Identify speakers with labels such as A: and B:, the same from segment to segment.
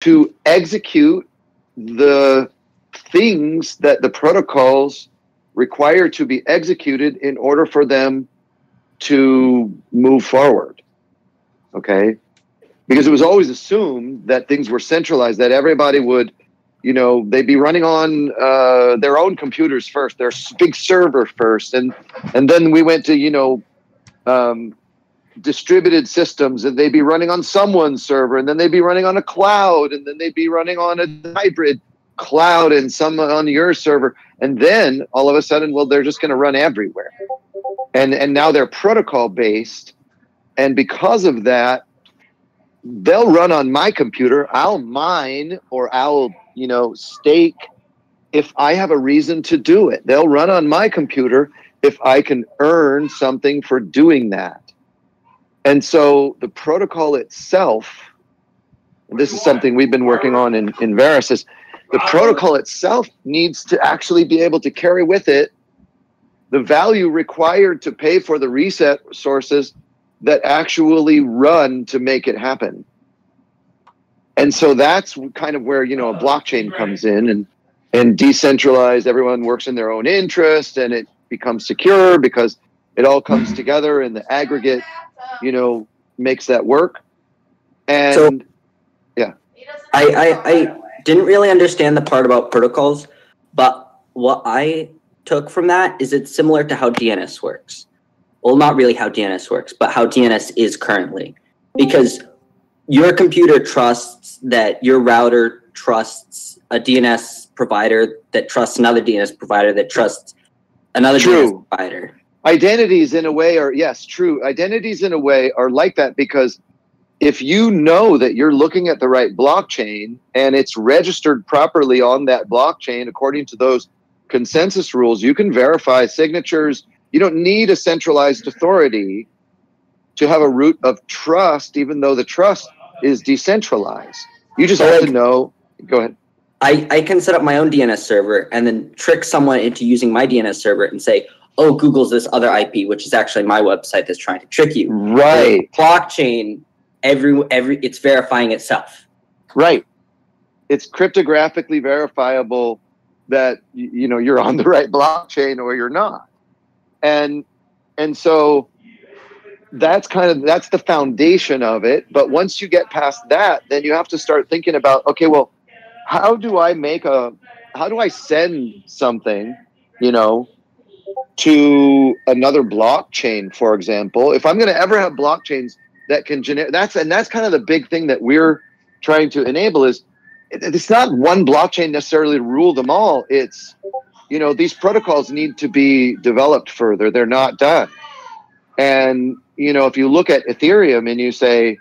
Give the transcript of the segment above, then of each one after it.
A: to execute the things that the protocols require to be executed in order for them to move forward. Okay? Because it was always assumed that things were centralized, that everybody would, you know, they'd be running on uh, their own computers first, their big server first, and and then we went to, you know, um, distributed systems, and they'd be running on someone's server, and then they'd be running on a cloud, and then they'd be running on a hybrid cloud and some on your server and then all of a sudden well they're just going to run everywhere. And and now they're protocol based and because of that they'll run on my computer. I'll mine or i'll you know stake if i have a reason to do it. They'll run on my computer if i can earn something for doing that and so the protocol itself this is something we've been working on in, in Verus is the protocol itself needs to actually be able to carry with it the value required to pay for the reset sources that actually run to make it happen. And so that's kind of where, you know, a blockchain comes in and and decentralized everyone works in their own interest and it becomes secure because it all comes together and the aggregate, you know, makes that work. And so, yeah.
B: I, I I didn't really understand the part about protocols, but what I took from that is it's similar to how DNS works. Well, not really how DNS works, but how DNS is currently. Because your computer trusts that your router trusts a DNS provider that trusts another DNS provider that trusts another true. DNS provider.
A: Identities, in a way, are yes, true. Identities, in a way, are like that because if you know that you're looking at the right blockchain and it's registered properly on that blockchain according to those consensus rules, you can verify signatures. You don't need a centralized authority to have a root of trust, even though the trust is decentralized. You just have to know. Go ahead.
B: I, I can set up my own DNS server and then trick someone into using my DNS server and say, oh, Google's this other IP, which is actually my website that's trying to trick you.
A: Right.
B: Blockchain every every it's verifying itself.
A: Right. It's cryptographically verifiable that you know you're on the right blockchain or you're not. And and so that's kind of that's the foundation of it, but once you get past that, then you have to start thinking about okay, well, how do I make a how do I send something, you know, to another blockchain, for example? If I'm going to ever have blockchains that can generate that's and that's kind of the big thing that we're trying to enable is it's not one blockchain necessarily to rule them all. It's you know these protocols need to be developed further. They're not done. And you know if you look at ethereum and you say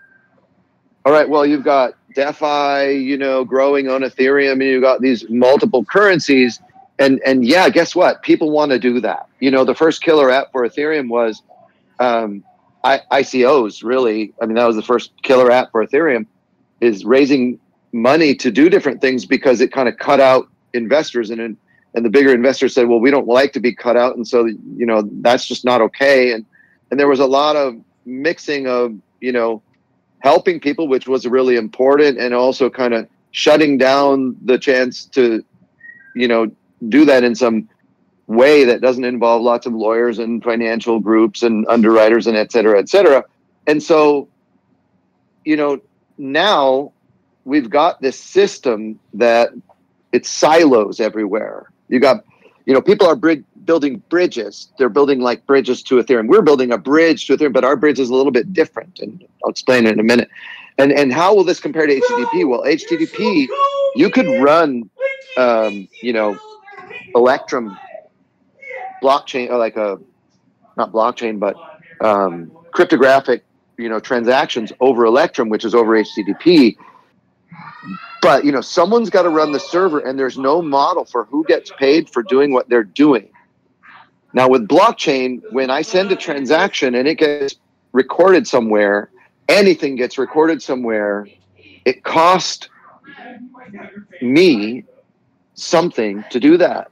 A: all right well you've got defi you know growing on ethereum and you've got these multiple currencies and and yeah guess what people want to do that you know the first killer app for ethereum was um, I, ICOs really. I mean, that was the first killer app for Ethereum. Is raising money to do different things because it kind of cut out investors and and the bigger investors said, well, we don't like to be cut out, and so you know that's just not okay. And and there was a lot of mixing of you know helping people, which was really important, and also kind of shutting down the chance to you know do that in some way that doesn't involve lots of lawyers and financial groups and underwriters and et cetera, et cetera. And so, you know, now we've got this system that it's silos everywhere. You got, you know, people are building bridges. They're building like bridges to Ethereum. We're building a bridge to Ethereum, but our bridge is a little bit different, and I'll explain it in a minute. And and how will this compare to HTTP? Well, HTTP, you could run, um, you know, Electrum blockchain or like a not blockchain but um, cryptographic you know transactions over electrum which is over http but you know someone's got to run the server and there's no model for who gets paid for doing what they're doing. Now with blockchain when i send a transaction and it gets recorded somewhere anything gets recorded somewhere it cost me something to do that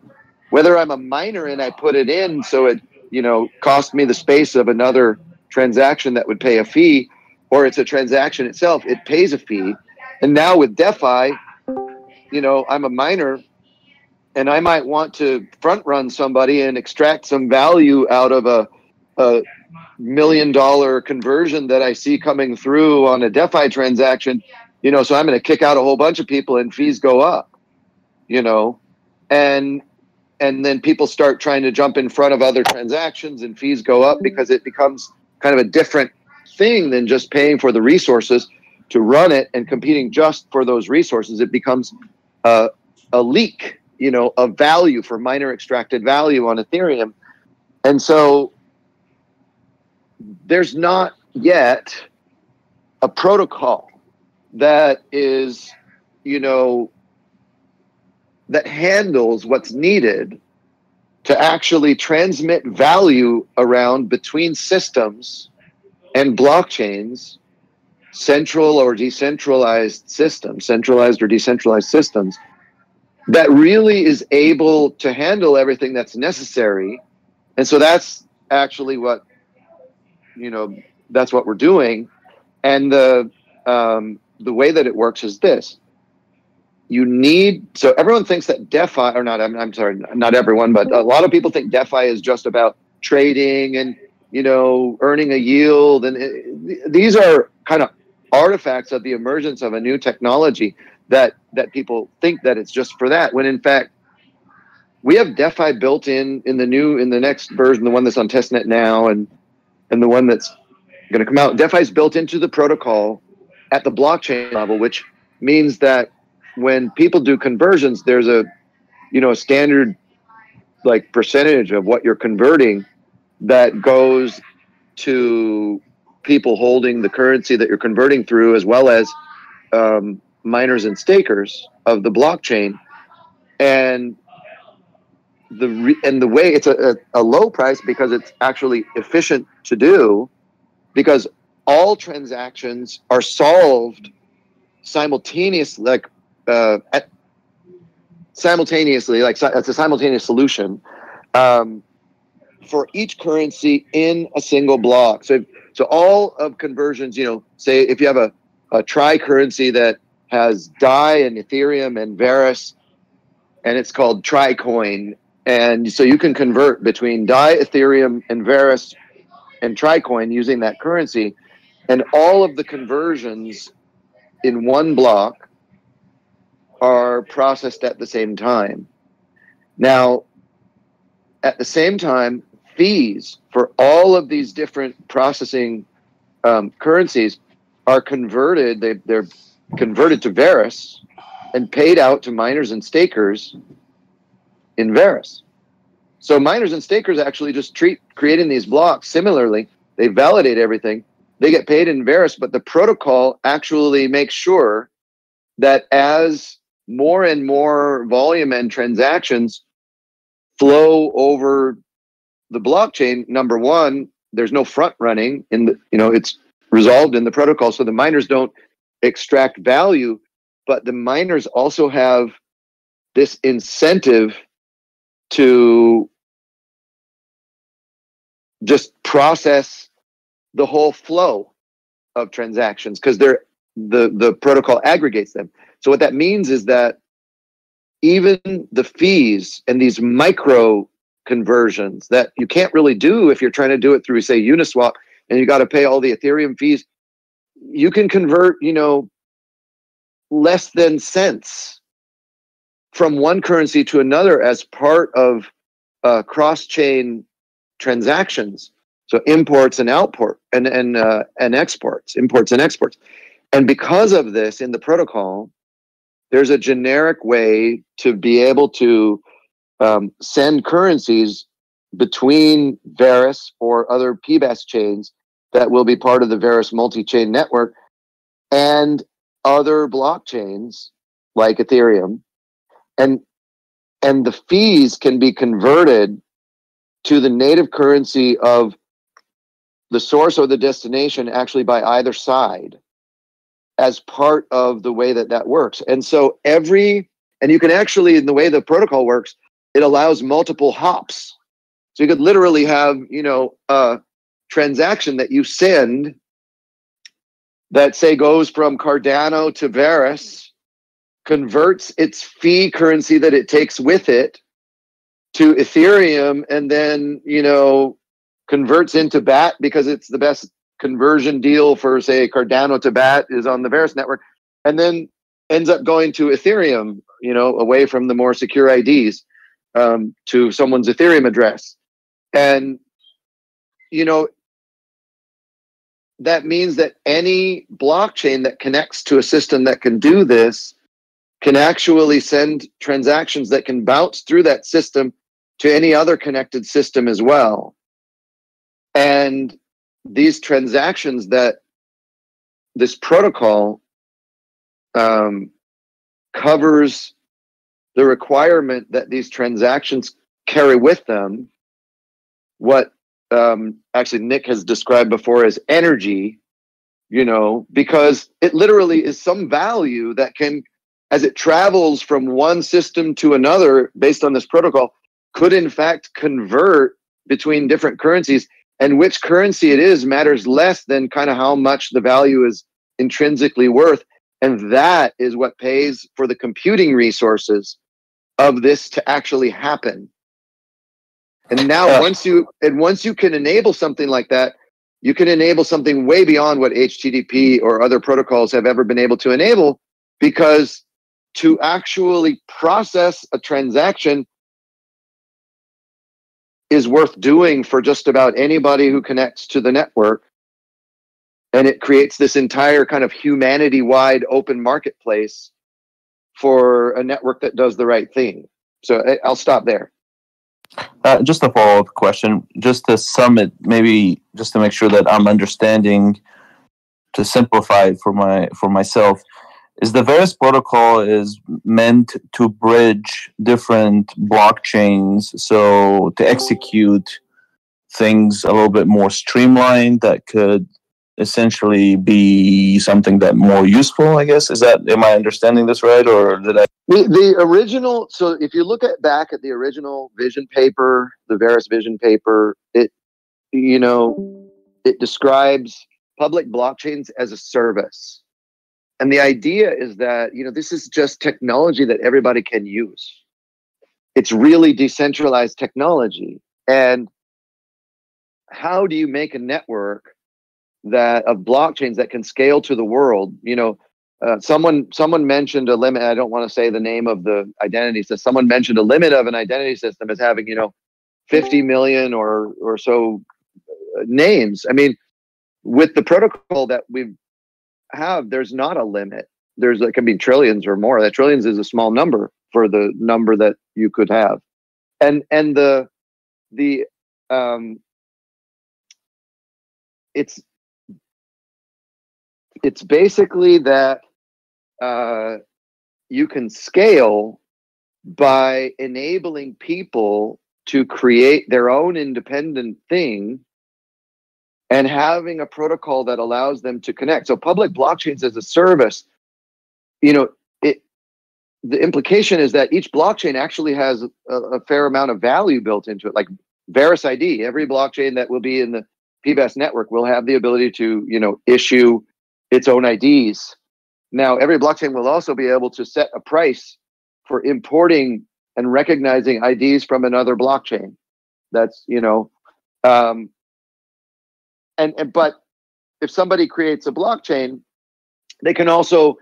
A: whether I'm a miner and I put it in so it, you know, cost me the space of another transaction that would pay a fee, or it's a transaction itself, it pays a fee. And now with DeFi, you know, I'm a miner and I might want to front run somebody and extract some value out of a, a million dollar conversion that I see coming through on a DeFi transaction. You know, so I'm going to kick out a whole bunch of people and fees go up. You know, and and then people start trying to jump in front of other transactions and fees go up mm-hmm. because it becomes kind of a different thing than just paying for the resources to run it and competing just for those resources. It becomes a, a leak, you know, of value for miner extracted value on Ethereum. And so there's not yet a protocol that is, you know, that handles what's needed to actually transmit value around between systems and blockchains, central or decentralized systems, centralized or decentralized systems, that really is able to handle everything that's necessary. And so that's actually what, you know, that's what we're doing. And the, um, the way that it works is this you need so everyone thinks that defi or not I'm, I'm sorry not everyone but a lot of people think defi is just about trading and you know earning a yield. And it, these are kind of artifacts of the emergence of a new technology that that people think that it's just for that when in fact we have defi built in in the new in the next version the one that's on testnet now and and the one that's going to come out. Defi is built into the protocol at the blockchain level which means that when people do conversions, there's a you know a standard like percentage of what you're converting that goes to people holding the currency that you're converting through, as well as um, miners and stakers of the blockchain, and the re- and the way it's a, a, a low price because it's actually efficient to do, because all transactions are solved simultaneously, like uh, at, simultaneously, like it's a simultaneous solution um, for each currency in a single block. So, so all of conversions, you know, say if you have a, a tri currency that has DAI and Ethereum and Verus, and it's called Tricoin. And so you can convert between DAI, Ethereum, and Verus and Tricoin using that currency. And all of the conversions in one block are processed at the same time. Now, at the same time, fees for all of these different processing um, currencies are converted. They, they're converted to Verus and paid out to miners and stakers in Verus. So miners and stakers actually just treat creating these blocks similarly. They validate everything. They get paid in Verus, but the protocol actually makes sure that as more and more volume and transactions flow over the blockchain. Number one there's no front running in the you know it's resolved in the protocol so the miners don't extract value but the miners also have this incentive to just process the whole flow of transactions because they're the the protocol aggregates them so what that means is that even the fees and these micro conversions that you can't really do if you're trying to do it through say Uniswap and you got to pay all the Ethereum fees, you can convert, you know, less than cents from one currency to another as part of uh, cross-chain transactions. So imports and output and and uh, and exports, imports and exports, and because of this in the protocol, there's a generic way to be able to um, send currencies between Verus or other PBaaS chains that will be part of the Verus multi-chain network and other blockchains like Ethereum. And and the fees can be converted to the native currency of the source or the destination actually by either side as part of the way that that works. And so every, and you can actually, in the way the protocol works, it allows multiple hops. So you could literally have, you know, a transaction that you send that say goes from Cardano to Verus, converts its fee currency that it takes with it to Ethereum, and then you know converts into BAT because it's the best conversion deal for say Cardano to BAT is on the Verus network, and then ends up going to Ethereum, you know, away from the more secure IDs um, to someone's Ethereum address, and you know that means that any blockchain that connects to a system that can do this can actually send transactions that can bounce through that system to any other connected system as well. And these transactions that this protocol um, covers the requirement that these transactions carry with them what um, actually Nick has described before as energy, you know, because it literally is some value that can, as it travels from one system to another based on this protocol, could in fact convert between different currencies. And which currency it is matters less than kind of how much the value is intrinsically worth. And that is what pays for the computing resources of this to actually happen. And now once you and once you can enable something like that, you can enable something way beyond what HTTP or other protocols have ever been able to enable because to actually process a transaction is worth doing for just about anybody who connects to the network. And it creates this entire kind of humanity wide open marketplace for a network that does the right thing. So I'll stop there.
C: Uh, just a follow up question, just to sum it, maybe just to make sure that I'm understanding, to simplify for my for myself, is the Verus protocol is meant to bridge different blockchains, so to execute things a little bit more streamlined that could essentially be something that more useful i guess. Is that am i understanding this right or did i
A: the, the original so if you look at back at the original vision paper the Verus vision paper it you know it describes public blockchains as a service and the idea is that you know this is just technology that everybody can use it's really decentralized technology and how do you make a network that of blockchains that can scale to the world. You know, uh, someone someone mentioned a limit. I don't want to say the name of the identity system. Someone mentioned a limit of an identity system as having you know 50 million or or so uh, names. I mean, with the protocol that we have, there's not a limit. There's it can be trillions or more. That trillions is a small number for the number that you could have, and and the the um, it's it's basically that uh, you can scale by enabling people to create their own independent thing and having a protocol that allows them to connect. So public blockchains as a service, you know, it the implication is that each blockchain actually has a, a fair amount of value built into it. Like Verus ID, every blockchain that will be in the PBaaS network will have the ability to, you know, issue its own IDs. Now, every blockchain will also be able to set a price for importing and recognizing IDs from another blockchain. That's, you know, um, and, and but if somebody creates a blockchain, they can also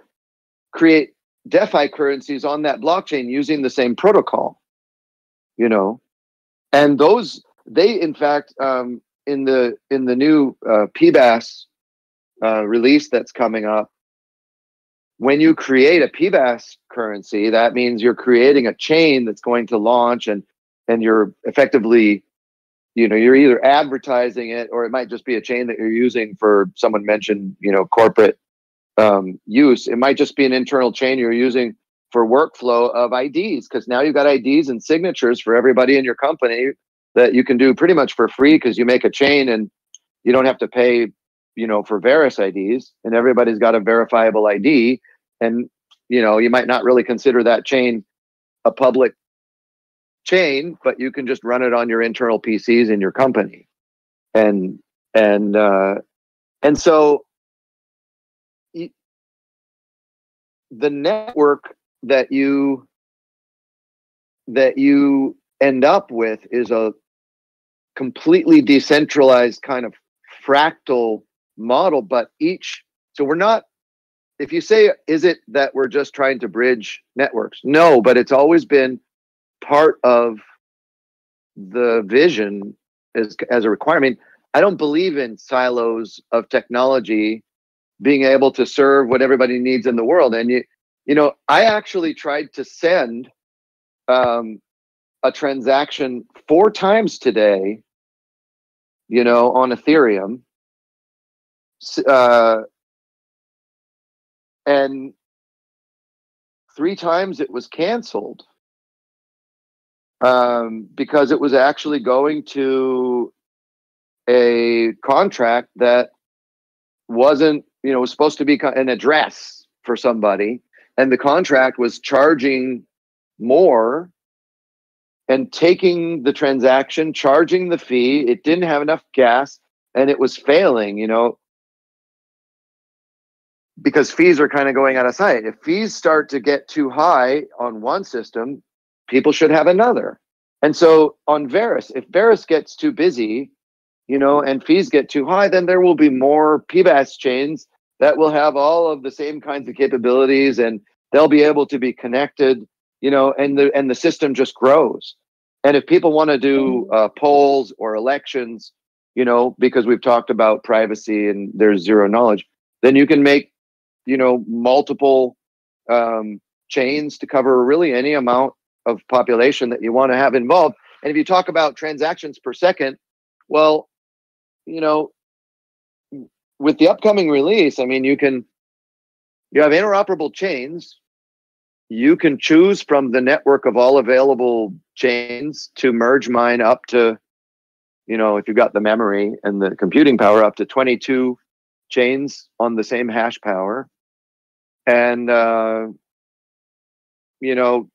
A: create DeFi currencies on that blockchain using the same protocol, you know, and those they in fact um, in the in the new uh, PBaaS uh, release that's coming up, when you create a PBaaS currency, that means you're creating a chain that's going to launch and and you're effectively, you know, you're either advertising it or it might just be a chain that you're using for someone mentioned, you know, corporate um, use. It might just be an internal chain you're using for workflow of IDs because now you've got IDs and signatures for everybody in your company that you can do pretty much for free because you make a chain and you don't have to pay you know, for Verus IDs, and everybody's got a verifiable ID, and you know, you might not really consider that chain a public chain, but you can just run it on your internal PCs in your company, and and uh, and so the network that you that you end up with is a completely decentralized kind of fractal model but each so we're not if you say is it that we're just trying to bridge networks? No but it's always been part of the vision as as a requirement. I don't believe in silos of technology being able to serve what everybody needs in the world. And you you know i actually tried to send um, a transaction four times today you know on ethereum. Uh, and three times it was canceled um, because it was actually going to a contract that wasn't, you know, was supposed to be an address for somebody, and the contract was charging more and taking the transaction, charging the fee. It didn't have enough gas and it was failing, you know, because fees are kind of going out of sight. If fees start to get too high on one system, people should have another. And so on Verus, if Verus gets too busy, you know, and fees get too high, then there will be more PBaaS chains that will have all of the same kinds of capabilities and they'll be able to be connected, you know, and the and the system just grows. And if people want to do uh, polls or elections, you know, because we've talked about privacy and there's zero knowledge, then you can make you know multiple um, chains to cover really any amount of population that you want to have involved. And if you talk about transactions per second, well, you know, with the upcoming release, I mean, you can you have interoperable chains. You can choose from the network of all available chains to merge mine up to, you know, if you've got the memory and the computing power up to 22 chains on the same hash power and uh, you know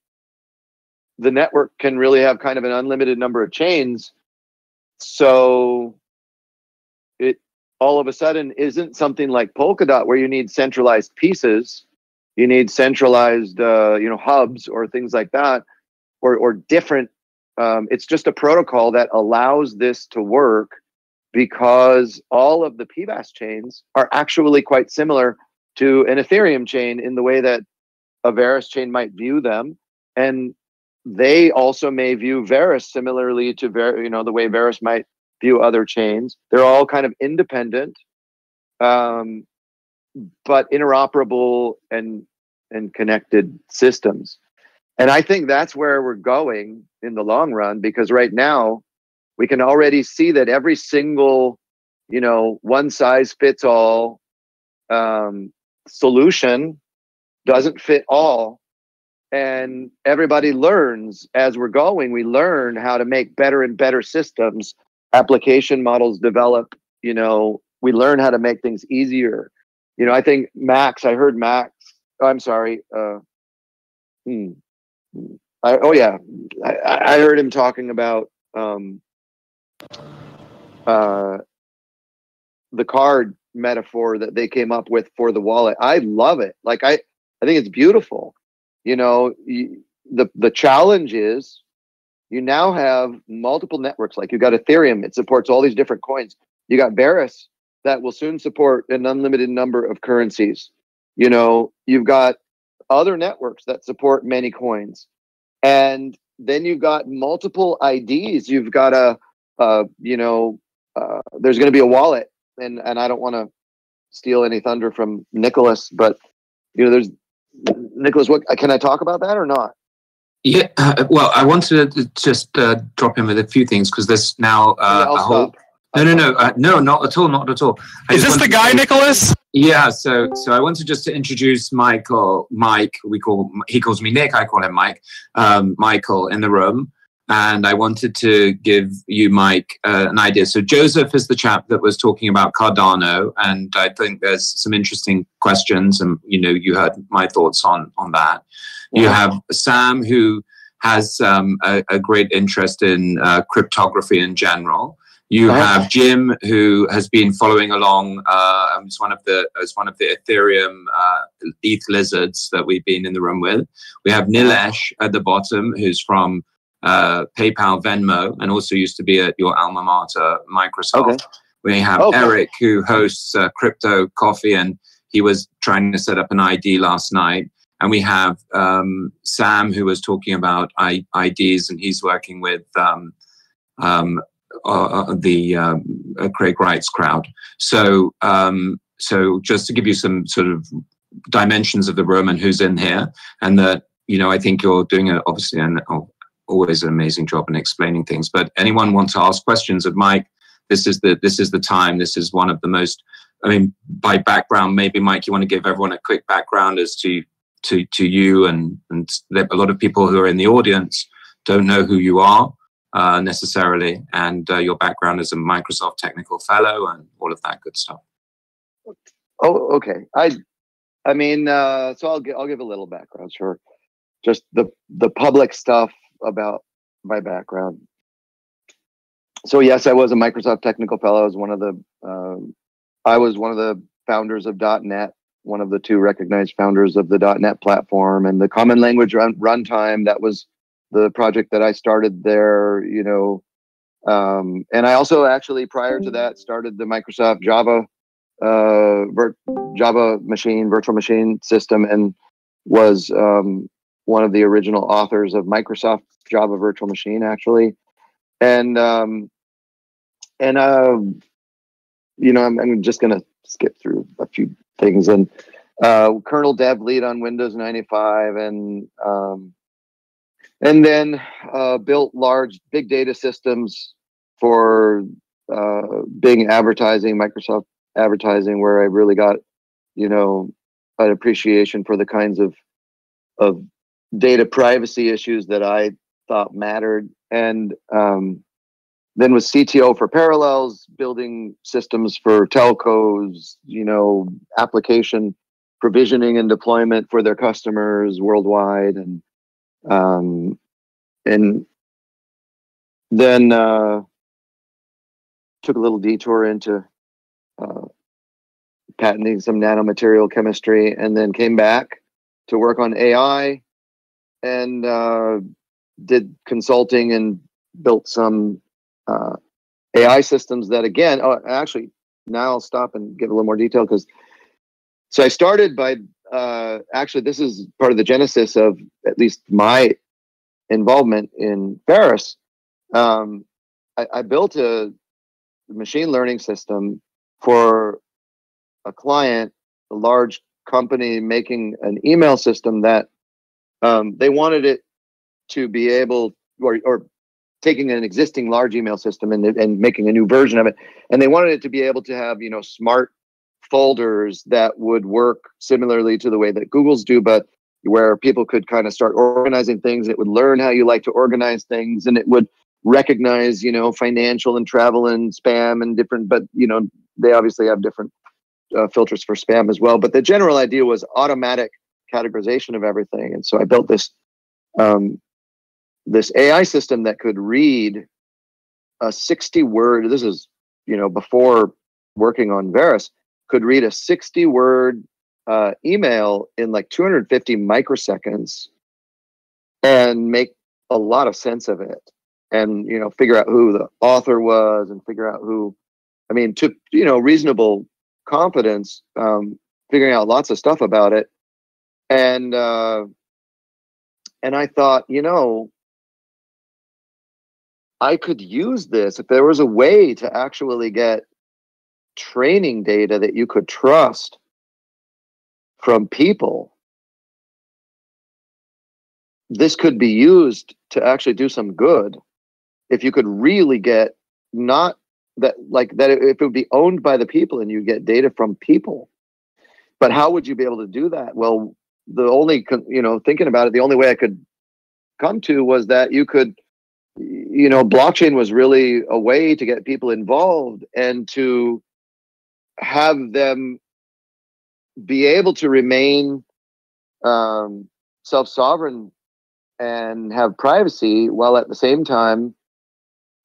A: the network can really have kind of an unlimited number of chains so it all of a sudden isn't something like polkadot where you need centralized pieces you need centralized uh, you know hubs or things like that or or different um, it's just a protocol that allows this to work because all of the PBaaS chains are actually quite similar to an Ethereum chain in the way that a Verus chain might view them. And they also may view Verus similarly to Ver, you know, the way Verus might view other chains. They're all kind of independent, um, but interoperable and and connected systems. And I think that's where we're going in the long run because right now we can already see that every single, you know, one size fits all um, solution doesn't fit all and everybody learns as we're going we learn how to make better and better systems application models develop you know we learn how to make things easier you know i think max i heard max i'm sorry uh hmm, I, oh yeah I, I heard him talking about um uh the card metaphor that they came up with for the wallet. I love it. Like I, I think it's beautiful. You know, the the challenge is you now have multiple networks. Like you got Ethereum, it supports all these different coins. You got Verus that will soon support an unlimited number of currencies. You know, you've got other networks that support many coins, and then you've got multiple IDs. You've got a, a you know, uh, there's going to be a wallet and and I don't want to steal any thunder from Nicholas, but you know, there's Nicholas. What can I talk about that or not?
D: Yeah, uh, well, I wanted to just uh, drop in with a few things because there's now uh, yeah, a whole. No, no, no, uh, no, not at all, not at all.
E: I Is this the guy, to, Nicholas?
D: Yeah, so so I wanted just to introduce Michael. Mike, we call he calls me Nick. I call him Mike. Um, Michael in the room and I wanted to give you, Mike, uh, an idea. So Joseph is the chap that was talking about Cardano, and I think there's some interesting questions, and you know, you heard my thoughts on on that. Yeah. You have Sam, who has um, a, a, great interest in uh, cryptography in general, You
A: Uh-huh.
D: have Jim, who has been following along uh, as one of the as one of the Ethereum uh, ETH lizards that we've been in the room with. We have Nilesh at the bottom, who's from uh, PayPal, Venmo, and also used to be at your alma mater, Microsoft.
A: Okay.
D: We have
A: Okay.
D: Eric, who hosts uh, Crypto Coffee, and he was trying to set up an ID last night. And we have um, Sam, who was talking about I- IDs, and he's working with um, um, uh, the um, uh, Craig Wright's crowd. So, um, so just to give you some sort of dimensions of the room and who's in here, and that you know, I think you're doing a, obviously an always an amazing job in explaining things. But anyone want to ask questions of Mike? This is the this is the time. This is one of the most. I mean, by background, maybe Mike, you want to give everyone a quick background as to to to you and and a lot of people who are in the audience don't know who you are uh, necessarily, and uh, your background as a Microsoft Technical Fellow and all of that good stuff.
A: Oh, okay. I, I mean, uh, so I'll give I'll give a little background, sure. Just the the public stuff about my background. So yes, I was a Microsoft Technical Fellow. I was one of the, um, I was one of the founders of .NET, one of the two recognized founders of the .NET platform and the Common Language run runtime. That was the project that I started there. You know, um, and I also actually prior to that started the Microsoft Java uh, Java machine, virtual machine system, and was um, one of the original authors of Microsoft Java Virtual Machine, actually. And um, and uh, you know, I'm, I'm just gonna skip through a few things. And uh, kernel dev lead on Windows 95, and um, and then uh, built large big data systems for uh, Bing advertising, Microsoft advertising where I really got, you know, an appreciation for the kinds of of data privacy issues that I thought mattered, and um, then was CTO for Parallels, building systems for telcos, you know, application provisioning and deployment for their customers worldwide, and um, and then uh, took a little detour into uh, patenting some nanomaterial chemistry, and then came back to work on AI and uh, did consulting and built some uh, AI systems that, again, oh, actually, now I'll stop and give a little more detail because. So I started by uh, actually, this is part of the genesis of at least my involvement in Verus. Um, I, I built a machine learning system for a client, a large company making an email system that um, they wanted it to be able or, or taking an existing large email system and, and making a new version of it. And they wanted it to be able to have you know smart folders that would work similarly to the way that google's do but where people could kind of start organizing things. It would learn how you like to organize things and it would recognize you know financial and travel and spam and different but you know they obviously have different uh, filters for spam as well. But the general idea was automatic categorization of everything. And so i built this um, this ai system that could read a 60 word this is you know before working on Verus could read a 60 word uh, email in like 250 microseconds and make a lot of sense of it. And you know figure out who the author was and figure out who i mean to you know reasonable confidence um, figuring out lots of stuff about it and uh, and i thought you know i could use this if there was a way to actually get training data that you could trust from people. This could be used to actually do some good if you could really get not that like that if it would be owned by the people and you get data from people. But how would you be able to do that? Well the only you know thinking about it the only way i could come to was that you could you know blockchain was really a way to get people involved and to have them be able to remain um, self-sovereign and have privacy while at the same time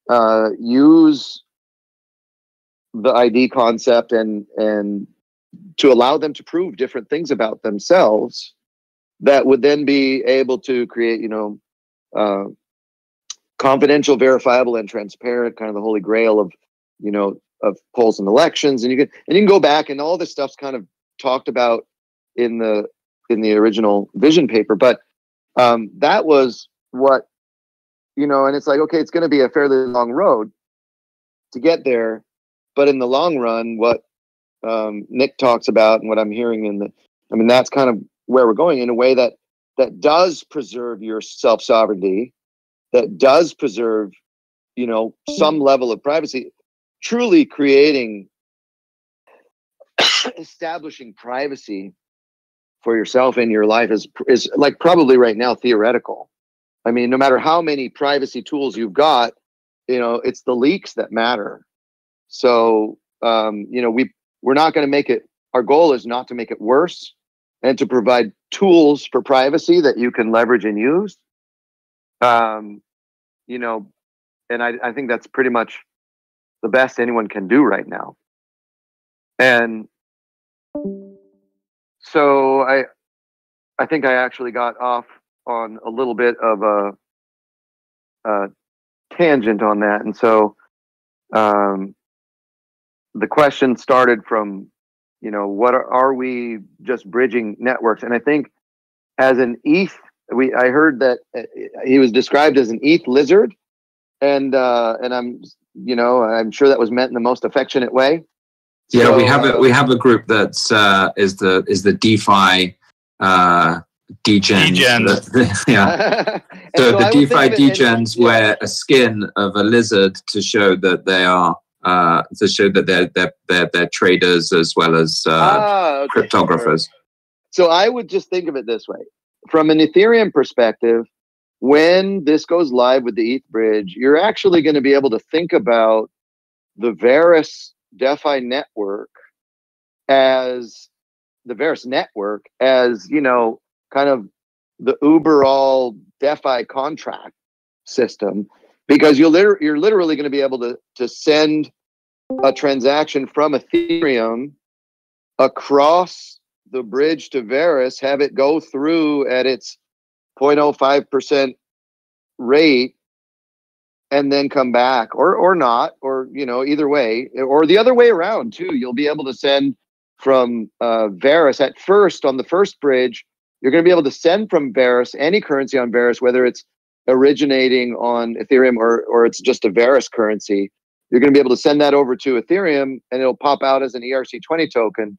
A: uh, use the ID concept and and to allow them to prove different things about themselves that would then be able to create, you know, uh, confidential, verifiable, and transparent, kind of the holy grail of, you know, of polls and elections. And you can and you can go back and all this stuff's kind of talked about in the in the original vision paper. But um, that was what you know, and it's like okay, it's going to be a fairly long road to get there, but in the long run, what um, Nick talks about and what I'm hearing in the, I mean, that's kind of where we're going in a way that that does preserve your self sovereignty, that does preserve, you know, some level of privacy, truly creating, establishing privacy for yourself in your life is is like probably right now theoretical. I mean, no matter how many privacy tools you've got, you know, it's the leaks that matter. So, um, you know, we we're not going to make it. Our goal is not to make it worse, and to provide tools for privacy that you can leverage and use. Um, you know, and I, I think that's pretty much the best anyone can do right now. And so I I think I actually got off on a little bit of a, a tangent on that, and so um, the question started from you know what are, are we just bridging networks, and I think as an ETH, we I heard that uh, he was described as an ETH lizard, and uh, and I'm you know I'm sure that was meant in the most affectionate way.
D: Yeah,
A: So,
D: we have a we have a group that's uh, is the is the DeFi uh, degens.
E: Degens.
D: that- yeah.
A: And
D: So the
A: I would
D: DeFi
A: think of
D: degens
A: yeah.
D: wear a skin of a lizard to show that they are uh, to show that they're they're they're, they're traders as well as uh,
A: Ah, okay,
D: cryptographers.
A: So I would just think of it this way. From an Ethereum perspective, when this goes live with the ETH bridge, you're actually going to be able to think about the Verus DeFi network as the Verus network as, you know, kind of the Uber all DeFi contract system because you'll liter- you're literally going to be able to to send a transaction from Ethereum across the bridge to Verus, have it go through at its 0.05% rate and then come back or or not or you know either way or the other way around too. You'll be able to send from uh, Verus at first on the first bridge. You're going to be able to send from Verus any currency on Verus, whether it's originating on Ethereum or or it's just a Verus currency you're going to be able to send that over to Ethereum and it'll pop out as an E ERC20 token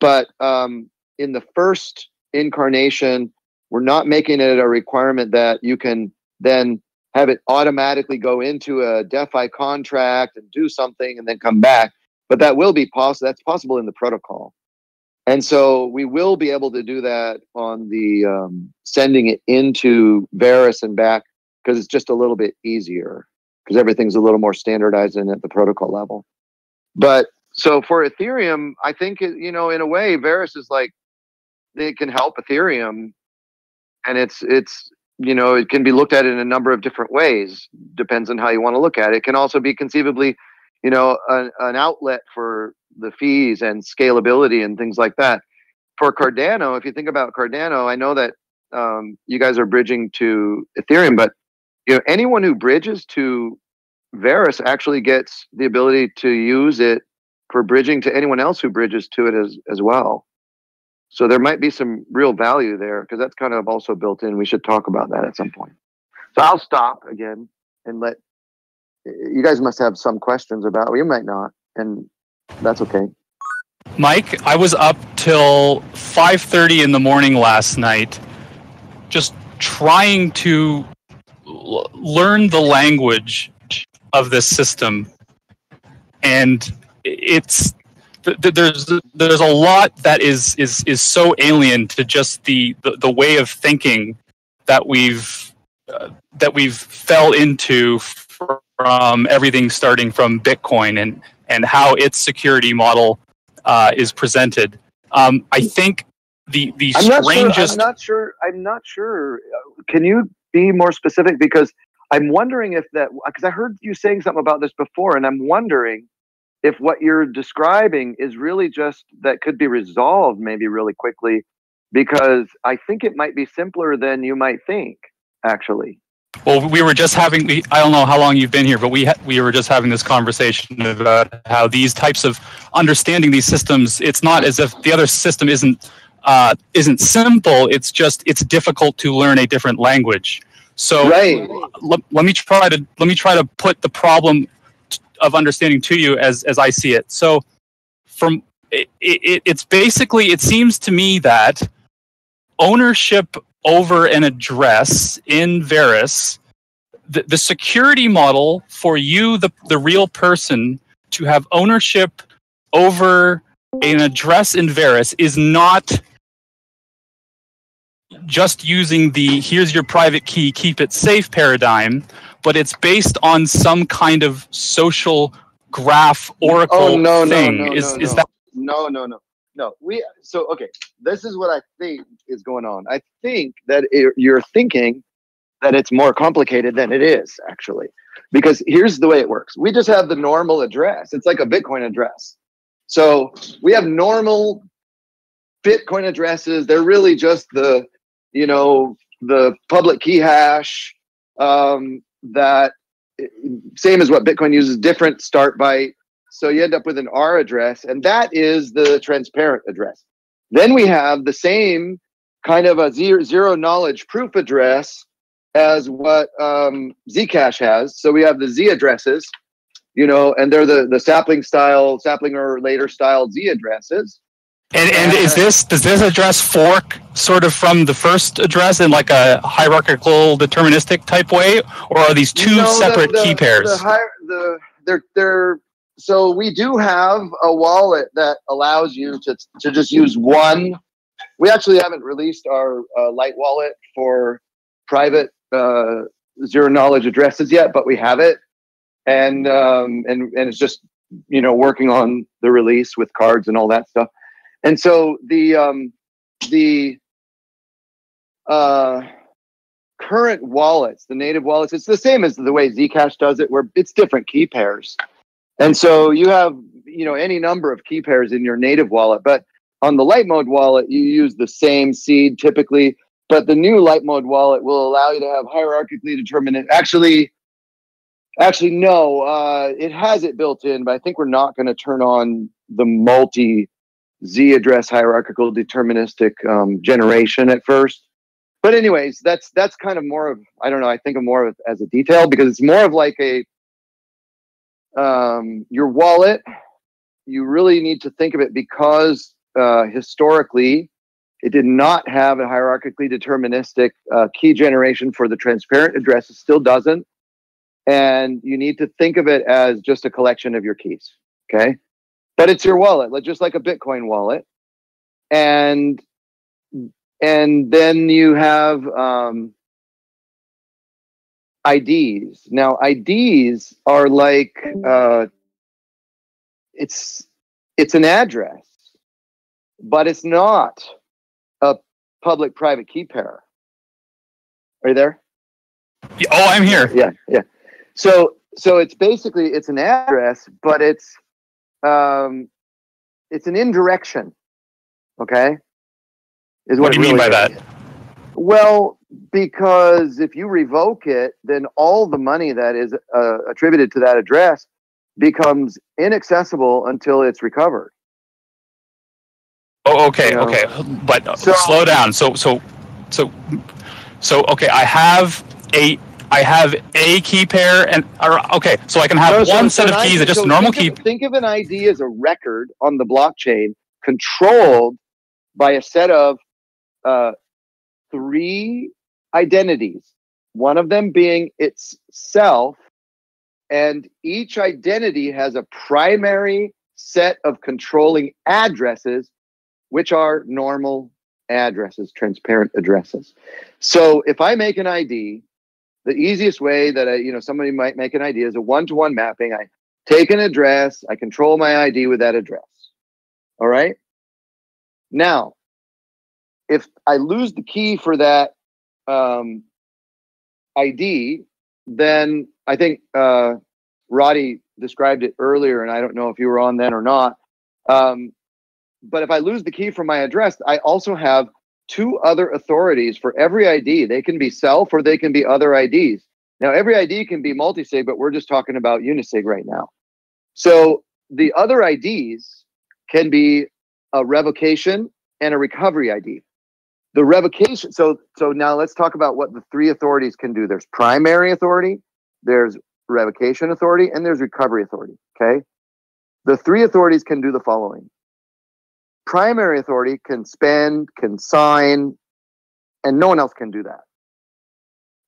A: but um, in the first incarnation we're not making it a requirement that you can then have it automatically go into a DeFi contract and do something and then come back. But that will be possible. That's possible in the protocol. And so we will be able to do that on the um, sending it into Verus and back because it's just a little bit easier because everything's a little more standardized and at the protocol level. But so for Ethereum, I think you know in a way Verus is like it can help Ethereum, and it's it's you know it can be looked at in a number of different ways. Depends on how you want to look at it. It can also be conceivably, you know, an, an outlet for the fees and scalability and things like that. For Cardano, if you think about Cardano, I know that um, you guys are bridging to Ethereum, but you know anyone who bridges to Verus actually gets the ability to use it for bridging to anyone else who bridges to it as as well. So there might be some real value there because that's kind of also built in. We should talk about that at some point. So I'll stop again and let you guys must have some questions about. Well, you might not, and that's okay.
E: Mike, I was up till 5:30 in the morning last night just trying to l- learn the language of this system and it's th- th- there's there's a lot that is is is so alien to just the the, the way of thinking that we've uh, that we've fell into from everything starting from Bitcoin and and how its security model uh, is presented. Um, I think the the
A: I'm not sure.
E: strangest.
A: I'm not sure. I'm not sure. Can you be more specific? Because I'm wondering if that because I heard you saying something about this before, and I'm wondering if what you're describing is really just that could be resolved maybe really quickly because I think it might be simpler than you might think actually.
F: Well, we were just having. We, I don't know how long you've been here, but we ha- we were just having this conversation about how these types of understanding these systems. It's not as if the other system isn't uh, isn't simple. It's just it's difficult to learn a different language. So
A: Right.
F: let, let me try to let me try to put the problem t- of understanding to you as as I see it. So from it, it, it's basically it seems to me that ownership over an address in Verus, the, the security model for you, the, the real person, to have ownership over an address in Verus is not just using the here's your private key, keep it safe paradigm, but it's based on some kind of social graph oh, oracle
A: Oh no, no,
F: thing.
A: no,
F: is,
A: no,
F: is
A: no.
F: that
A: no, no, no, no. We so okay. This is what I think is going on. I think that it, you're thinking that it's more complicated than it is actually, because here's the way it works. We just have the normal address. It's like a Bitcoin address. So we have normal Bitcoin addresses. They're really just the, you know, the public key hash um, that same as what Bitcoin uses, different start byte. So you end up with an R address, and that is the transparent address. Then we have the same kind of a zero, zero knowledge proof address as what um, Zcash has. So we have the Z addresses, you know, and they're the, the sapling style, sapling or later style Z addresses.
F: And, and is this does this address fork sort of from the first address in like a hierarchical deterministic type way, or are these two
A: No, the-
F: separate
A: the-
F: key pairs?
A: The, the they're they're so we do have a wallet that allows you to to just use one. We actually haven't released our uh, light wallet for private uh, zero knowledge addresses yet, but we have it, and um, and and it's just you know working on the release with cards and all that stuff. And so the um, the uh, current wallets, the native wallets, it's the same as the way Zcash does it, where it's different key pairs. And so you have, you know, any number of key pairs in your native wallet, but on the light mode wallet, you use the same seed typically, but the new light mode wallet will allow you to have hierarchically determinate. Actually, actually, no, uh, it has it built in, but I think we're not going to turn on the multi Z address hierarchical deterministic um, generation at first but anyways that's that's kind of more of i don't know i think of more of as a detail because it's more of like a um, your wallet you really need to think of it because uh, historically it did not have a hierarchically deterministic uh, key generation for the transparent address. It still doesn't. And you need to think of it as just a collection of your keys okay? But it's your wallet just like a bitcoin wallet. And and then you have um, IDs. Now, IDs are like uh, it's it's an address, but it's not a public-private key pair. Are you there?
F: Yeah, oh, I'm here.
A: Yeah, yeah. So so it's basically it's an address, but it's um, it's an indirection. Okay. Is
F: What do
A: it
F: you mean by
A: is.
F: that?
A: Well, because if you revoke it, then all the money that is uh, attributed to that address becomes inaccessible until it's recovered.
F: Oh, okay,
A: You know?
F: okay, but uh,
A: So-
F: slow down. So, so, so, so, okay. I have a, I have a key pair, and or, okay, so I can have
A: No,
F: one
A: so
F: set of keys,
A: ID
F: just
A: so
F: normal
A: think
F: key.
A: Of, think of an ID as a record on the blockchain controlled by a set of uh, three identities, one of them being itself, and each identity has a primary set of controlling addresses, which are normal addresses, transparent addresses. So if I make an ID, the easiest way that I, you know somebody might make an ID is a one-to-one mapping. I take an address, I control my ID with that address. All right. Now, if I lose the key for that um, ID, then I think uh, Roddy described it earlier, and I don't know if you were on then or not. Um, but if I lose the key from my address, I also have two other authorities for every ID. They can be self or they can be other IDs. Now, every ID can be multi-sig, but we're just talking about unisig right now. So the other IDs can be a revocation and a recovery ID. The revocation, so so now let's talk about what the three authorities can do. There's primary authority, there's revocation authority, and there's recovery authority. Okay. The three authorities can do the following. Primary authority can spend, can sign, and no one else can do that.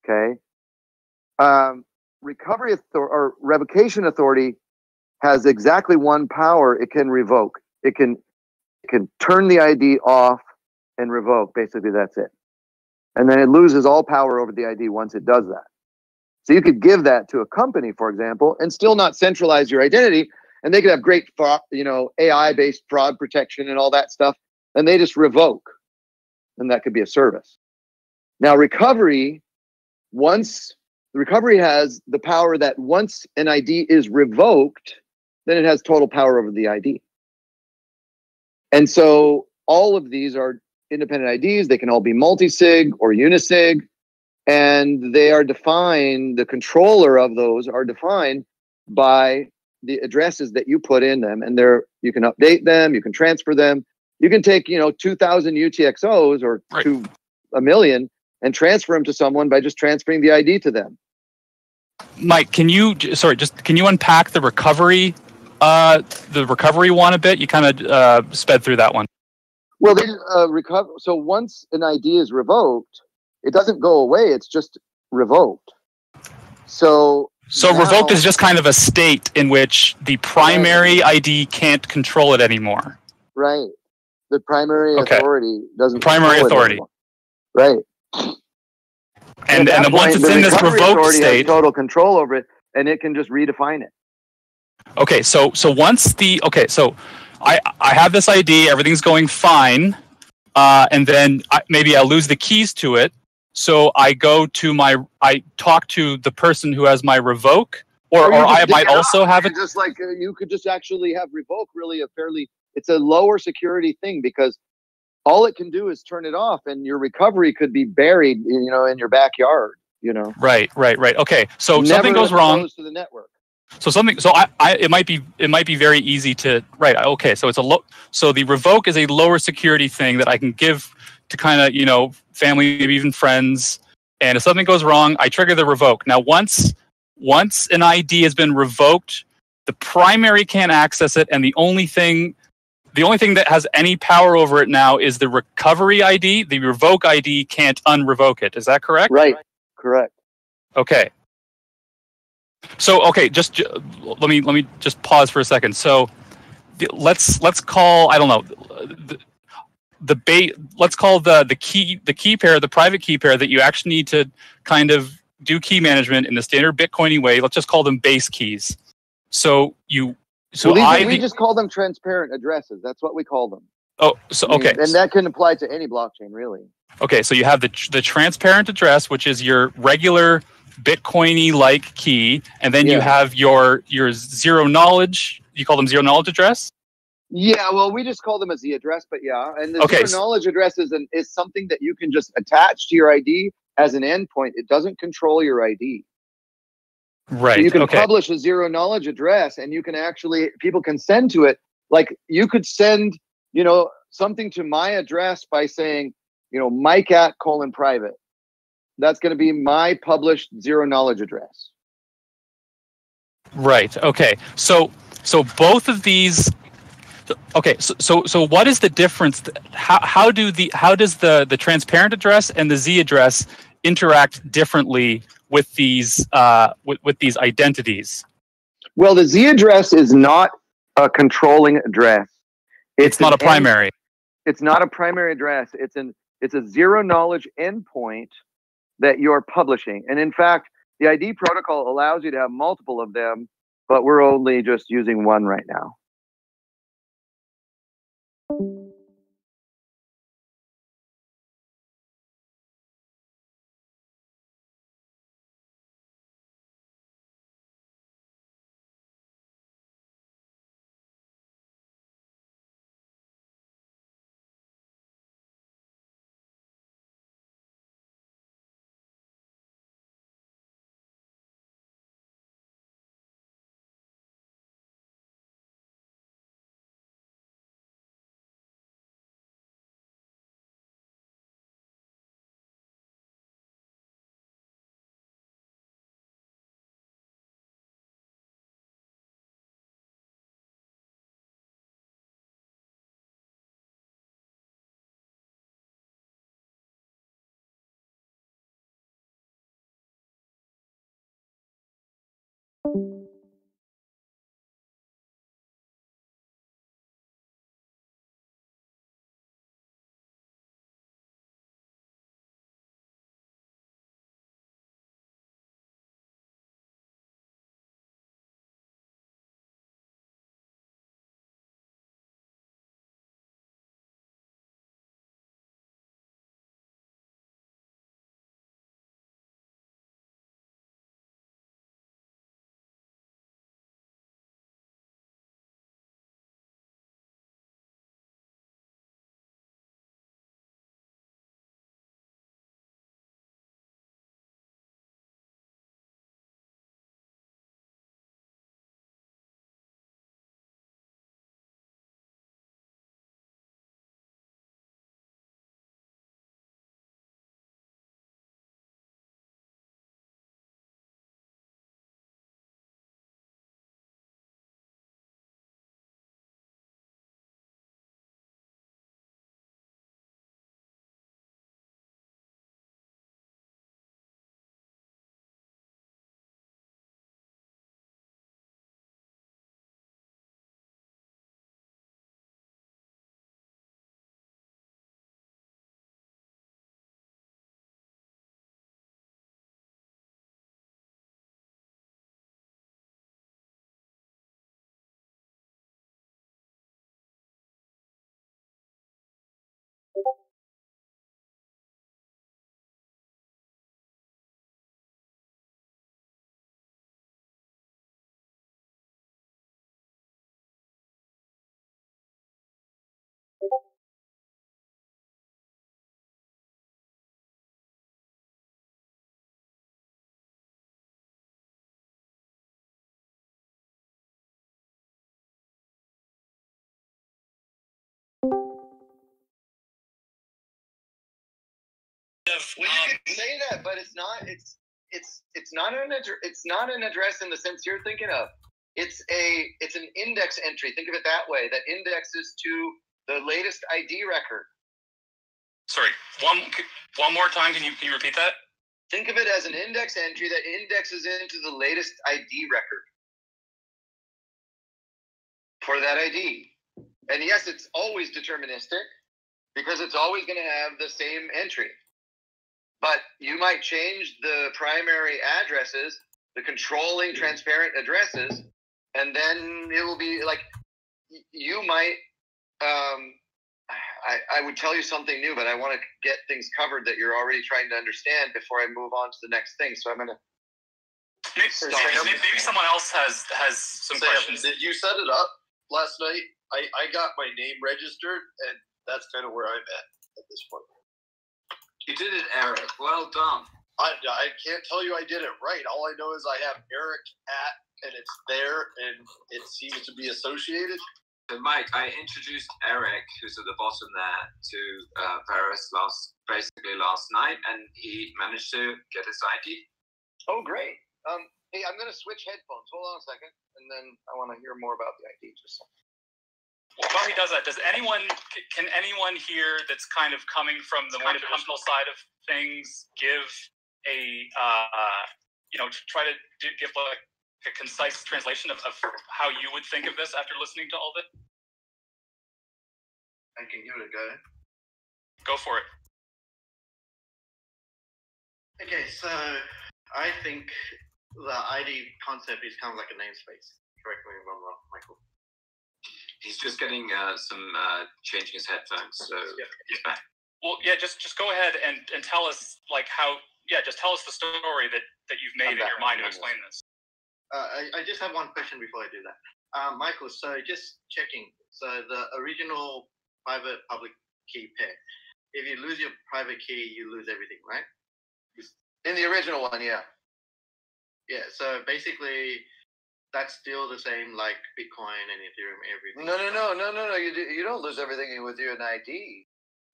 A: Okay. Um, recovery authority or revocation authority has exactly one power. It can revoke. It can it can turn the ID off and revoke. Basically, that's it. And then it loses all power over the ID once it does that. So you could give that to a company, for example, and still not centralize your identity. And they could have great, you know, AI-based fraud protection and all that stuff, and they just revoke, and that could be a service. Now, recovery, once the recovery has the power that once an ID is revoked, then it has total power over the ID. And so all of these are independent IDs. They can all be multi-sig or unisig, and they are defined. The controller of those are defined by the addresses that you put in them, and they're you can update them, you can transfer them, you can take you know two thousand UTXOs or
F: Right.
A: two a million and transfer them to someone by just transferring the ID to them.
F: Mike, can you sorry, just can you unpack the recovery uh the recovery one a bit? You kind of uh sped through that one.
A: Well, they uh, recover. So once an ID is revoked, it doesn't go away. It's just revoked. So
F: So
A: Now-
F: revoked is just kind of a state in which the primary ID can't control it anymore.
A: right, the primary
F: Okay.
A: authority doesn't.
F: Primary
A: control it
F: authority.
A: Right.
F: And and
A: that
F: then once
A: point,
F: it's in this revoked state,
A: total control over it, and it can just redefine it.
F: Okay, so so once the okay, so I I have this ID, everything's going fine, uh, and then I, maybe I lose the keys to it. So I go to my I talk to the person who has my revoke, or
A: Or
F: or I might also have it.
A: Just like uh, you could just actually have revoke really a fairly it's a lower security thing because all it can do is turn it off and your recovery could be buried you know in your backyard you know
F: Right, right, right. Okay, so
A: Never
F: something goes wrong.
A: to the network
F: So something. So I, I it might be it might be very easy to right. Okay, so it's a low. So the revoke is a lower security thing that I can give to kind of you know family, maybe even friends. And if something goes wrong, I trigger the revoke. Now once once an ID has been revoked, the primary can't access it, and the only thing. The only thing that has any power over it now is the recovery ID. The revoke ID can't unrevoke it. Is that correct?
A: right correct
F: Okay. So okay, just ju- let me let me just pause for a second. So the, let's let's call I don't know the, the ba- let's call the the key the key pair the private key pair that you actually need to kind of do key management in the standard Bitcoiny way. Let's just call them base keys. So you so
A: well, these,
F: I
A: we just call them transparent addresses that's what we call them
F: oh so
A: I mean,
F: okay
A: and that can apply to any blockchain really
F: Okay, so you have the the transparent address, which is your regular Bitcoiny like key, and then you have your your zero knowledge. You call them zero knowledge address.
A: yeah well we just call them as the address but yeah and the
F: Okay,
A: zero knowledge address is, an, is something that you can just attach to your id as an endpoint it doesn't control your id
F: Right.
A: So you can
F: okay.
A: publish a zero knowledge address and you can actually people can send to it like you could send you know something to my address by saying you know mike at colon private that's going to be my published zero knowledge address
F: Right. Okay. So so both of these. Okay. So so so what is the difference? How how do the how does the the transparent address and the Z address interact differently with these uh with, with these identities?
A: well the z address is not a controlling address
F: It's not a
A: an end-
F: primary.
A: it's not a primary address it's an it's a zero knowledge endpoint that you're publishing. And in fact the id protocol allows you to have multiple of them but we're only just using one right now Well, you um, can say that, but it's not. It's it's it's not an address. It's not an address in the sense you're thinking of. It's a it's an index entry. Think of it that way. That indexes to the latest ID record.
E: Sorry, one one more time. Can you can you repeat that?
A: Think of it as an index entry that indexes into the latest ID record for that ID. And yes, it's always deterministic because it's always going to have the same entry. But you might change the primary addresses, the controlling transparent addresses, and then it will be like you might. Um, I, I would tell you something new, but I want to get things covered that you're already trying to understand before I move on to the next thing. So I'm going to.
E: Maybe, maybe, maybe someone else has has some
G: Sam,
E: questions.
G: did you set it up last night? I, I got my name registered, and that's kind of where I'm at at this point.
D: You did it, Eric. Well done.
G: I, I can't tell you I did it right. All I know is I have Eric at, and it's there, and it seems to be associated.
D: So, Mike, I introduced Eric, who's at the bottom there, to uh, Verus last, basically last night, and he managed to get his ID.
A: Oh, great. Um, hey, I'm going to switch headphones. Hold on a second, and then I want to hear more about the ID. Just a second.
E: While he does that, does anyone can anyone here that's kind of coming from the more motivational side of things give a uh, you know try to do, give like a concise translation of, of how you would think of this after listening to all this?
G: I can give it a go.
E: Go for it.
G: Okay, so I think the ID concept is kind of like a namespace. Correct me if I'm wrong, Michael.
D: He's just getting uh, some uh, changing his headphones, so he's back.
E: Well, yeah, just just go ahead and, and tell us like how yeah, just tell us the story that that you've made
A: I'm
E: in your mind to explain this.
G: Uh, I, I just have one question before I do that. Uh, Michael, so just checking. So the original private public key pair, if you lose your private key, you lose everything, right?
A: In the original one, yeah.
G: Yeah, so basically that's still the same like Bitcoin and Ethereum, everything.
A: No, no, no, no, no, no. You do, you don't lose everything with your ID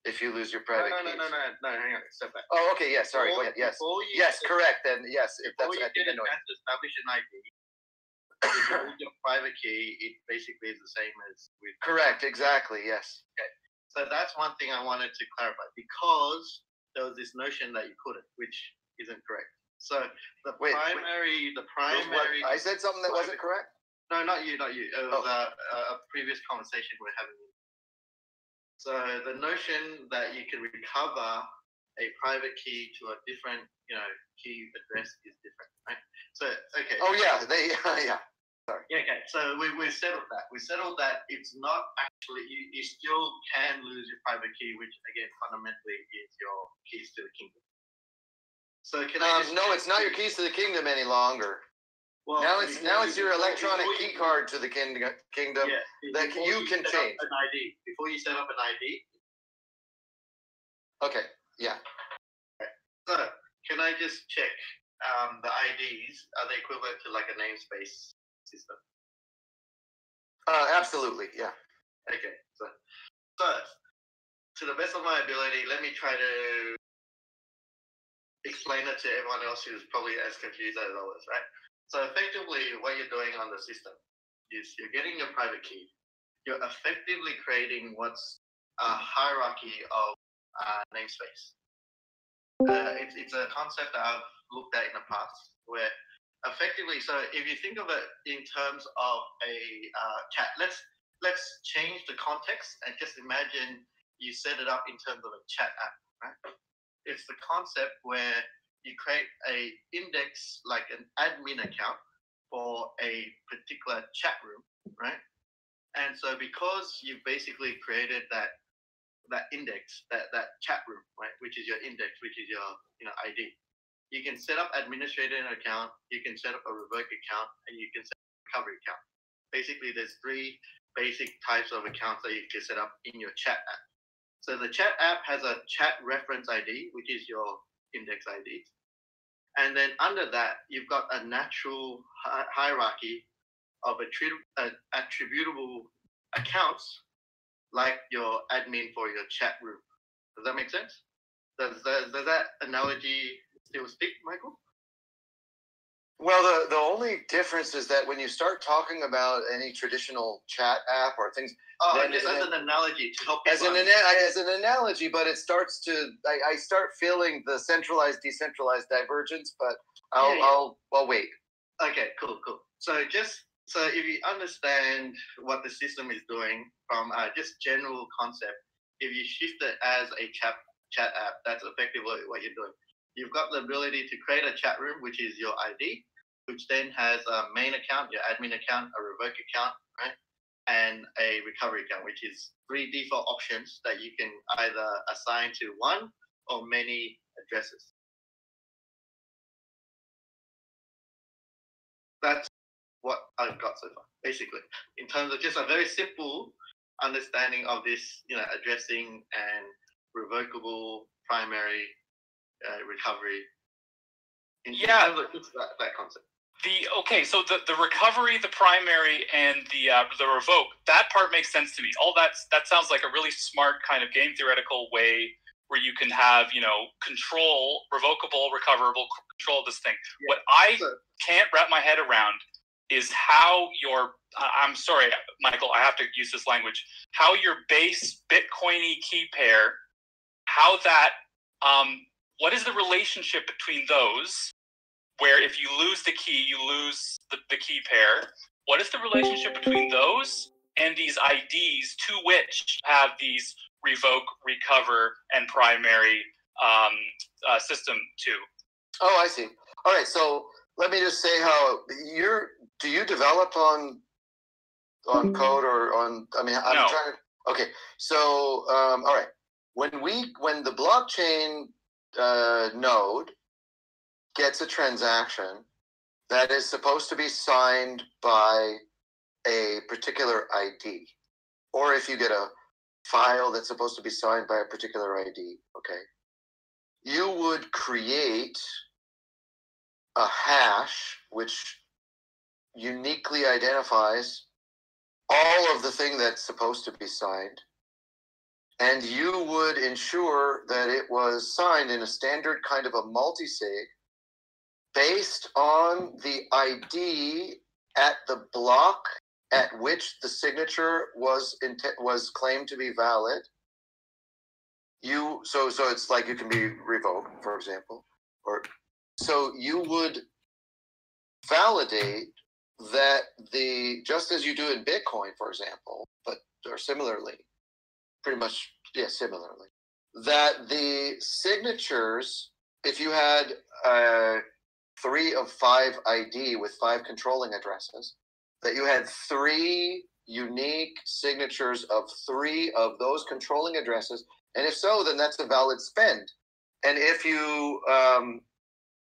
A: if you lose your
G: No,
A: private
G: no, no,
A: keys.
G: no, no, no, hang on, step back.
A: Oh, okay. yes, Sorry. Go
G: Before-
A: ahead. Yes. Yes. Correct. Then yes. If that's
G: you
A: I think
G: get
A: I
G: a
A: know it.
G: chance to establish an ID, if you lose your private key, it basically is the same as with
A: Correct. Exactly. Yes.
G: Okay, So that's one thing I wanted to clarify because there was this notion that you couldn't, which isn't correct. So the
A: Wait, wait.
G: primary, the
A: Was what-
G: primary.
A: I said something that wasn't correct.
G: No, not you, not you. It was
A: Oh.
G: a, a previous conversation we're having. So the notion that you can recover a private key to a different, you know, key address is different, right? So okay.
A: Oh yeah. They. yeah. Sorry.
G: Yeah, okay. So we, we settled that. We settled that it's not actually, you, you still can lose your private key, which again, fundamentally is your keys to the kingdom. So can I
A: Um, no, it's not your keys to the kingdom any longer.
G: Well,
A: now it's now it's your electronic key card to the king, kingdom.
G: Yeah,
A: that
G: before
A: you can change.
G: An ID. Before you set up an ID.
A: Okay. Yeah.
G: So can I just check um, the IDs? Are they equivalent to like a namespace system?
A: Uh, absolutely. Yeah.
G: Okay, so first, to the best of my ability, let me try to explain it to everyone else who's probably as confused as I was, right? So effectively, what you're doing on the system is you're getting your private key. You're effectively creating what's a hierarchy of uh, namespace. Uh, it's, it's a concept that I've looked at in the past where effectively, so if you think of it in terms of a uh, chat, let's let's change the context and just imagine you set it up in terms of a chat app, right? It's the concept where you create a index like an admin account for a particular chat room, right? And so because you've basically created that that index, that that chat room, right, which is your index, which is your you know ID, you can set up administrator account, you can set up a revoke account, and you can set up a recovery account. Basically, there's three basic types of accounts that you can set up in your chat app. So the chat app has a chat reference ID, which is your index ID. And then under that, you've got a natural hi- hierarchy of uh, attributable accounts, like your admin for your chat room. Does that make sense? Does, does, does that analogy still speak, Michael?
A: Well, the, the only difference is that when you start talking about any traditional chat app or things,
G: Oh,
A: Then-
G: just as an analogy to help
A: as an as an analogy, but it starts to I, I start feeling the centralized decentralized divergence. But I'll
G: Yeah, yeah.
A: I'll I'll wait.
G: Okay, cool, cool. So just so if you understand what the system is doing from uh, just general concept, if you shift it as a chat chat app, that's effectively what you're doing. You've got the ability to create a chat room, which is your ID, which then has a main account, your admin account, a revoke account, right? And a recovery account, which is three default options that you can either assign to one or many addresses. That's what I've got so far, basically, in terms of just a very simple understanding of this, you know, addressing and revocable primary uh, recovery.
F: Yeah.
G: that, that concept.
F: The okay, so the, the recovery, the primary, and the uh, the revoke, that part makes sense to me. All that that sounds like a really smart kind of game theoretical way where you can have you know control, revocable, recoverable control of this thing.
G: Yeah.
F: What I
G: So-
F: can't wrap my head around is how your I'm sorry, Michael, I have to use this language. How your base Bitcoiny key pair, how that um, what is the relationship between those? Where if you lose the key, you lose the, the key pair. What is the relationship between those and these IDs to which have these revoke, recover, and primary um, uh, system to?
A: Oh, I see. All right, so let me just say how you're. Do you develop on on code or on? I mean, I'm
F: No.
A: trying to. Okay, so um, all right, when we when the blockchain uh, node gets a transaction that is supposed to be signed by a particular ID, or if you get a file that's supposed to be signed by a particular ID, okay, you would create a hash which uniquely identifies all of the thing that's supposed to be signed and you would ensure that it was signed in a standard kind of a multi-sig based on the id at the block at which the signature was int- was claimed to be valid. You so so it's like you can be revoked for example or so you would validate that the just as you do in bitcoin for example but or similarly pretty much yeah similarly. That the signatures if you had uh, three of five id with five controlling addresses that you had three unique signatures of three of those controlling addresses and if so then that's a valid spend. And if you um,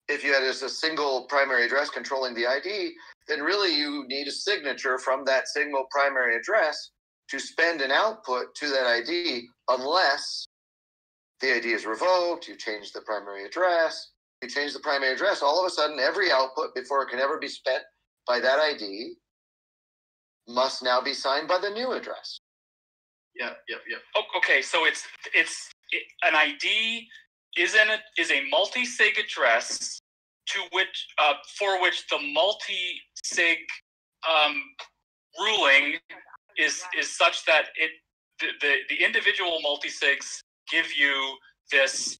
A: if you had just a single primary address controlling the id then really you need a signature from that single primary address to spend an output to that id unless the id is revoked you change the primary address you change the primary address all of a sudden every output before it can ever be spent by that id must now be signed by the new address
G: Yep, yep, yep.
F: Oh, okay, so it's it's it, an ID is in a, is a multi-sig address to which uh, for which the multi-sig um, ruling is is such that it the, the, the individual multi-sigs give you this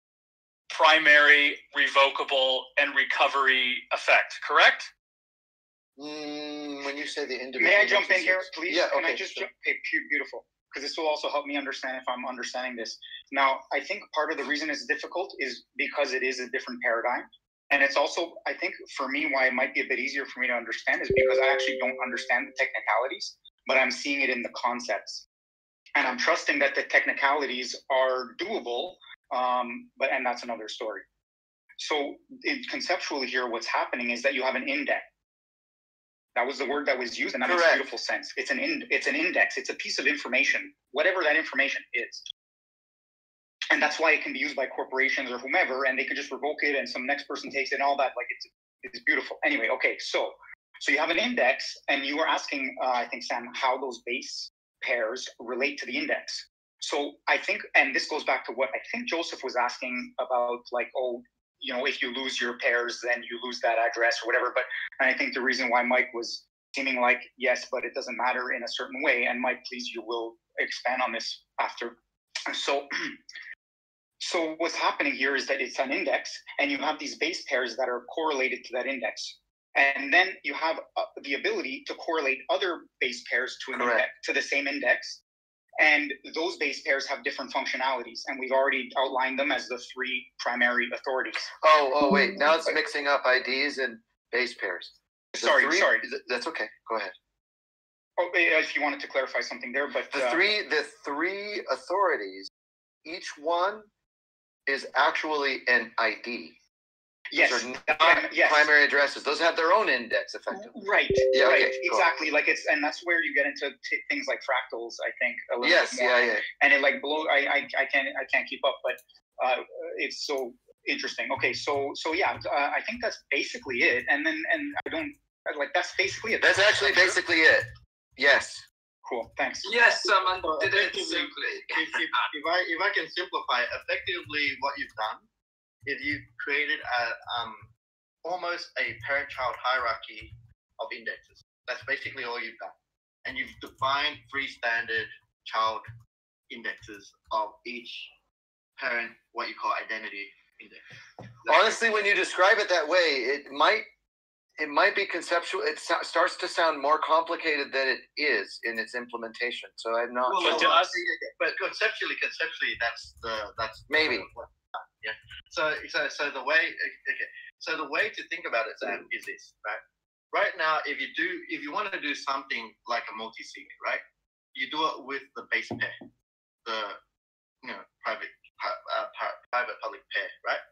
F: primary revocable and recovery effect correct
A: Mm, when you say the individual,
H: May I jump in here, please?
A: Yeah,
H: Can
A: okay.
H: I just
A: sure.
H: jump? Okay, pu- beautiful. Because this will also help me understand if I'm understanding this. Now, I think part of the reason it's difficult is because it is a different paradigm. And it's also, I think, for me, why it might be a bit easier for me to understand is because I actually don't understand the technicalities, but I'm seeing it in the concepts. And I'm trusting that the technicalities are doable, um, but and that's another story. So, in, conceptually, here, what's happening is that you have an index. That was the word that was used, and that makes beautiful sense. It's an in, it's an index. It's a piece of information, whatever that information is. And that's why it can be used by corporations or whomever, and they can just revoke it, and some next person takes it, and all that. Like it's it's beautiful. Anyway, okay, so so you have an index, and you were asking, uh, I think Sam, how those base pairs relate to the index. so I think, and this goes back to what I think Joseph was asking about, like, oh, you know, if you lose your pairs, then you lose that address or whatever. But I think the reason why Mike was seeming like yes, but it doesn't matter in a certain way. And Mike, please, you will expand on this after. So, so what's happening here is that it's an index, and you have these base pairs that are correlated to that index. And then you have uh, the ability to correlate other base pairs to an index, to the same index. And those base pairs have different functionalities, and we've already outlined them as the three primary authorities.
A: Oh, oh, wait. Now it's mixing up IDs and base pairs. The
H: Sorry,
A: three-
H: sorry.
A: th- That's okay. Go ahead.
H: Oh, if you wanted to clarify something there, but
A: The
H: uh,
A: three, the three authorities, each one is actually an ID.
H: Yes,
A: Those are not
H: yes.
A: primary addresses. Those have their own index, effectively.
H: Right,
A: Yeah,
H: right,
A: okay, cool.
H: exactly. Like it's, and that's where you get into t- things like fractals. I think a little
A: Yes,
H: bit more.
A: yeah, yeah.
H: And it like blow. I, I, I can't, I can't keep up, but uh, it's so interesting. Okay, so, so yeah, uh, I think that's basically it. And then, and I don't like that's basically it.
A: That's actually basically it. Yes.
H: cool. Thanks.
D: Yes, someone
G: So
D: did it simply.
G: if, if, if I if I can simplify, effectively what you've done is you've created a um almost a parent-child hierarchy of indexes. That's basically all you've done, and you've defined three standard child indexes of each parent, what you call identity index. That's-
A: Honestly, when you describe it that way, it might it might be conceptual. It so- starts to sound more complicated than it is in its implementation. So I'm not.
G: Well,
A: sure.
E: to us-
G: but conceptually, conceptually, that's the that's
A: Maybe.
G: what- yeah. So so so the way okay. So the way to think about it, Sam, is this right? Right now, if you do if you want to do something like a multi-sig, right? You do it with the base pair, the you know private uh, private public pair, right?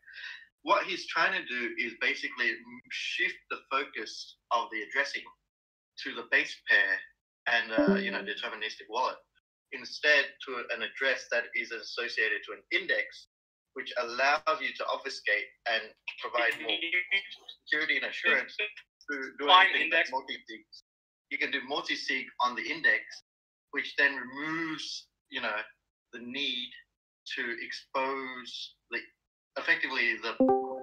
G: What he's trying to do is basically shift the focus of the addressing to the base pair and uh, you know deterministic wallet instead to an address that is associated to an index which allows you to obfuscate and provide more security and assurance to do
E: Fine
G: anything
E: index.
G: like multi-sig. You can do multi-sig on the index, which then removes, you know, the need to expose the effectively the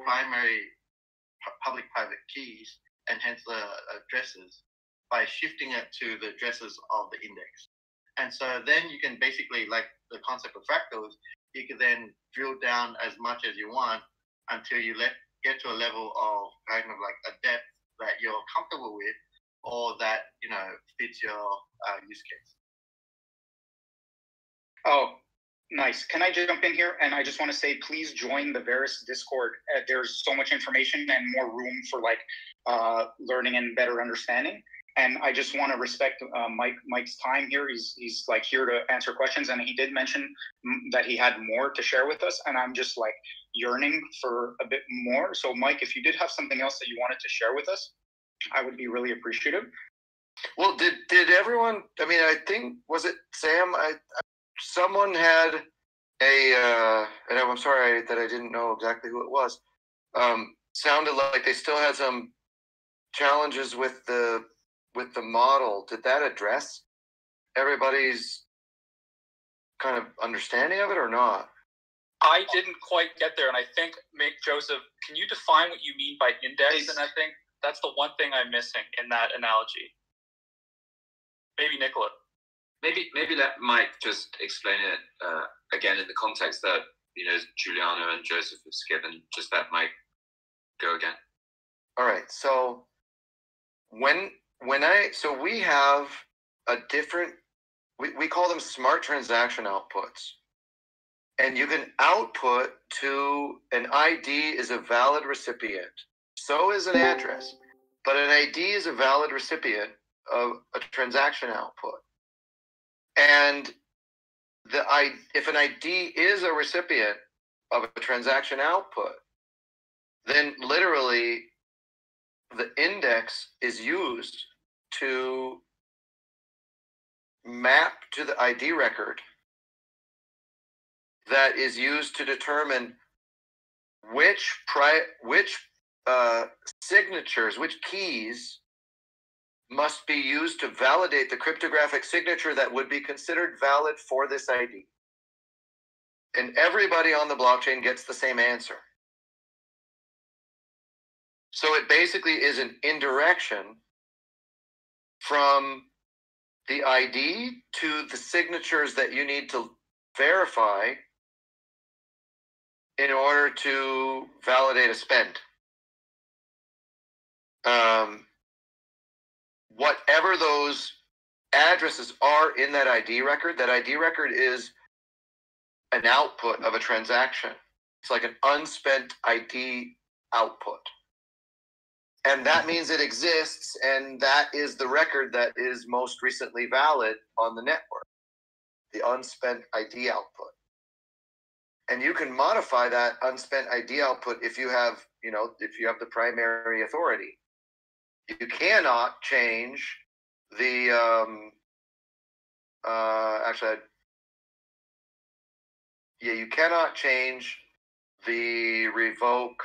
G: primary public-private keys and hence the addresses by shifting it to the addresses of the index. And so then you can basically, like the concept of fractals, you can then drill down as much as you want until you let get to a level of kind of like a depth that you're comfortable with or that you know fits your uh, use case.
H: Oh, nice. Can I jump in here? And I just want to say, please join the Verus Discord. Uh, there's so much information and more room for like uh, learning and better understanding. And I just want to respect uh, Mike Mike's time here. He's he's like here to answer questions, and he did mention mm, that he had more to share with us. And I'm just like yearning for a bit more. So, Mike, if you did have something else that you wanted to share with us, I would be really appreciative.
A: Well, did did everyone? I mean, I think was it Sam? I, I someone had a, uh, and I'm sorry that I didn't know exactly who it was. Um, sounded like they still had some challenges with the with the model. Did that address everybody's kind of understanding of it or not?
E: I didn't quite get there, and I think, Mick Joseph, can you define what you mean by index?
G: Is-
E: And I think that's the one thing I'm missing in that analogy. Maybe Nicola.
D: Maybe maybe let Mike just explain it uh, again in the context that you know Giuliano and Joseph have given. Just let Mike go again.
A: All right. So when when I so we have a different we, we call them smart transaction outputs. And you can output to an ID is a valid recipient. So is an address. But an ID is a valid recipient of a transaction output. And the I if an ID is a recipient of a transaction output, then literally the index is used to map to the ID record that is used to determine which pri- which uh, signatures, which keys must be used to validate the cryptographic signature that would be considered valid for this ID. and everybody on the blockchain gets the same answer. So it basically is an indirection from the ID to the signatures that you need to verify in order to validate a spend. Um, whatever those addresses are in that ID record, that ID record is an output of a transaction. It's like an unspent ID output. And that means it exists, and that is the record that is most recently valid on the network, the unspent ID output. And you can modify that unspent ID output if you have, you know, if you have the primary authority. You cannot change the um, uh, actually, I'd, yeah, you cannot change the revoke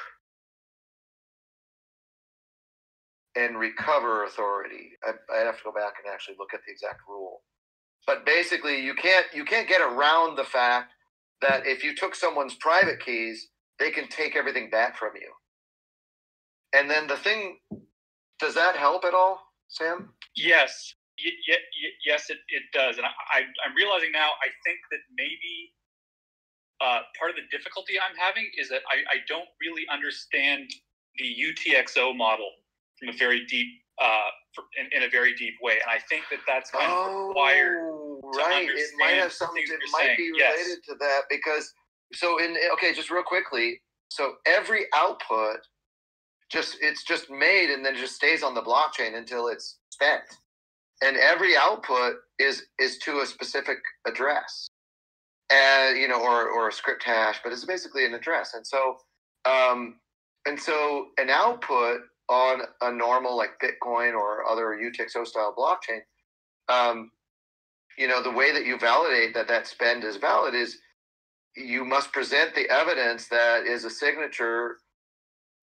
A: and recover authority. I, I'd have to go back and actually look at the exact rule. But basically, you can't you can't get around the fact that if you took someone's private keys, they can take everything back from you. And then the thing, does that help at all, Sam?
F: Yes, y- y- yes, it, it does. And I, I'm realizing now, I think that maybe uh, part of the difficulty I'm having is that I, I don't really understand the UTXO model from a very deep, uh, in, in a very deep way. And I think that that's kind of required.
A: Oh,
F: to
A: right. It might have something. It
F: you're
A: might
F: saying.
A: be
F: Yes.
A: related to that because so in okay, just real quickly. So every output, just it's just made and then just stays on the blockchain until it's spent, and every output is is to a specific address, and you know, or or a script hash, but it's basically an address, and so um, and so an output on a normal like Bitcoin or other UTXO style blockchain. Um, you know the way that you validate that that spend is valid is you must present the evidence that is a signature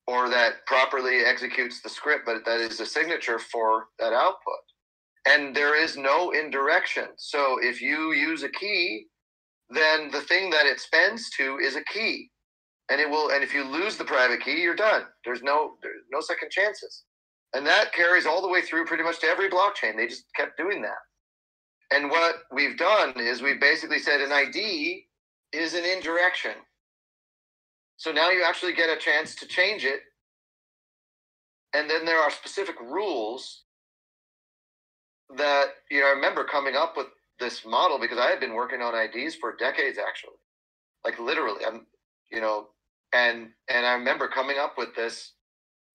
A: or that properly executes the script but that is a signature for that output and there is no indirection so if you use a key then the thing that it spends to is a key and it will and if you lose the private key you're done there's no there's no second chances and that carries all the way through pretty much to every blockchain they just kept doing that and what we've done is we've basically said an ID is an indirection. So now you actually get a chance to change it. And then there are specific rules that, you know, I remember coming up with this model because I had been working on IDs for decades actually. Like literally. I'm you know, and and I remember coming up with this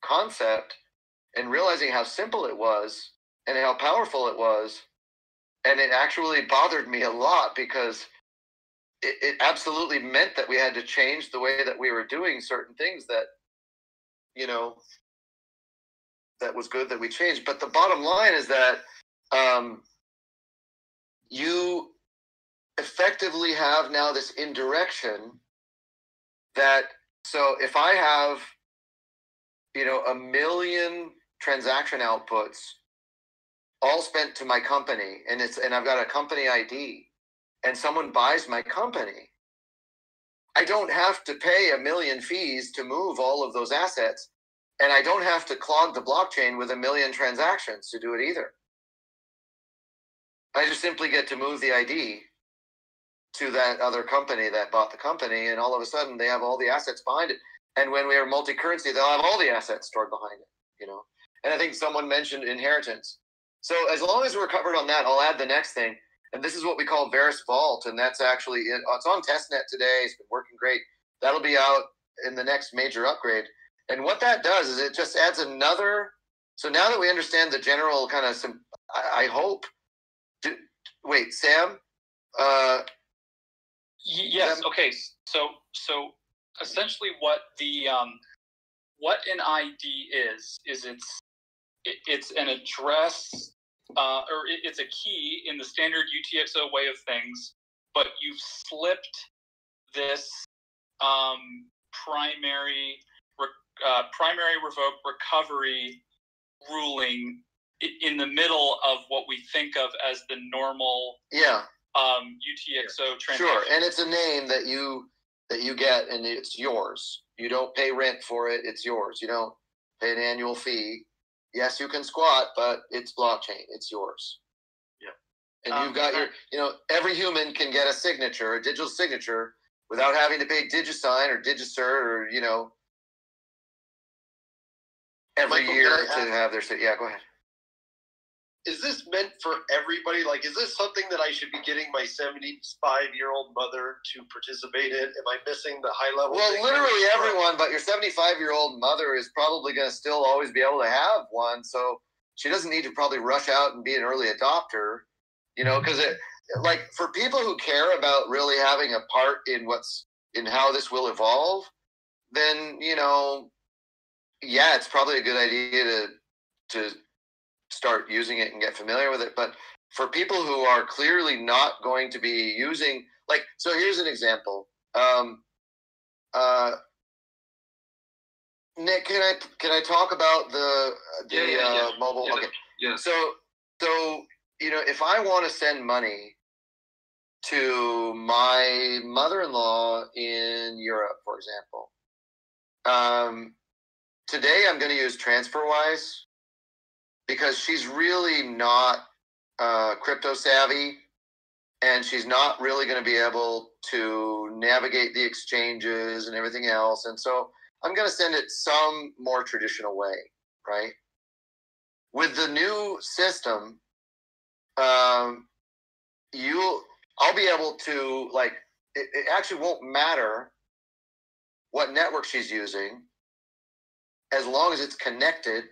A: concept and realizing how simple it was and how powerful it was. And it actually bothered me a lot because it, it absolutely meant that we had to change the way that we were doing certain things that you know that was good that we changed. But the bottom line is that um, you effectively have now this indirection that so if i have you know a million transaction outputs all spent to my company and it's and I've got a company ID and someone buys my company I don't have to pay a million fees to move all of those assets and I don't have to clog the blockchain with a million transactions to do it either. I just simply get to move the ID to that other company that bought the company and all of a sudden they have all the assets behind it and when we are multi-currency they'll have all the assets stored behind it you know and I think someone mentioned inheritance so as long as we're covered on that, I'll add the next thing, and this is what we call Verus Vault, and that's actually it, it's on testnet today. It's been working great. That'll be out in the next major upgrade. And what that does is it just adds another. So now that we understand the general kind of some, I, I hope. Do, wait, Sam. Uh,
F: yes. Okay. So so essentially, what the um, what an ID is is it's it, it's an address uh, or it, it's a key in the standard UTXO way of things, but you've slipped this um, primary re- uh, primary revoke recovery ruling in the middle of what we think of as the normal
A: yeah.
F: Um, UTXO transaction.
A: Sure, and it's a name that you that you get, and it's yours. You don't pay rent for it; it's yours. You don't pay an annual fee. Yes, you can squat, but it's blockchain. It's yours.
G: Yeah.
A: And
F: Um,
A: you've got your, you know, every human can get a signature, a digital signature, without having to pay DigiSign or DigiCert or you know, every
I: Michael,
A: year to
I: ask-
A: have their. Yeah, go ahead.
I: Is this meant for everybody? Like, is this something that I should be getting my 75 year old mother to participate in? Am I missing the high level?
A: Well, literally everyone, but your 75 year old mother is probably going to still always be able to have one. So she doesn't need to probably rush out and be an early adopter, you know, because it, like, for people who care about really having a part in what's, in how this will evolve, then, you know, yeah, it's probably a good idea to, to start using it and get familiar with it. But for people who are clearly not going to be using, like, so here's an example. Um, uh, Nick, can I can I talk about the the
D: Yeah, yeah, yeah.
A: uh, mobile? Okay,
D: Yeah.
A: so so you know, if I want to send money to my mother-in-law in Europe, for example, um, today I'm going to use TransferWise because she's really not uh, crypto savvy and she's not really going to be able to navigate the exchanges and everything else. And so I'm going to send it some more traditional way, right? With the new system, um, you I'll be able to like it, it actually won't matter what network she's using as long as it's connected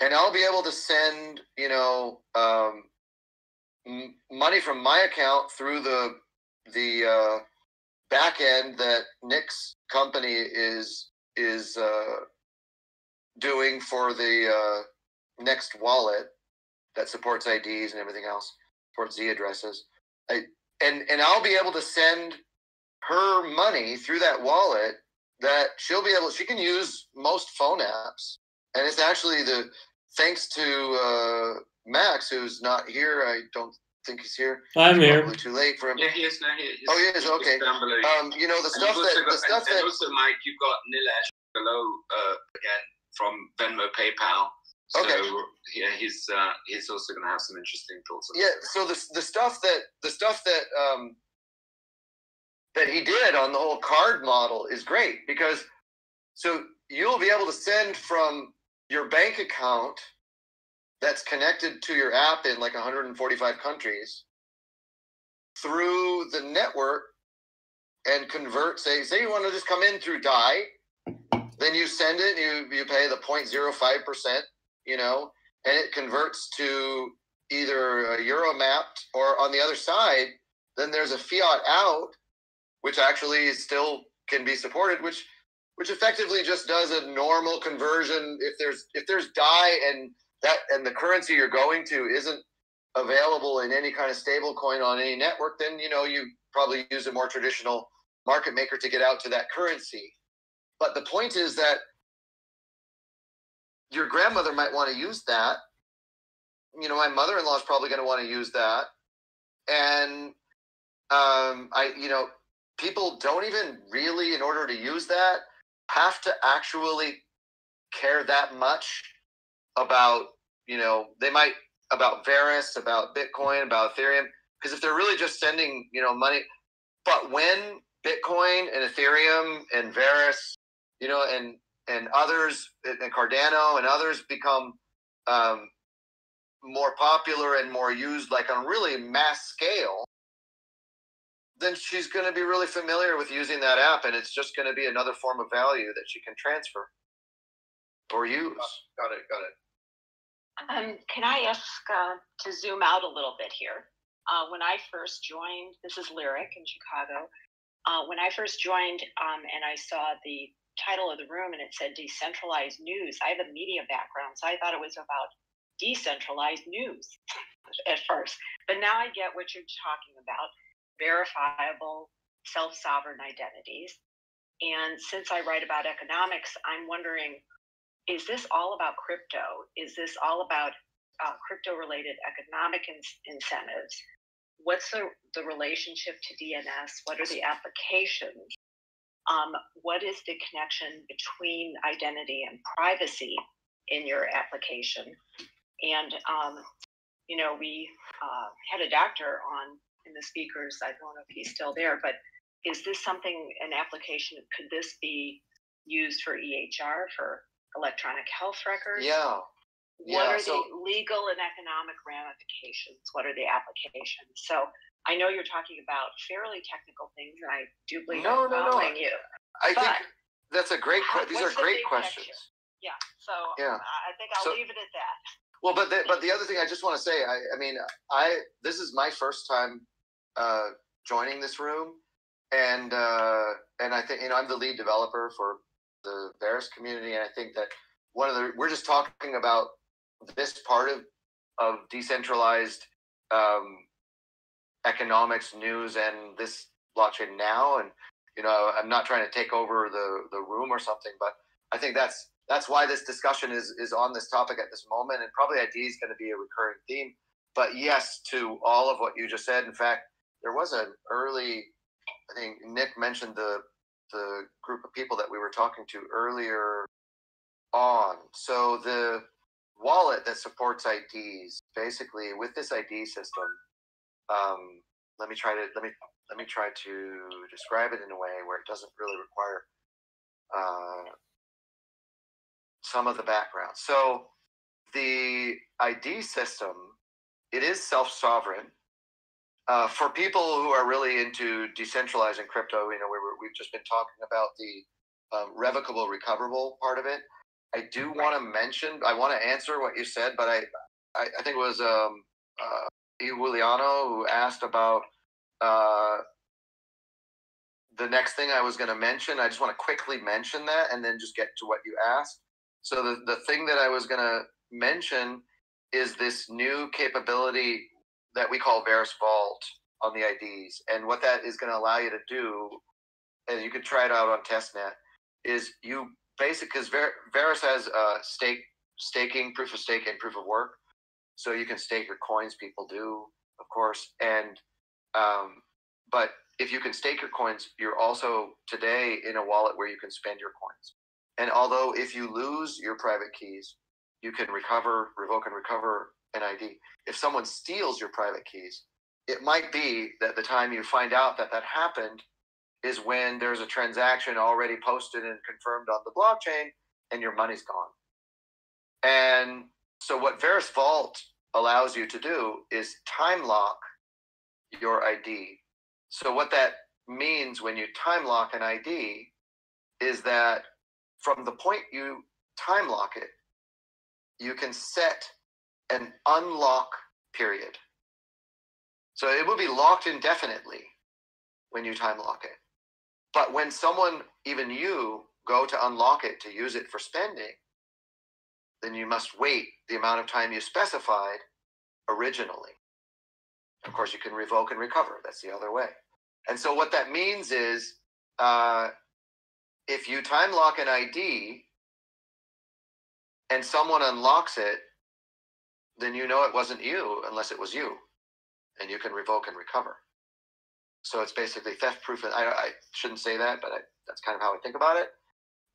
A: and I'll be able to send, you know, um, m- money from my account through the the uh, back end that Nick's company is is uh, doing for the uh, next wallet that supports IDs and everything else, supports Z addresses. I, and and I'll be able to send her money through that wallet that she'll be able she can use most phone apps and it's actually the thanks to uh, Max who's not here I don't think he's here
J: I'm here.
A: probably too late for him
D: Yeah, he is now. He is.
A: Oh, he is? Okay.
D: You.
A: um you know the
D: And
A: stuff that
D: also
A: the stuff
D: and,
A: that
D: and also, Mike, you've got Nilesh below uh, again from Venmo, PayPal. So
A: Okay.
D: yeah, he's uh, he's also going to have some interesting thoughts. On
A: yeah
D: this.
A: so the the stuff that the stuff that um that he did on the whole card model is great because so you'll be able to send from your bank account that's connected to your app in like 145 countries through the network and convert say say you want to just come in through DAI then you send it you you pay the 0.05% you know and it converts to either a euro mapped or on the other side then there's a fiat out which actually still can be supported which which effectively just does a normal conversion. If there's if there's DAI and that and the currency you're going to isn't available in any kind of stable coin on any network then you know you probably use a more traditional market maker to get out to that currency. But the point is that your grandmother might want to use that. You know my mother-in-law is probably going to want to use that. And um i you know people don't even really in order to use that have to actually care that much about you know they might about Verus, about Bitcoin, about Ethereum because if they're really just sending you know money but when Bitcoin and Ethereum and Verus you know and and others and Cardano and others become um, more popular and more used like on really mass scale then she's going to be really familiar with using that app and it's just going to be another form of value that she can transfer or use
I: Got it. Got it.
K: Um, can I ask uh, to zoom out a little bit here? Uh, when I first joined, this is Lyric in Chicago. Uh, when I first joined um, and I saw the title of the room and it said decentralized news, I have a media background, so I thought it was about decentralized news at first. But now I get what you're talking about verifiable self sovereign identities. And since I write about economics, I'm wondering is this all about crypto? Is this all about uh, crypto related economic in- incentives? what's the, the relationship to DNS? What are the applications? Um, what is the connection between identity and privacy in your application? And, um, you know, we uh, had a doctor on in the speakers. I don't know if he's still there, but is this something, an application, could this be used for EHR, for electronic health records?
A: Yeah.
K: What
A: Yeah,
K: are
A: so-
K: the legal and economic ramifications? What are the applications? So I know you're talking about fairly technical things, and I do believe
A: No,
K: I'm
A: no, no.
K: you.
A: I think that's a great.
K: How-
A: these are great questions.
K: Yeah. So
A: Yeah.
K: I I think I'll
A: So-
K: leave it at that.
A: Well, but the, but the other thing I just want to say, I, I mean, I this is my first time uh, joining this room, and uh, and I think you know I'm the lead developer for the Verus community, and I think that one of the we're just talking about this part of of decentralized um, economics news and this blockchain now, and you know I'm not trying to take over the the room or something, but I think that's that's why this discussion is is on this topic at this moment, and probably ID is going to be a recurring theme. But yes, to all of what you just said. In fact, there was an early, I think Nick mentioned the the group of people that we were talking to earlier on. So the wallet that supports IDs, basically with this ID system, um, let me try to let me let me try to describe it in a way where it doesn't really require uh, some of the background. So the ID system, it is self-sovereign. Uh, for people who are really into decentralizing crypto, you know, we were, we've just been talking about the um, revocable recoverable part of it. I do want to mention, I want to answer what you said, but I, I, I think it was um, uh, Iuliano who asked about uh, the next thing I was going to mention. I just want to quickly mention that and then just get to what you asked. So the, the thing that I was going to mention is this new capability that we call Verus Vault on the IDs. And what that is going to allow you to do, and you can try it out on testnet, is you basic because Ver, Verus has uh, stake staking, proof of stake, and proof of work. So you can stake your coins. People do, of course, and um, but if you can stake your coins, you're also today in a wallet where you can spend your coins. And although if you lose your private keys, you can recover, revoke, and recover an ID. If someone steals your private keys, it might be that the time you find out that that happened is when there's a transaction already posted and confirmed on the blockchain and your money's gone. And so, what Verus Vault allows you to do is time lock your ID. So, what that means when you time lock an ID is that from the point you time lock it, you can set an unlock period. So it will be locked indefinitely when you time lock it. But when someone, even you, go to unlock it to use it for spending, then you must wait the amount of time you specified originally. Of course, you can revoke and recover. That's the other way. And so what that means is uh, if you time lock an ID and someone unlocks it, then you know it wasn't you unless it was you, and you can revoke and recover. So it's basically theft proof. I, I shouldn't say that, but I, that's kind of how I think about it.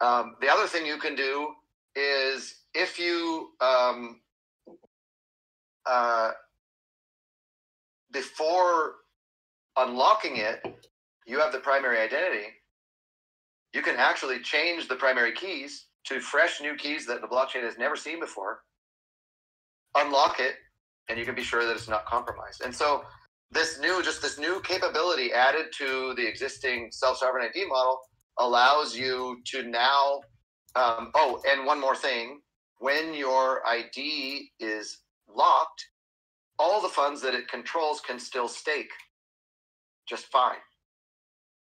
A: Um, the other thing you can do is if you um, uh, before unlocking it, you have the primary identity. You can actually change the primary keys to fresh new keys that the blockchain has never seen before. Unlock it, and you can be sure that it's not compromised. And so, this new, just this new capability added to the existing self-sovereign ID model allows you to now. Um, oh, and one more thing: when your ID is locked, all the funds that it controls can still stake just fine.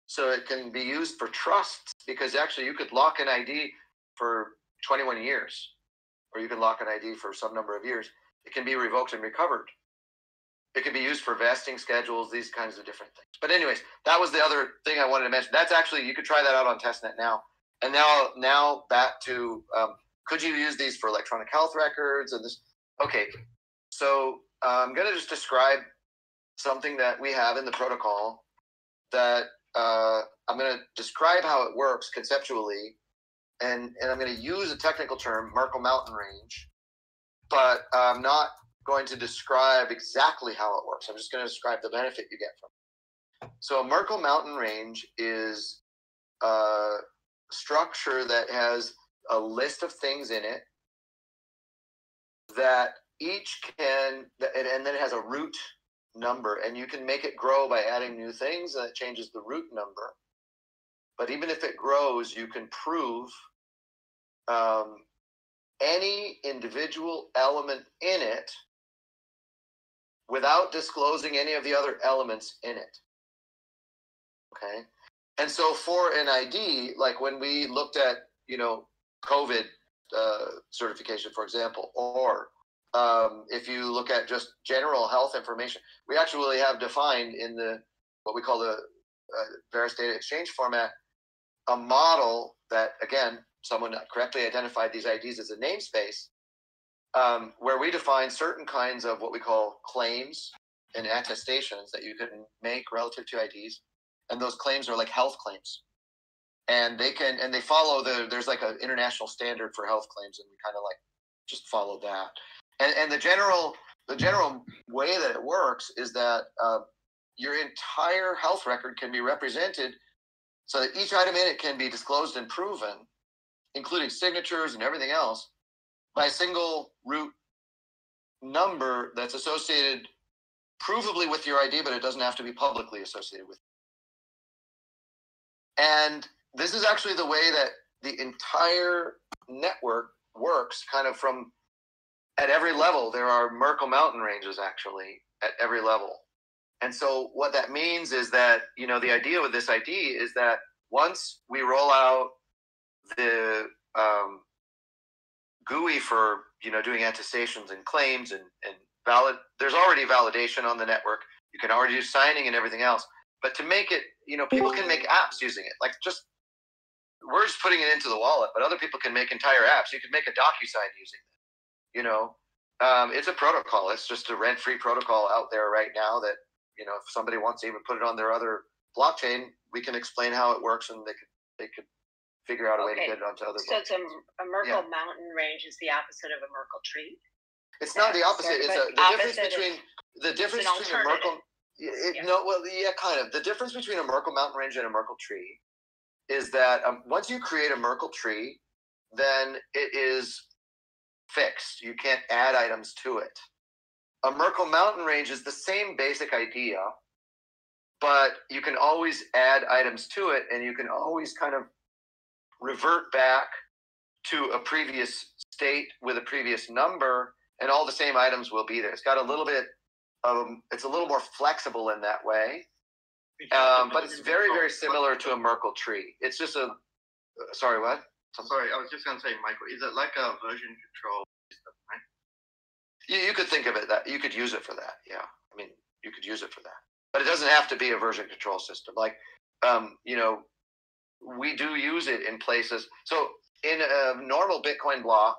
A: So it can be used for trusts because actually you could lock an ID for 21 years, or you can lock an ID for some number of years. It can be revoked and recovered. It can be used for vesting schedules, these kinds of different things. But anyways, that was the other thing I wanted to mention. That's actually you could try that out on testnet now. And now, now back to um, could you use these for electronic health records and this? Okay, so uh, I'm going to just describe something that we have in the protocol that uh, I'm going to describe how it works conceptually, and and I'm going to use a technical term, Merkle Mountain Range, but I'm not going to describe exactly how it works. I'm just going to describe the benefit you get from it. So a Merkle Mountain Range is a structure that has a list of things in it that each can, and, then it has a root number, and you can make it grow by adding new things, and it changes the root number. But even if it grows, you can prove um, any individual element in it without disclosing any of the other elements in it. Okay. And so for an ID, like when we looked at, you know, COVID uh, certification, for example, or um, if you look at just general health information, we actually have defined in the what we call the uh, Verus data exchange format a model that, again, someone correctly identified these IDs as a namespace, um, where we define certain kinds of what we call claims and attestations that you can make relative to IDs, and those claims are like health claims, and they can and they follow the there's like an international standard for health claims, and we kind of like just follow that, and and the general the general way that it works is that uh, your entire health record can be represented so that each item in it can be disclosed and proven, including signatures and everything else, by a single root number that's associated provably with your ID, but it doesn't have to be publicly associated with. And this is actually the way that the entire network works, kind of from at every level. There are Merkle mountain ranges actually at every level. And so what that means is that, you know, the idea with this ID is that once we roll out the um, GUI for, you know, doing attestations and claims and, and valid, there's already validation on the network. You can already do signing and everything else. But to make it, you know, people can make apps using it. Like just, we're just putting it into the wallet, but other people can make entire apps. You could make a DocuSign using it. You know, um, it's a protocol. It's just a rent-free protocol out there right now that you know, if somebody wants to even put it on their other blockchain, we can explain how it works, and they could they could figure out a way to get it onto other.
K: So it's a, a Merkle
A: Yeah.
K: mountain range is the opposite of a Merkle tree.
A: It's not the opposite. It's a, the difference
K: opposite is-
A: between the difference between a Merkle. It,
K: Yeah.
A: No, well, yeah, kind of. The difference between a Merkle mountain range and a Merkle tree is that um, once you create a Merkle tree, then it is fixed. You can't add items to it. A Merkle mountain range is the same basic idea, but you can always add items to it, and you can always kind of revert back to a previous state with a previous number, and all the same items will be there. It's got a little bit of, it's a little more flexible in that way, um, but it's very, very similar to a Merkle tree. It's just a, sorry, what?
G: Sorry, I was just gonna say, Michael, is it like a version control system, right?
A: You, you could think of it that you could use it for that. Yeah, I mean, you could use it for that, but it doesn't have to be a version control system. Like, um, you know, we do use it in places. So in a normal Bitcoin block,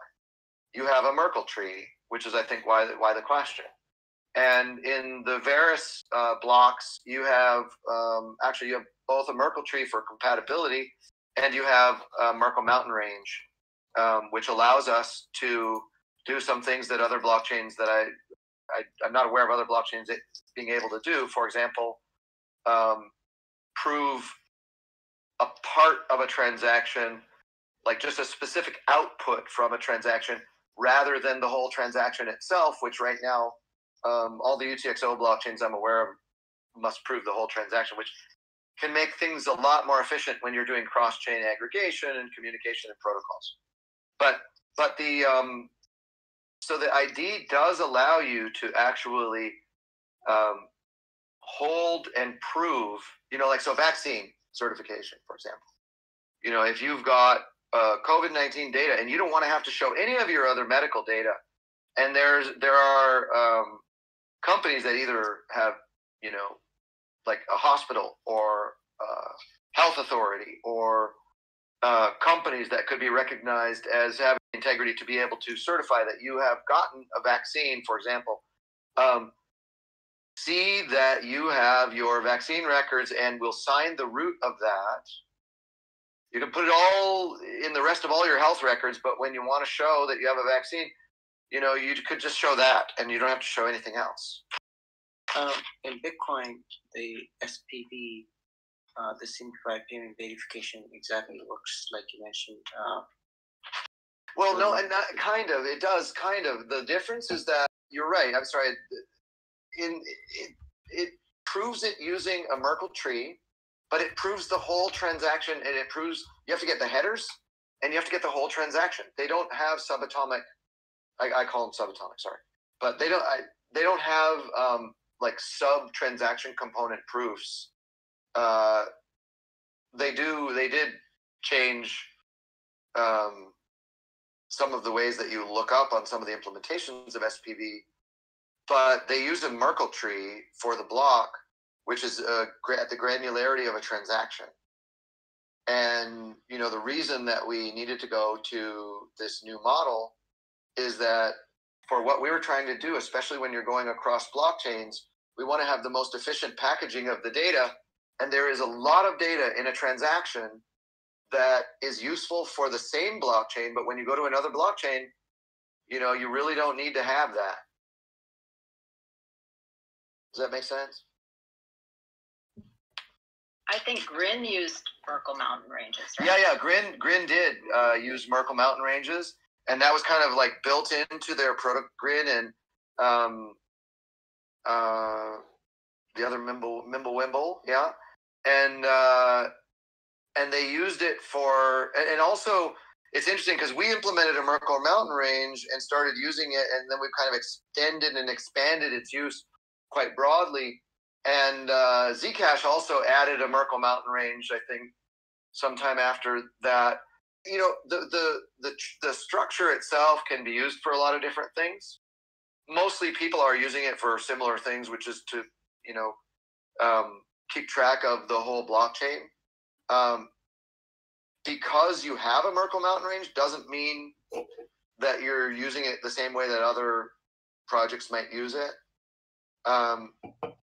A: you have a Merkle tree, which is, I think, why the, why the question. And in the Verus uh, blocks, you have um, actually you have both a Merkle tree for compatibility, and you have a Merkle mountain range, um, which allows us to do some things that other blockchains that I, I I'm not aware of other blockchains being able to do. For example, um, prove a part of a transaction, like just a specific output from a transaction, rather than the whole transaction itself. Which right now, um, all the UTXO blockchains I'm aware of must prove the whole transaction, which can make things a lot more efficient when you're doing cross-chain aggregation and communication and protocols. But but the um, so the ID does allow you to actually um, hold and prove, you know, like so vaccine certification, for example. You know, if you've got uh, COVID nineteen data and you don't want to have to show any of your other medical data, and there's there are um, companies that either have you know like a hospital or uh, health authority or uh, companies that could be recognized as having integrity to be able to certify that you have gotten a vaccine, for example. Um, see that you have your vaccine records and we'll sign the root of that. You can put it all in the rest of all your health records, but when you want to show that you have a vaccine, you know, you could just show that and you don't have to show anything else.
J: Um, in Bitcoin, the SPV, uh, the simplified payment verification, exactly works like you mentioned. Uh,
A: Well, no, and not kind of. It does kind of. The difference is that you're right. I'm sorry. In it, it proves it using a Merkle tree, but it proves the whole transaction, and it proves you have to get the headers and you have to get the whole transaction. They don't have subatomic. I, I call them subatomic. Sorry, but they don't. I, they don't have um, like sub transaction component proofs. Uh, they do. They did change. Um, some of the ways that you look up on some of the implementations of SPV, but they use a Merkle tree for the block, which is uh, at the granularity of a transaction. And you know the reason that we needed to go to this new model is that for what we were trying to do, especially when you're going across blockchains, we want to have the most efficient packaging of the data. And there is a lot of data in a transaction that is useful for the same blockchain, but when you go to another blockchain, you know, you really don't need to have that. Does that make sense?
K: I think Grin used Merkle Mountain Ranges, right?
A: Yeah, yeah. Grin Grin did uh, use Merkle Mountain Ranges, and that was kind of like built into their product Grin and um, uh, the other Mimble Mimblewimble, yeah, and uh, and they used it for and, and also it's interesting because we implemented a Merkle Mountain Range and started using it, and then we've kind of extended and expanded its use quite broadly. And uh, Zcash also added a Merkle Mountain Range, I think, sometime after that. You know, the the the the structure itself can be used for a lot of different things. Mostly, people are using it for similar things, which is to you know um, keep track of the whole blockchain. Um, because you have a Merkle Mountain Range doesn't mean that you're using it the same way that other projects might use it. Um,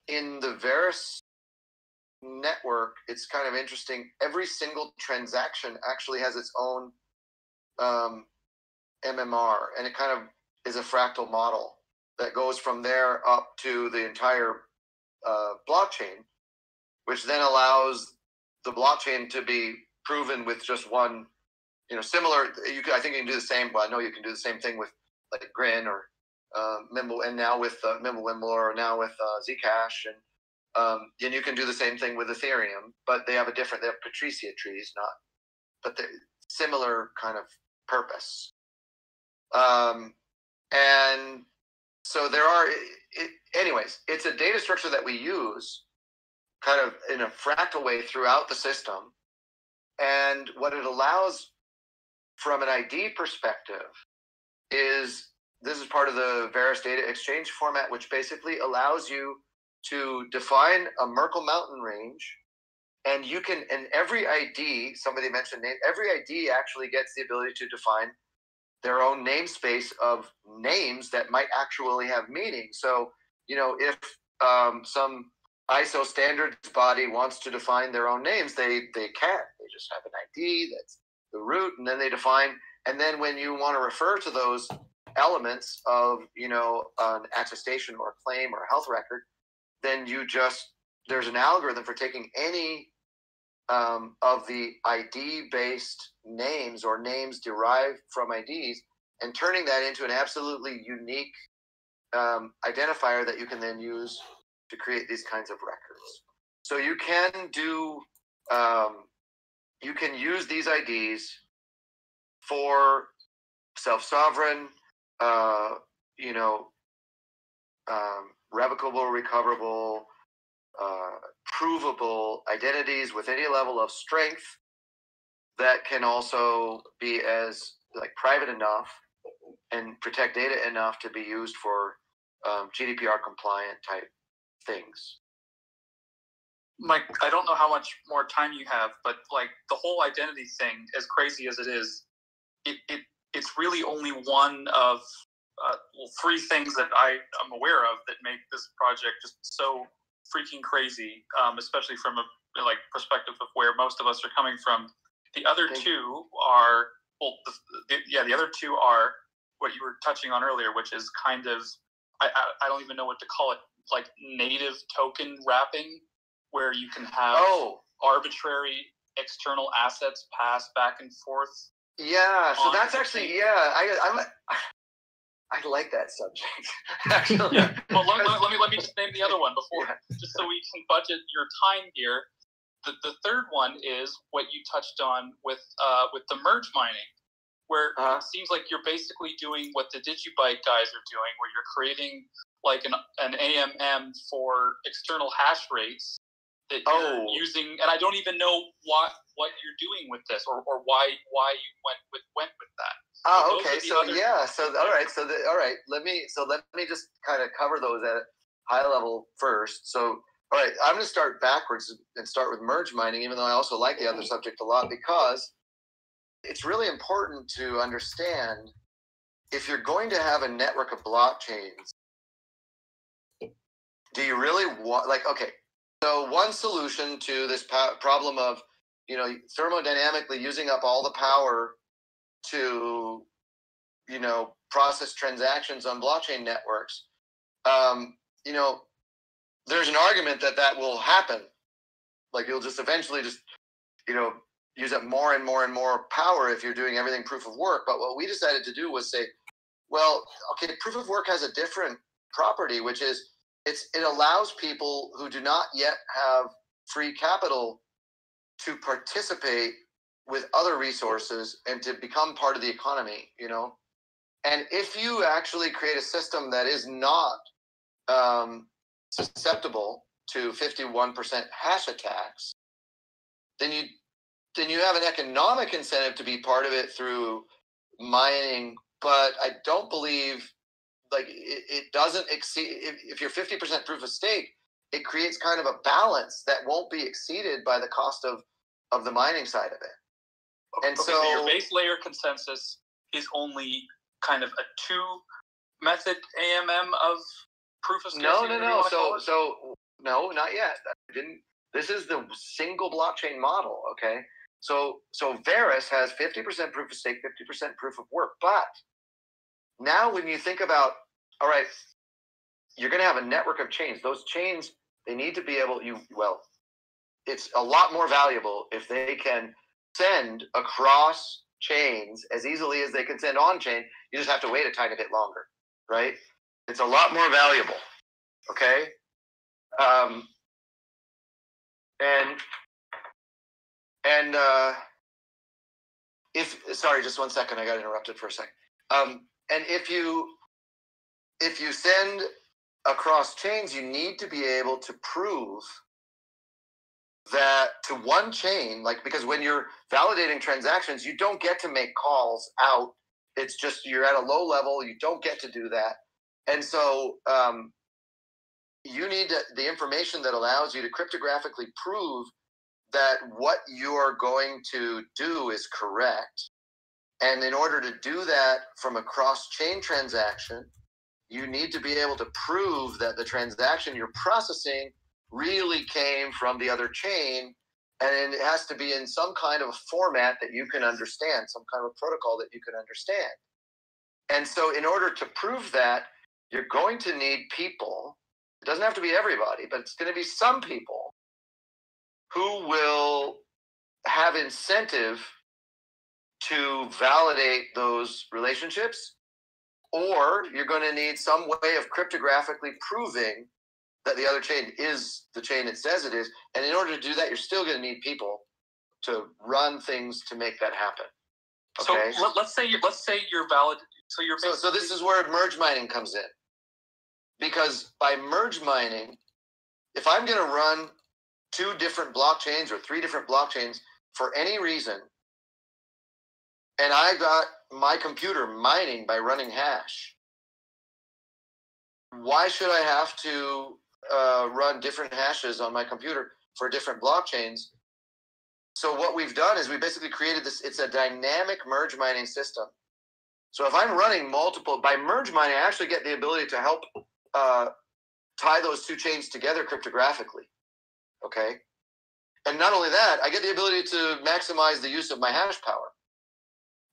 A: in the Verus network, it's kind of interesting. Every single transaction actually has its own um, MMR, and it kind of is a fractal model that goes from there up to the entire uh, blockchain, which then allows the blockchain to be proven with just one, you know, similar. You can, I think you can do the same. Well, I know you can do the same thing with like Grin or uh, Mimble, and now with uh, Mimblewimble, or now with uh, Zcash, and um, and you can do the same thing with Ethereum. But they have a different. They have Patricia trees, not, but they similar kind of purpose. Um, and so there are. It, anyways, it's a data structure that we use kind of in a fractal way throughout the system. And what it allows from an ID perspective is this is part of the Verus data exchange format, which basically allows you to define a Merkle mountain range. And you can, and every ID, somebody mentioned name, every ID actually gets the ability to define their own namespace of names that might actually have meaning. So, you know, if um, some ISO standards body wants to define their own names, they they can. They just have an ID that's the root, and then they define. And then when you want to refer to those elements of you know an attestation or a claim or a health record, then you just there's an algorithm for taking any um, of the ID based names or names derived from IDs and turning that into an absolutely unique um, identifier that you can then use to create these kinds of records. So you can do, um, you can use these IDs for self-sovereign, uh, you know, um, revocable, recoverable, uh, provable identities with any level of strength that can also be as like private enough and protect data enough to be used for um, GDPR compliant type things.
F: Mike, I don't know how much more time you have, but like the whole identity thing, as crazy as it is, it, it it's really only one of uh, well, three things that I am aware of that make this project just so freaking crazy, um, especially from a like perspective of where most of us are coming from. The other two are well, the, the, yeah, the other two are what you were touching on earlier, which is kind of I, I, I don't even know what to call it, like native token wrapping, where you can have
A: Oh.
F: arbitrary external assets pass back and forth.
A: Yeah, so
F: on
A: that's actually
F: chain.
A: yeah. I I'm I like that subject. actually.
F: Yeah. Well, let, let, let me let me just name the other one before, just so we can budget your time here. The, the third one is what you touched on with uh, with the merge mining, where
A: Uh-huh.
F: it seems like you're basically doing what the DigiByte guys are doing, where you're creating like an an AMM for external hash rates that
A: Oh.
F: you're using, and I don't even know what what you're doing with this, or, or why why you went with went with that.
A: Oh,
F: are
A: okay. So
F: other-
A: yeah. So all right. So the, all right. Let me. So let me just kind of cover those at a high level first. So all right. I'm going to start backwards and start with merge mining, even though I also like the other mm-hmm. subject a lot because it's really important to understand if you're going to have a network of blockchains. Do you really want like okay? So one solution to this problem of you know thermodynamically using up all the power to you know process transactions on blockchain networks um, you know there's an argument that that will happen. Like you'll just eventually just you know use up more and more and more power if you're doing everything proof of work. But what we decided to do was say well okay proof of work has a different property which is it's it allows people who do not yet have free capital to participate with other resources and to become part of the economy you know? And if you actually create a system that is not um, susceptible to 51% hash attacks then you then you have an economic incentive to be part of it through mining. But i don't believe like it, it doesn't exceed if, if you're 50% proof of stake it creates kind of a balance that won't be exceeded by the cost of of the mining side of it and
F: Okay,
A: so
F: your base layer consensus is only kind of a two method AMM of proof of stake
A: No, no,
F: no.
A: So, so no, not yet. I didn't. This is the single blockchain model. Okay. So, so Verus has fifty percent proof of stake, fifty percent proof of work. But now, when you think about, all right, you're going to have a network of chains. Those chains, they need to be able. You well, it's a lot more valuable if they can send across chains as easily as they can send on chain. You just have to wait a tiny bit longer, right? It's a lot more valuable. Okay. Um, and and uh, if sorry, just one second, I got interrupted for a second. Um, and if you if you send across chains, you need to be able to prove that to one chain, like because when you're validating transactions, you don't get to make calls out. It's just you're at a low level. You don't get to do that, and so um, you need to, the information that allows you to cryptographically prove that what you are going to do is correct. And in order to do that from a cross chain transaction, you need to be able to prove that the transaction you're processing really came from the other chain. And it has to be in some kind of a format that you can understand, some kind of a protocol that you can understand. And so, in order to prove that, you're going to need people. It doesn't have to be everybody, but it's going to be some people who will have incentive to validate those relationships, or you're going to need some way of cryptographically proving that the other chain is the chain it says it is. And in order to do that, you're still going to need people to run things to make that happen. Okay.
F: So let, let's say you're, let's say you're valid. So you're
A: So, so this is where merge mining comes in. Because by merge mining, if I'm going to run two different blockchains or three different blockchains for any reason, and I got my computer mining by running hash, why should I have to uh, run different hashes on my computer for different blockchains? So what we've done is we basically created this. It's a dynamic merge mining system So if I'm running multiple by merge mining, I actually get the ability to help uh, tie those two chains together cryptographically. Okay, and not only that, I get the ability to maximize the use of my hash power.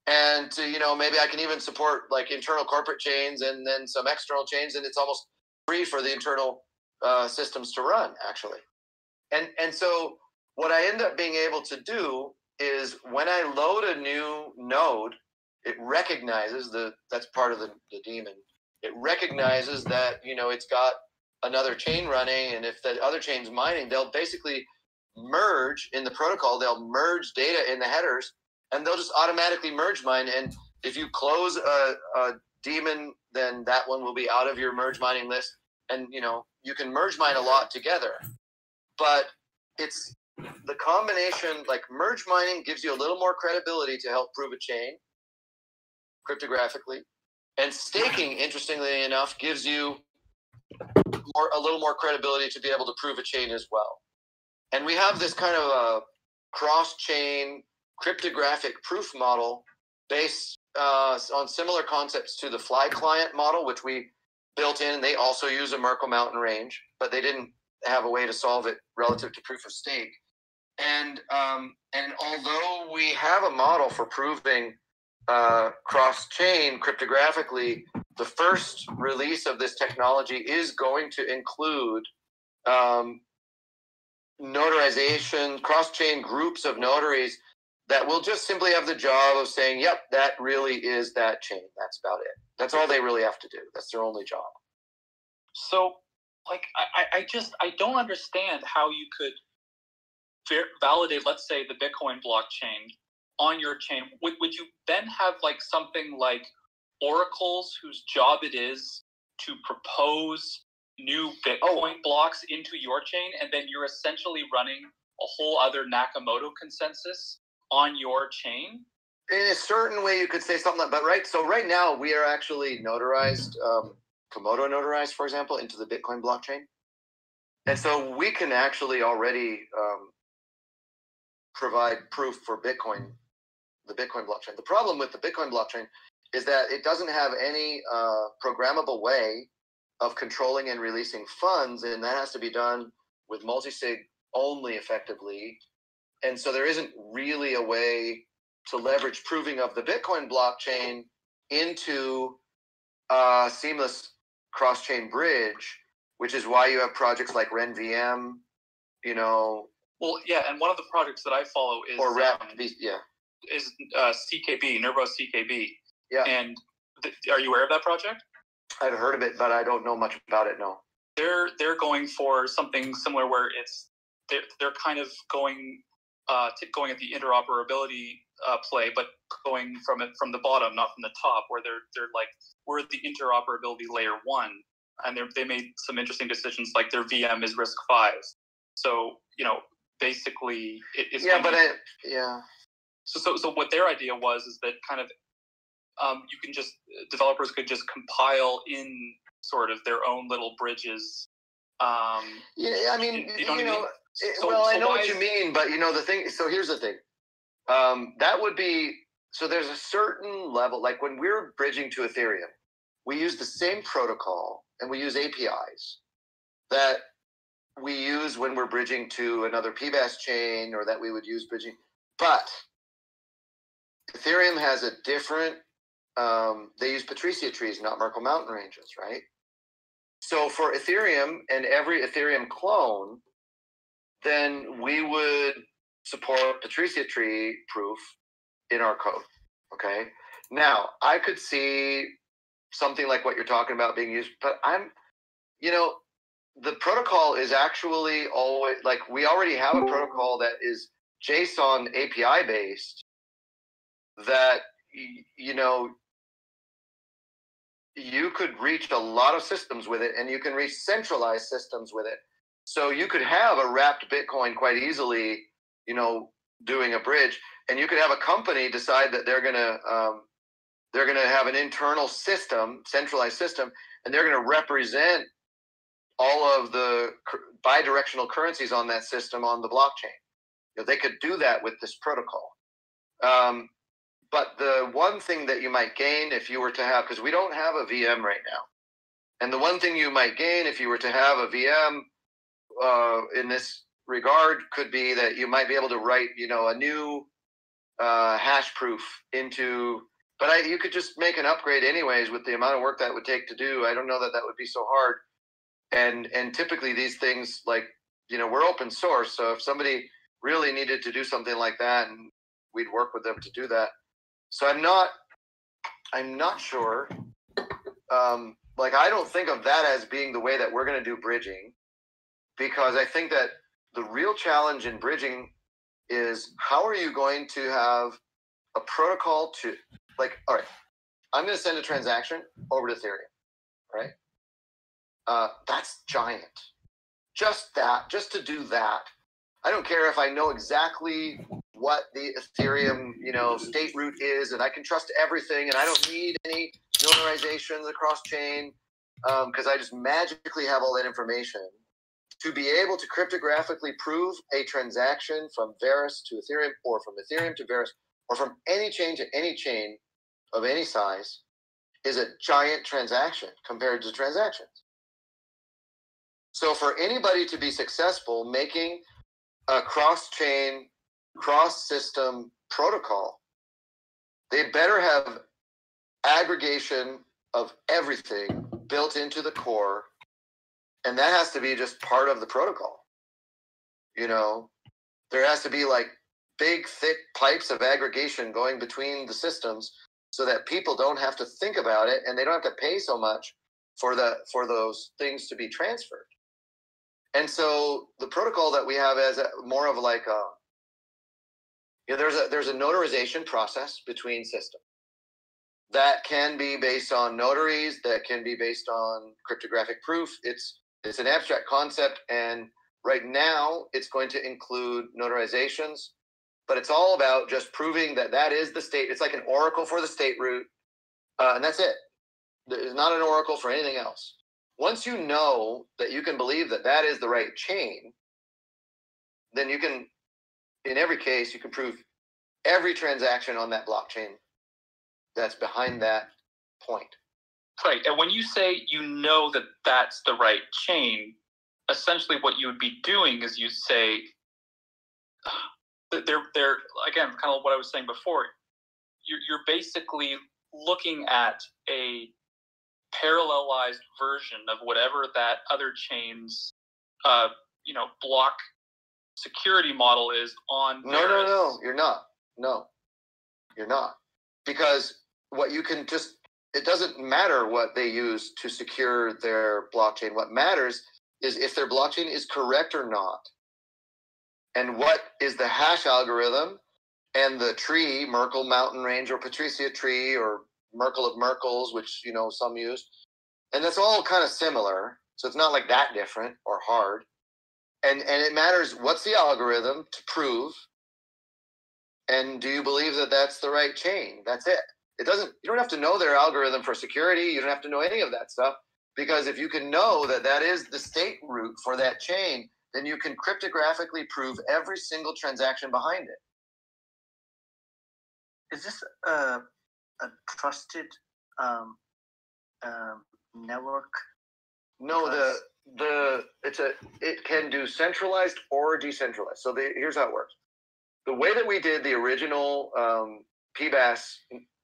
A: And to, you know, maybe I can even support like internal corporate chains and then some external chains, and it's almost free for the internal uh, systems to run actually. And and so what I end up being able to do is when I load a new node, it recognizes the that's part of the, the daemon. It recognizes that you know it's got another chain running, and if the other chain's mining, they'll basically merge in the protocol. They'll merge data in the headers, and they'll just automatically merge mine. And if you close a, a daemon, then that one will be out of your merge mining list. And you know you can merge mine a lot together, but it's the combination like merge mining gives you a little more credibility to help prove a chain cryptographically and staking interestingly enough gives you more a little more credibility to be able to prove a chain as well and we have this kind of a cross chain cryptographic proof model based uh, on similar concepts to the fly client model which we built in. They also use a merkle mountain range but they didn't have a way to solve it relative to proof of stake. And um, and although we have a model for proving uh, cross chain cryptographically, the first release of this technology is going to include um, notarization, cross chain groups of notaries that will just simply have the job of saying, yep, that really is that chain. That's about it. That's all they really have to do. That's their only job.
F: So, like, I, I just I don't understand how you could validate, let's say, the Bitcoin blockchain on your chain. Would, would you then have like something like oracles whose job it is to propose new Bitcoin oh. blocks into your chain, and then you're essentially running a whole other Nakamoto consensus on your chain?
A: In a certain way, you could say something like, but right. So right now, we are actually notarized, um, Komodo notarized, for example, into the Bitcoin blockchain, and so we can actually already um, provide proof for Bitcoin, the Bitcoin blockchain. The problem with the Bitcoin blockchain is that it doesn't have any uh, programmable way of controlling and releasing funds, and that has to be done with multisig only effectively. And so there isn't really a way to leverage proving of the Bitcoin blockchain into a seamless cross-chain bridge, which is why you have projects like RenVM, you know,
F: well, yeah, and one of the projects that I follow is
A: or rap, um, yeah,
F: is uh, CKB Nervos CKB.
A: Yeah,
F: and th- are you aware of that project?
A: I've heard of it, but I don't know much about it. No,
F: they're they're going for something similar where it's they're they're kind of going uh, going at the interoperability uh, play, but going from it from the bottom, not from the top, where they're they're like we're at the interoperability layer one, and they they made some interesting decisions, like their VM is Risk five. So you know basically it, it's
A: yeah, but I, yeah.
F: So, so, so what their idea was is that kind of um, you can just developers could just compile in sort of their own little bridges. Um,
A: yeah, I mean, you, you know, it, so, well, so I know what you mean, but you know, the thing. So here's the thing. Um, that would be so. There's a certain level, like when we're bridging to Ethereum, we use the same protocol and we use APIs that we use when we're bridging to another PBaaS chain or that we would use bridging. But Ethereum has a different, um, they use Patricia trees, not Merkle mountain ranges, right? So for Ethereum and every Ethereum clone, then we would support Patricia tree proof in our code. Okay. Now I could see something like what you're talking about being used, but I'm, you know, the protocol is actually always like we already have a protocol that is JSON API based that you know you could reach a lot of systems with it and you can reach centralized systems with it so you could have a wrapped bitcoin quite easily you know doing a bridge and you could have a company decide that they're going to um, they're to have an internal system centralized system and they're going to represent all of the bidirectional currencies on that system on the blockchain. You know, they could do that with this protocol. Um, but the one thing that you might gain if you were to have, because we don't have a VM right now, and the one thing you might gain if you were to have a VM uh, in this regard could be that you might be able to write, you know, a new uh, hash proof into. But I, you could just make an upgrade anyways with the amount of work that would take to do. I don't know that that would be so hard. And and typically these things like you know we're open source, so if somebody really needed to do something like that, and we'd work with them to do that. So I'm not I'm not sure. Um, like I don't think of that as being the way that we're going to do bridging, because I think that the real challenge in bridging is how are you going to have a protocol to like all right i'm going to send a transaction over to ethereum right? Uh, that's giant. Just that just to do that. I don't care if i know exactly what the ethereum you know state root is and i can trust everything and i don't need any notarizations across chain because um, i just magically have all that information to be able to cryptographically prove a transaction from Verus to Ethereum or from Ethereum to Verus or from any chain to any chain of any size is a giant transaction compared to transactions. So for anybody to be successful making a cross-chain, cross-system protocol, they better have aggregation of everything built into the core and that has to be just part of the protocol. You know there has to be like big thick pipes of aggregation going between the systems so that people don't have to think about it and they don't have to pay so much for the for those things to be transferred. And so the protocol that we have as more of like a you know, there's a there's a notarization process between systems that can be based on notaries that can be based on cryptographic proof. It's it's an abstract concept, and right now it's going to include notarizations, but it's all about just proving that that is the state. It's like an oracle for the state root, uh, and that's it. There's not an oracle for anything else. Once you know that you can believe that that is the right chain, then you can, in every case, you can prove every transaction on that blockchain that's behind that point.
F: Right. And when you say you know that that's the right chain, essentially what you would be doing is you say, they're, they're again, kind of what I was saying before. You're, you're basically looking at a parallelized version of whatever that other chain's, uh, you know, block security model is on.
A: No, no, no. You're not. No, you're not. Because what you can just it doesn't matter what they use to secure their blockchain. What matters is if their blockchain is correct or not. And what is the hash algorithm and the tree, Merkle Mountain Range or Patricia tree or Merkle of Merkles, which you know some use. And that's all kind of similar. So it's not like that different or hard. And and it matters what's the algorithm to prove and do you believe that that's the right chain? That's it. It doesn't. You don't have to know their algorithm for security. You don't have to know any of that stuff because if you can know that that is the state root for that chain, then you can cryptographically prove every single transaction behind it.
J: Is this a, a trusted um, um, network?
A: No, the the it's a it can do centralized or decentralized. So the, here's how it works. The way that we did the original um, PBaaS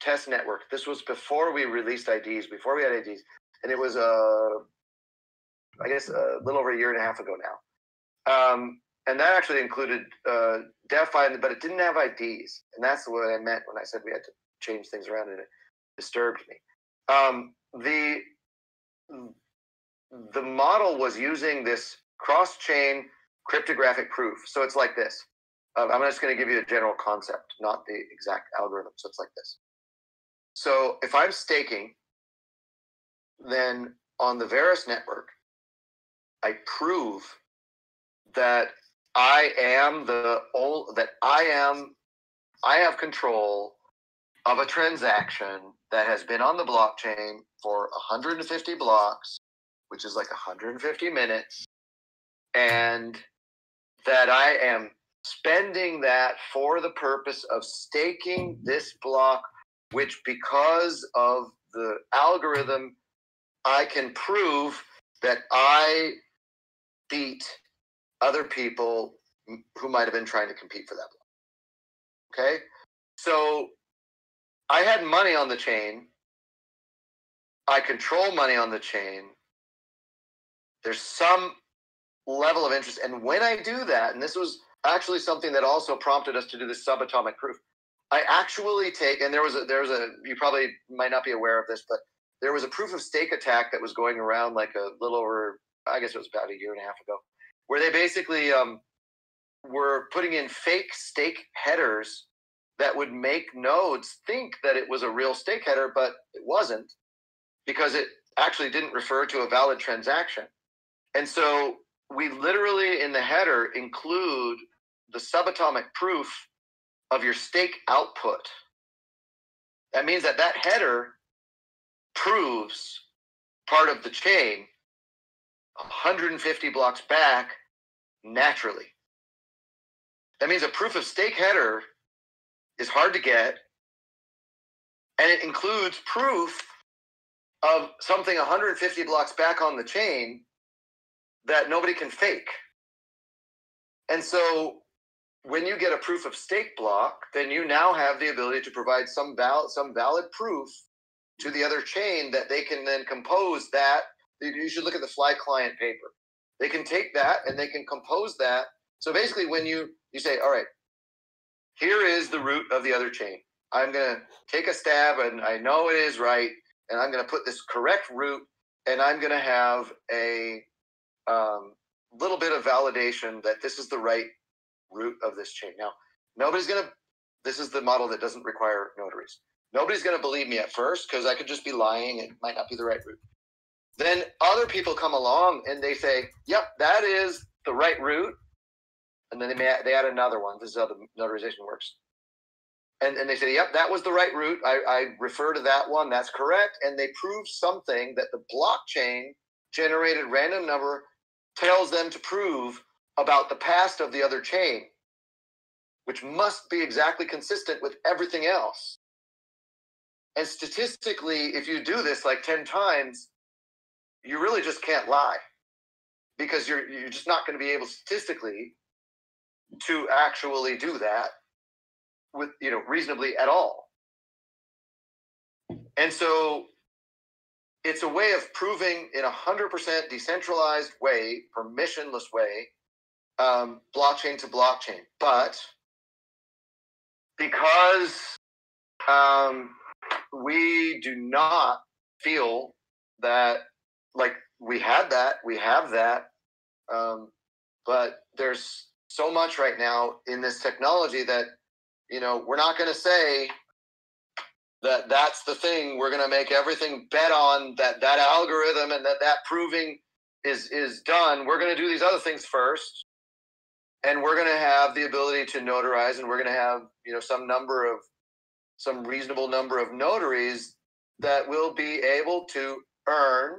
A: test network. This was before we released IDs, before we had IDs, and it was uh, I guess a little over a year and a half ago now. Um, and that actually included uh, but it didn't have IDs, and that's what I meant when I said we had to change things around, and it disturbed me. Um, the the model was using this cross-chain cryptographic proof. So it's like this. Uh, I'm just going to give you a general concept, not the exact algorithm. So it's like this. So if I'm staking, then on the Verus network, I prove that I am the old, that I am I have control of a transaction that has been on the blockchain for 150 blocks, which is like 150 minutes, and that I am spending that for the purpose of staking this block, which because of the algorithm, I can prove that I beat other people who might have been trying to compete for that block. Okay? So I had money on the chain. I control money on the chain. There's some level of interest. And when I do that, and this was actually something that also prompted us to do this subatomic proof, I actually take, and there was a, there was a, you probably might not be aware of this, but there was a proof of stake attack that was going around like a little over, I guess it was about a year and a half ago, where they basically um, were putting in fake stake headers that would make nodes think that it was a real stake header, but it wasn't because it actually didn't refer to a valid transaction. And so we literally in the header include the subatomic proof of your stake output. That means that that header proves part of the chain 150 blocks back naturally. That means a proof of stake header is hard to get, and it includes proof of something 150 blocks back on the chain that nobody can fake. And so when you get a proof of stake block, then you now have the ability to provide some val- some valid proof to the other chain that they can then compose that. You should look at the FlyClient paper. They can take that and they can compose that. So basically, when you you say, all right, here is the root of the other chain. I'm gonna take a stab, and I know it is right, and I'm gonna put this correct root, and I'm gonna have a um, little bit of validation that this is the right root of this chain. Now, nobody's gonna. This is the model that doesn't require notaries. Nobody's gonna believe me at first because I could just be lying. It might not be the right root. Then other people come along and they say, "Yep, that is the right root," and then they may add, they add another one. This is how the notarization works. And, and they say, "Yep, that was the right root. I, I refer to that one. That's correct." And they prove something that the blockchain generated random number tells them to prove about the past of the other chain, which must be exactly consistent with everything else. And statistically, if you do this like 10 times, you really just can't lie because you're you're just not going to be able statistically to actually do that with you know reasonably at all. And so it's a way of proving in a hundred percent decentralized way, permissionless way, um, blockchain to blockchain. But because um, we do not feel that like we had that, we have that, um, but there's so much right now in this technology that you know we're not going to say that that's the thing. We're going to make everything bet on that that algorithm and that that proving is is done. We're going to do these other things first and we're going to have the ability to notarize and we're going to have you know some number of some reasonable number of notaries that will be able to earn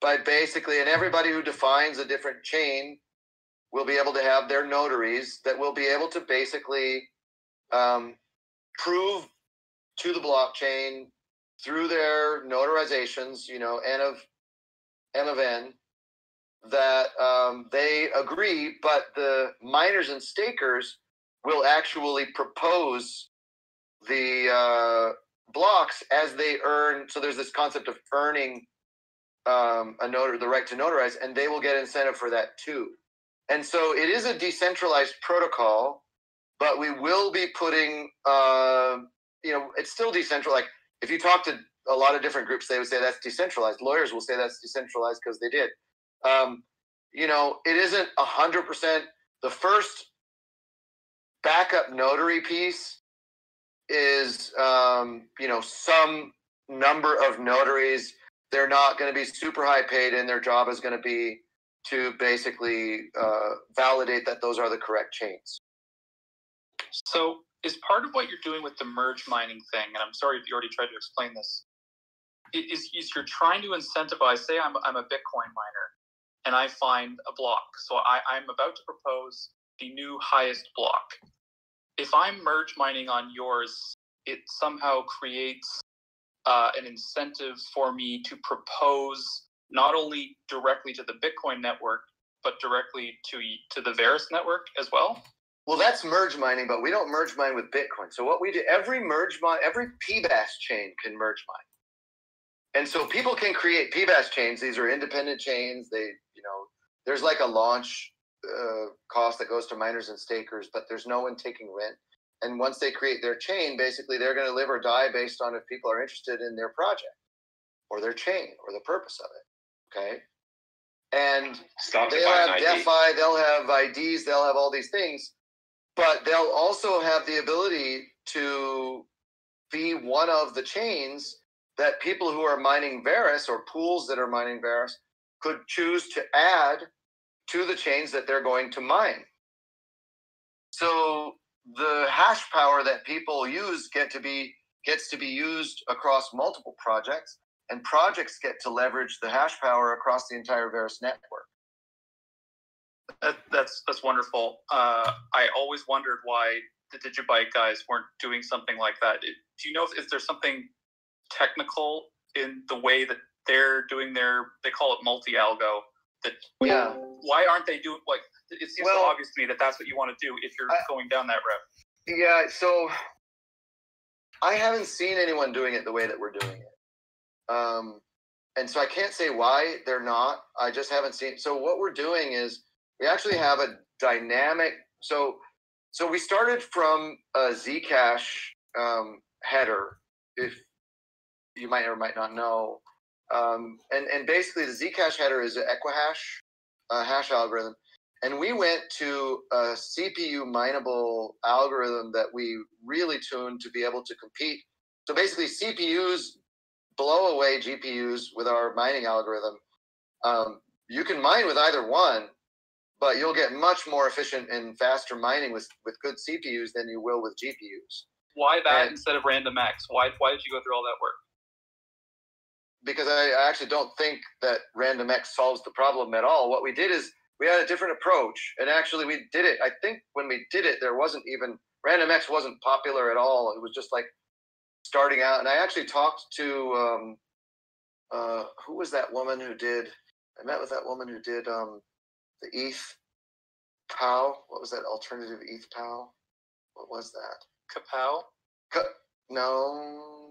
A: by basically and everybody who defines a different chain will be able to have their notaries that will be able to basically um, prove to the blockchain through their notarizations, you know, N of M of N, that um, they agree, but the miners and stakers will actually propose the uh, blocks as they earn. So there's this concept of earning um, a notar- the right to notarize, and they will get incentive for that too. And so it is a decentralized protocol, but we will be putting, uh, you know, it's still decentralized. Like if you talk to a lot of different groups, they would say that's decentralized. Lawyers will say that's decentralized because they did. Um, you know, it isn't a hundred percent. The first backup notary piece is, um, you know, some number of notaries. They're not going to be super high paid, and their job is going to be to basically uh, validate that those are the correct chains.
F: So, is part of what you're doing with the merge mining thing, and I'm sorry if you already tried to explain this, is, is you're trying to incentivize, say I'm, I'm a Bitcoin miner and I find a block. So I, I'm about to propose the new highest block. If I'm merge mining on yours, it somehow creates uh, an incentive for me to propose not only directly to the Bitcoin network, but directly to to the Verus network as well.
A: Well, that's merge mining, but we don't merge mine with Bitcoin. So what we do, every merge mine, every PBaaS chain can merge mine. And so people can create PBaaS chains. These are independent chains. They, know, there's like a launch uh, cost that goes to miners and stakers, but there's no one taking rent. And once they create their chain, basically they're going to live or die based on if people are interested in their project or their chain or the purpose of it. Okay. And
L: Stop
A: they'll have DeFi, they'll have IDs, they'll have all these things, but they'll also have the ability to be one of the chains that people who are mining Verus or pools that are mining Verus could choose to add to the chains that they're going to mine. So the hash power that people use get to be gets to be used across multiple projects and projects get to leverage the hash power across the entire Verus network.
F: That, that's that's wonderful. Uh, I always wondered why the DigiByte guys weren't doing something like that. Do you know if is there something technical in the way that they're doing their they call it multi algo that
A: yeah
F: why aren't they doing like it seems
A: Well-
F: so obvious to me that that's what you want to do if you're
A: I-
F: going down that route
A: Yeah, so I haven't seen anyone doing it the way that we're doing it. Um, and so I can't say why they're not. I just haven't seen. So what we're doing is we actually have a dynamic. So so we started from a Zcash um, header, if you might or might not know. Um, and and basically the Zcash header is an Equihash uh, hash algorithm, and we went to a CPU mineable algorithm that we really tuned to be able to compete. So basically, CPUs blow away GPUs with our mining algorithm. Um, you can mine with either one, but you'll get much more efficient and faster mining with, with good CPUs than you will with GPUs.
F: why that
A: And-
F: instead of RandomX why why did you go through all that work
A: because I, I actually don't think that RandomX solves the problem at all. What we did is we had a different approach, and actually we did it. I think when we did it, there wasn't even RandomX wasn't popular at all. It was just like starting out. And I actually talked to um, uh, who was that woman who did? I met with that woman who did um, the ETH POW. What was that alternative ETH POW? What was that?
F: kapow
A: Ca- no.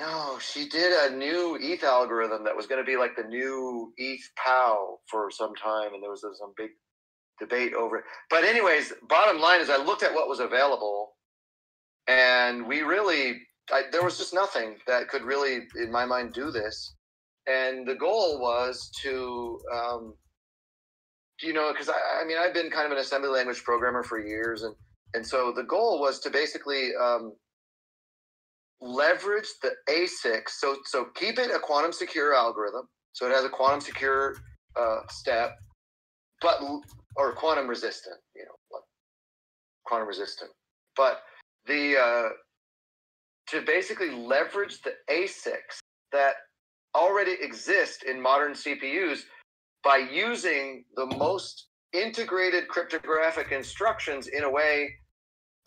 A: No, she did a new ETH algorithm that was going to be like the new ETH POW for some time, and there was some big debate over it. But, anyways, bottom line is I looked at what was available, and we really, I, there was just nothing that could really, in my mind, do this. And the goal was to, um, you know, because I, I mean, I've been kind of an assembly language programmer for years, and and so the goal was to basically um, leverage the ASIC. So so keep it a quantum secure algorithm. So it has a quantum secure uh, step, but or quantum resistant. You know, like quantum resistant. But the uh, to basically leverage the ASICs that already exist in modern CPUs by using the most integrated cryptographic instructions in a way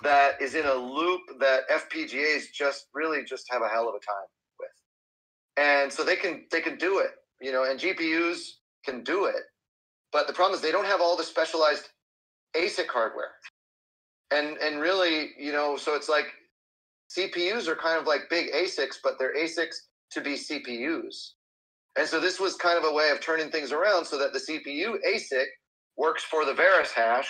A: that is in a loop that FPGAs just really just have a hell of a time with. And so they can they can do it, you know, and GPUs can do it. But the problem is they don't have all the specialized ASIC hardware. And and really, you know, so it's like CPUs are kind of like big ASICs, but they're ASICs to be CPUs. And so this was kind of a way of turning things around so that the CPU ASIC works for the VerusHash.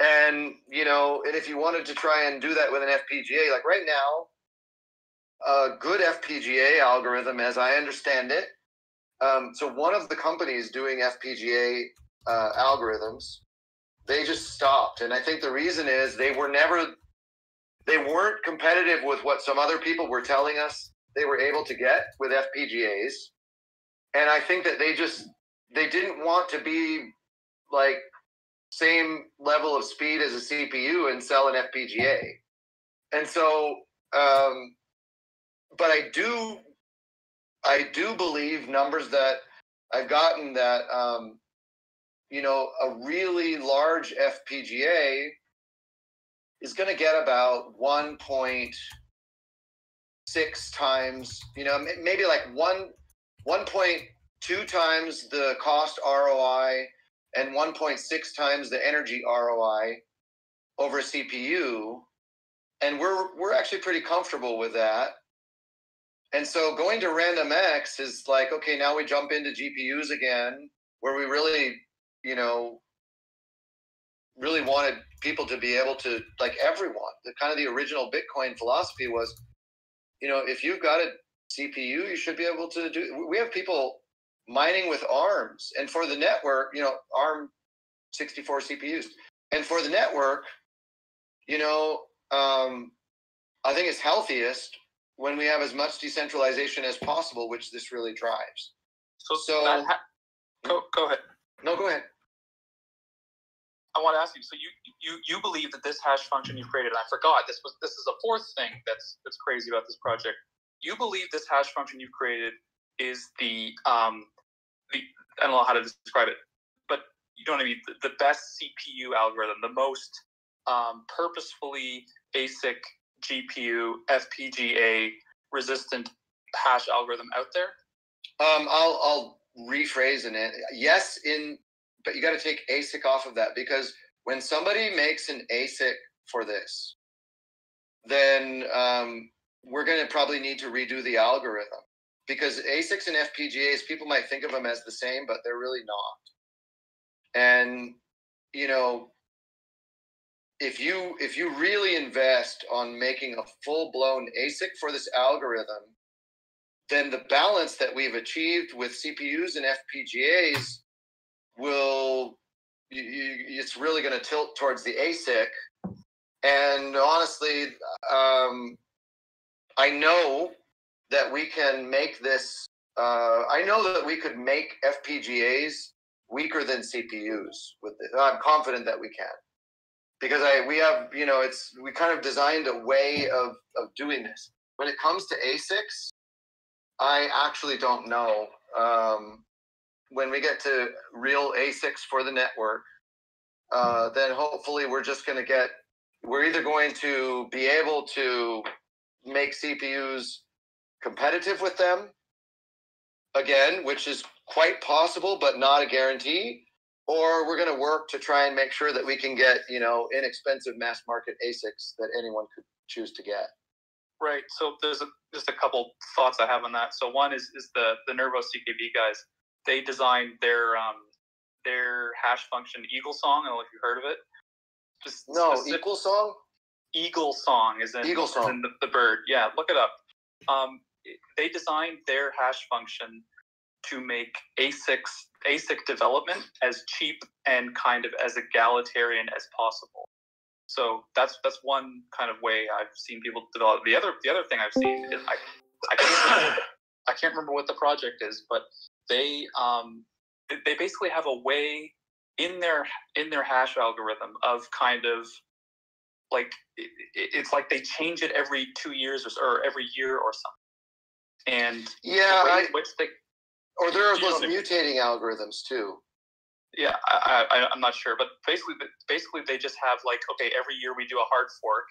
A: And, you know, and if you wanted to try and do that with an FPGA, like right now, a good FPGA algorithm, as I understand it, um, so one of the companies doing FPGA uh, algorithms, they just stopped. And I think the reason is they were never, they weren't competitive with what some other people were telling us they were able to get with FPGAs. And I think that they just, they didn't want to be like same level of speed as a CPU and sell an FPGA. And so, um, but I do, I do believe numbers that I've gotten that um, you know, a really large FPGA is going to get about 1.6 times, you know, maybe like one 1.2 times the cost ROI and 1.6 times the energy ROI over CPU. And we're we're actually pretty comfortable with that. And so going to RandomX is like, okay, now we jump into GPUs again, where we really, you know, really wanted people to be able to, like everyone, the kind of the original Bitcoin philosophy was, you know, if you've got a CPU, you should be able to do. We have people mining with ARMs, and for the network, you know, ARM 64 CPUs, and for the network, you know, um, I think it's healthiest when we have as much decentralization as possible, which this really drives.
F: So,
A: So-
F: ha- go go ahead.
A: No, go ahead.
F: I want to ask you. So you you you believe that this hash function you created? I forgot this was this is a fourth thing that's that's crazy about this project. You believe this hash function you've created is the um the I don't know how to describe it, but you know what I mean. The, the best CPU algorithm, the most um, purposefully basic GPU FPGA resistant hash algorithm out there.
A: Um, I'll I'll rephrase in it. Yes, in but you got to take ASIC off of that because when somebody makes an ASIC for this, then um, we're going to probably need to redo the algorithm because ASICs and FPGAs people might think of them as the same, but they're really not. And you know, if you if you really invest on making a full blown ASIC for this algorithm, then the balance that we've achieved with CPUs and FPGAs will you, you, it's really going to tilt towards the ASIC. And honestly, um, I know that we can make this. Uh, I know that we could make FPGAs weaker than CPUs with this. I'm confident that we can because I we have you know it's we kind of designed a way of of doing this. When it comes to ASICs, I actually don't know. Um, when we get to real ASICs for the network, uh, then hopefully we're just going to get. We're either going to be able to make CPUs competitive with them again, which is quite possible, but not a guarantee. Or we're going to work to try and make sure that we can get, you know, inexpensive mass market ASICs that anyone could choose to get.
F: Right. So there's a, just a couple thoughts I have on that. So one is is the the Nervos CKB guys. They designed their um their hash function Eaglesong. I don't know if you heard of it. Just
A: No,
F: specific-
A: equal song.
F: Eaglesong is in
A: Eagle
F: is
A: Song.
F: in the, the bird. Yeah, look it up. Um, they designed their hash function to make ASICs ASIC development as cheap and kind of as egalitarian as possible. So that's that's one kind of way I've seen people develop. The other the other thing I've seen is I I can't remember, I can't remember what the project is, but they um they- basically have a way in their in their hash algorithm of kind of like it, it- it's like they change it every two years or, or every year or something. And
A: Yeah,
F: way
A: I,
F: in which they
A: or there are those
F: what I mean.
A: mutating algorithms too.
F: yeah I, I i'm not sure but basically basically they just have like okay every year we do a hard fork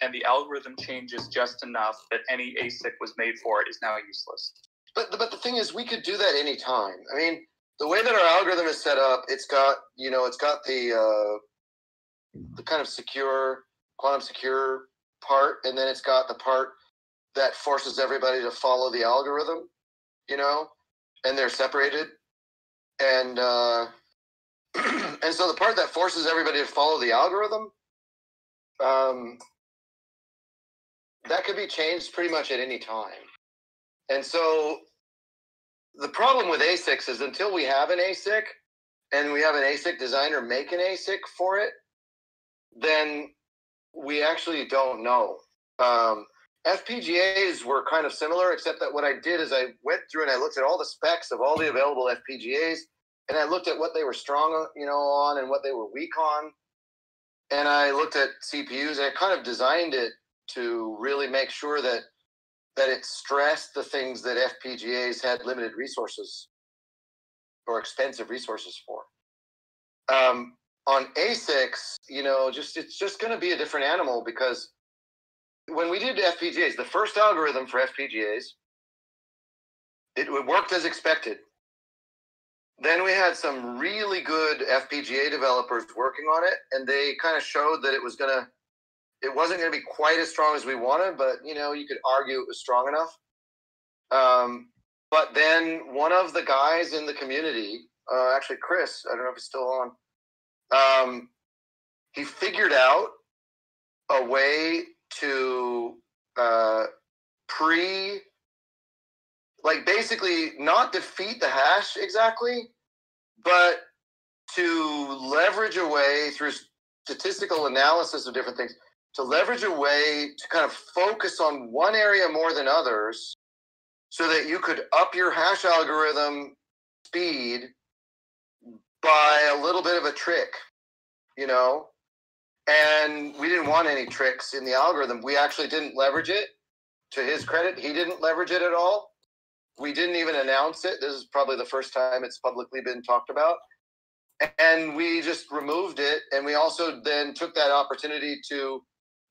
F: and the algorithm changes just enough that any asic was made for it is now useless
A: But but the thing is, we could do that anytime. I mean, the way that our algorithm is set up, it's got you know, it's got the uh, the kind of secure quantum secure part, and then it's got the part that forces everybody to follow the algorithm. You know, and they're separated, and uh, and so the part that forces everybody to follow the algorithm, um, that could be changed pretty much at any time. And so the problem with ASICs is until we have an ASIC and we have an ASIC designer make an ASIC for it, then we actually don't know. Um, FPGAs were kind of similar, except that what I did is I went through and I looked at all the specs of all the available FPGAs, and I looked at what they were strong, you know, on and what they were weak on, and I looked at CPUs and I kind of designed it to really make sure that that it stressed the things that FPGAs had limited resources or expensive resources for. Um, on ASICs, you know, just it's just going to be a different animal because when we did FPGAs, the first algorithm for FPGAs, it, worked as expected. Then we had some really good FPGA developers working on it, and they kind of showed that it was gonna, it wasn't gonna be quite as strong as we wanted, but you know, you could argue it was strong enough. Um, but then one of the guys in the community, uh, actually Chris, I don't know if he's still on, um, he figured out a way to uh, pre like basically not defeat the hash exactly but to leverage a way through statistical analysis of different things to leverage a way to kind of focus on one area more than others so that you could up your hash algorithm speed by a little bit of a trick you know and we didn't want any tricks in the algorithm. We actually didn't leverage it. To his credit, he didn't leverage it at all. We didn't even announce it. This is probably the first time it's publicly been talked about. And we just removed it. And we also then took that opportunity to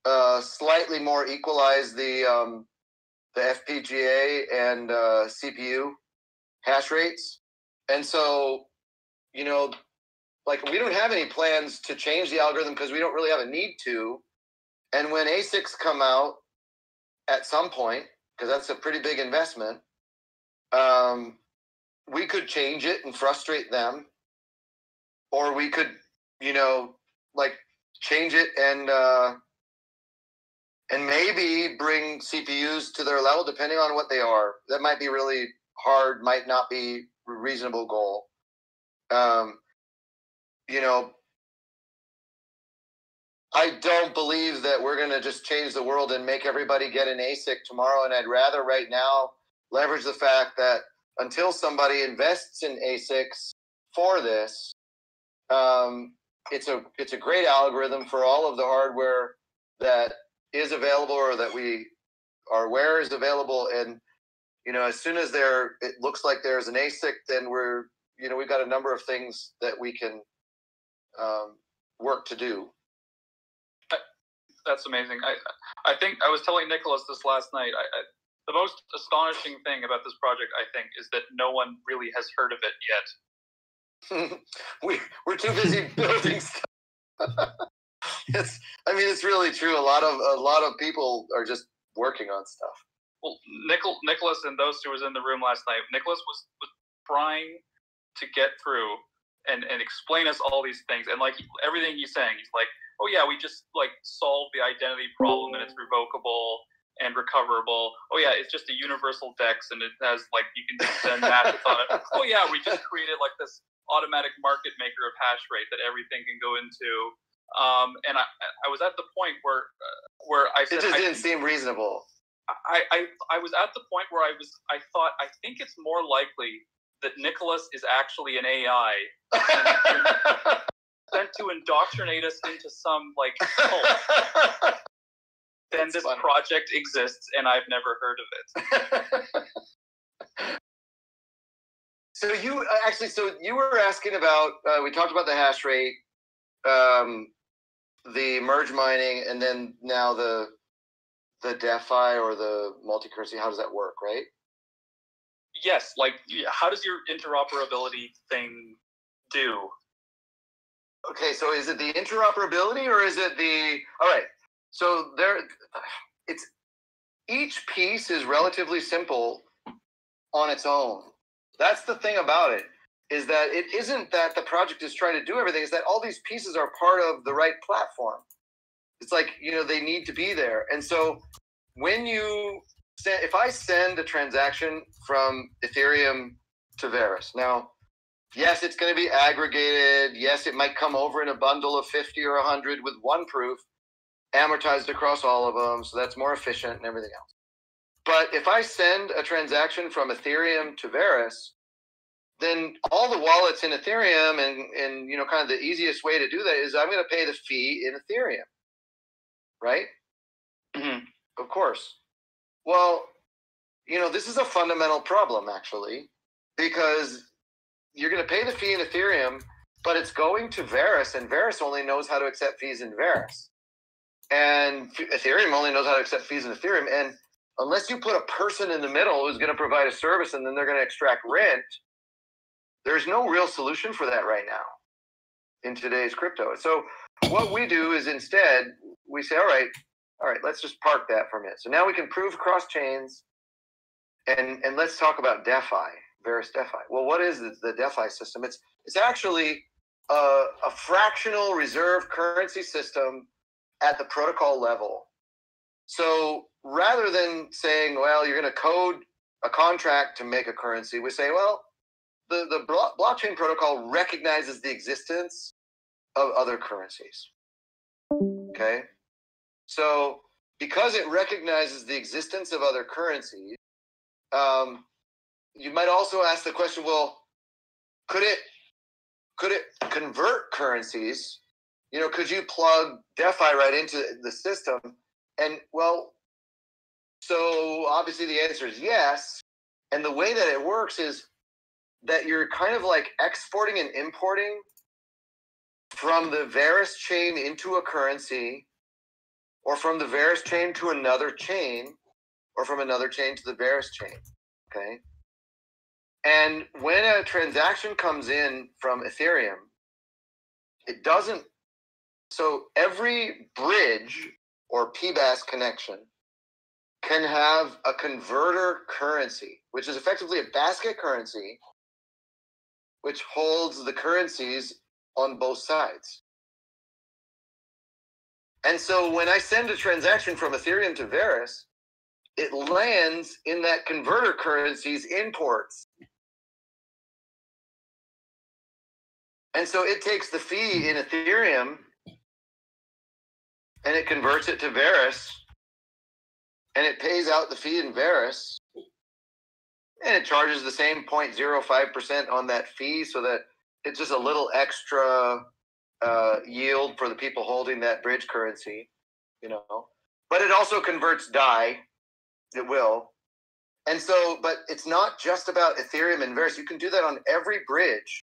A: uh, slightly more equalize the um, the FPGA and uh, CPU hash rates. And so, you know, like we don't have any plans to change the algorithm because we don't really have a need to. And when ASICs come out at some point, because that's a pretty big investment, um, we could change it and frustrate them, or we could, you know, like change it and uh, and maybe bring CPUs to their level, depending on what they are. That might be really hard, might not be reasonable goal. Um, you know, I don't believe that we're going to just change the world and make everybody get an ASIC tomorrow. And I'd rather right now leverage the fact that until somebody invests in ASICs for this, um, it's a it's a great algorithm for all of the hardware that is available or that we are aware is available. And you know, as soon as there it looks like there's an ASIC, then we're you know we've got a number of things that we can um, work to do.
F: That's amazing. I I think I was telling Nicholas this last night. I, I, the most astonishing thing about this project, I think, is that no one really has heard of it
A: yet. we we're too busy building stuff. it's I mean it's really true. A lot of a lot of people are just working on stuff.
F: Well, Nicol, Nicholas and those two was in the room last night. Nicholas was was trying to get through and and explain us all these things. And like everything he's saying he's like oh yeah we just like solved the identity problem and it's revocable and recoverable. Oh yeah it's just a universal dex and it has like you can just send matches on it. Oh yeah we just created like this automatic market maker of hash rate that everything can go into. Um, and I, I was at the point where uh, where I said
A: it just didn't seem reasonable.
F: I, I I was at the point where I was I thought I think it's more likely that Nicholas is actually an AI sent to indoctrinate us into some like cult. then this funny. project exists and I've never heard of
A: it. so you uh, actually, so you were asking about. Uh, we talked about the hash rate, um, the merge mining, and then now the the DeFi or the multi currency. How does that work, right?
F: Yes, like how does your interoperability thing do?
A: Okay, so is it the interoperability or is it the all right? So there, it's each piece is relatively simple on its own. That's the thing about it is that it isn't that the project is trying to do everything. Is that all these pieces are part of the right platform? It's like you know they need to be there, and so when you if I send a transaction from Ethereum to Verus, now, yes, it's going to be aggregated. Yes, it might come over in a bundle of 50 or 100 with one proof amortized across all of them. So that's more efficient and everything else. But if I send a transaction from Ethereum to Verus, then all the wallets in Ethereum and, and you know kind of the easiest way to do that is I'm going to pay the fee in Ethereum, right?
F: Mm-hmm.
A: Of course. Well, you know, this is a fundamental problem actually, because you're going to pay the fee in Ethereum, but it's going to Verus, and Verus only knows how to accept fees in Verus, and Ethereum only knows how to accept fees in Ethereum. And unless you put a person in the middle who's going to provide a service and then they're going to extract rent, there's no real solution for that right now in today's crypto. So what we do is instead we say, all right, all right, let's just park that for a minute. So now we can prove cross chains, and and let's talk about DeFi, Verus DeFi. Well, what is the, DeFi system? It's it's actually a, a fractional reserve currency system at the protocol level. So rather than saying, well, you're going to code a contract to make a currency, we say, well, the, the blockchain protocol recognizes the existence of other currencies. Okay. So because it recognizes the existence of other currencies, um, you might also ask the question, well, could it could it convert currencies? You know, could you plug DeFi right into the system? And well, so obviously the answer is yes. And the way that it works is that you're kind of like exporting and importing from the Verus chain into a currency, or from the Verus chain to another chain, or from another chain to the Verus chain. Okay. And when a transaction comes in from Ethereum, it doesn't. So every bridge or PBaaS connection can have a converter currency, which is effectively a basket currency, which holds the currencies on both sides. And so when I send a transaction from Ethereum to Verus, it lands in that converter currency's imports. And so it takes the fee in Ethereum and it converts it to Verus and it pays out the fee in Verus and it charges the same 0.05% on that fee so that it's just a little extra uh, yield for the people holding that bridge currency, you know. But it also converts DAI, it will. And so, but it's not just about Ethereum and Verus. You can do that on every bridge.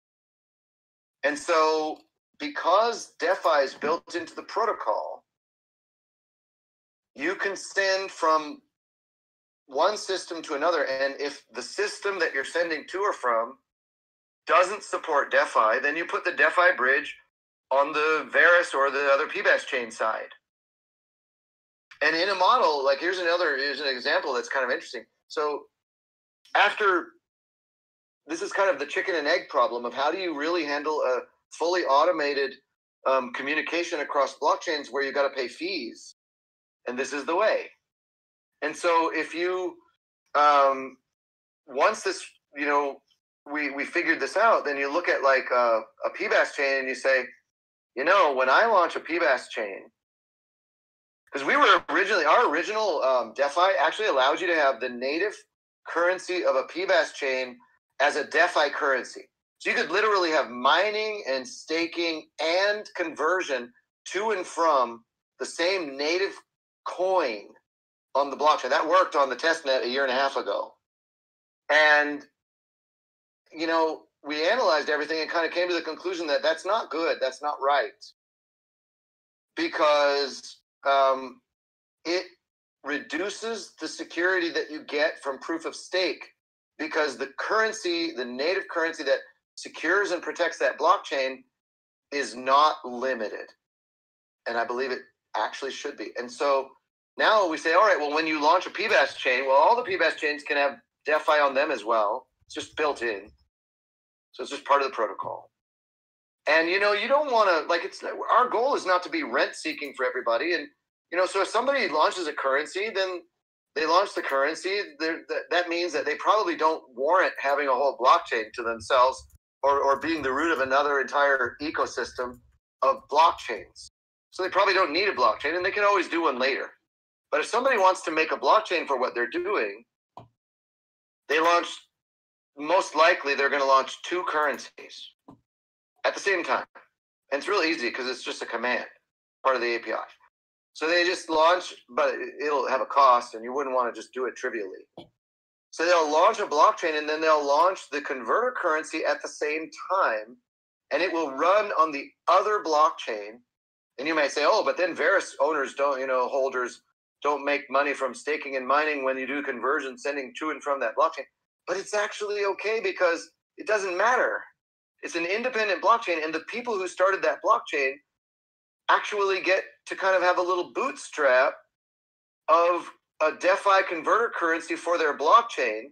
A: And so, because DeFi is built into the protocol, you can send from one system to another. And if the system that you're sending to or from doesn't support DeFi, then you put the DeFi bridge on the Verus or the other PBaaS chain side. And in a model, like here's another, here's an example that's kind of interesting. So after this is kind of the chicken and egg problem of how do you really handle a fully automated um, communication across blockchains where you got to pay fees and this is the way and so if you um, once this you know we we figured this out then you look at like a, a PBaaS chain and you say you know when i launch a PBaaS chain because we were originally our original um, defi actually allows you to have the native currency of a PBaaS chain as a defi currency so you could literally have mining and staking and conversion to and from the same native coin on the blockchain. That worked on the testnet a year and a half ago. And, you know, we analyzed everything and kind of came to the conclusion that that's not good. That's not right. Because um, it reduces the security that you get from proof of stake because the currency, the native currency that secures and protects that blockchain is not limited. And I believe it actually should be. And so now we say, all right, well, when you launch a PBaaS chain, well, all the PBaaS chains can have DeFi on them as well. It's just built in. So it's just part of the protocol. And you know, you don't want to like it's our goal is not to be rent seeking for everybody. And you know, so if somebody launches a currency, then they launch the currency. That, that means that they probably don't warrant having a whole blockchain to themselves or, or being the root of another entire ecosystem of blockchains. So they probably don't need a blockchain and they can always do one later. But if somebody wants to make a blockchain for what they're doing, they launch, most likely, they're going to launch two currencies at the same time. And it's really easy because it's just a command, part of the API. So they just launch, but it'll have a cost, and you wouldn't want to just do it trivially. So they'll launch a blockchain and then they'll launch the converter currency at the same time and it will run on the other blockchain. And you might say, oh, but then Verus owners don't, you know, holders don't make money from staking and mining when you do conversion, sending to and from that blockchain. But it's actually okay because it doesn't matter. It's an independent blockchain, and the people who started that blockchain actually get to kind of have a little bootstrap of a DeFi converter currency for their blockchain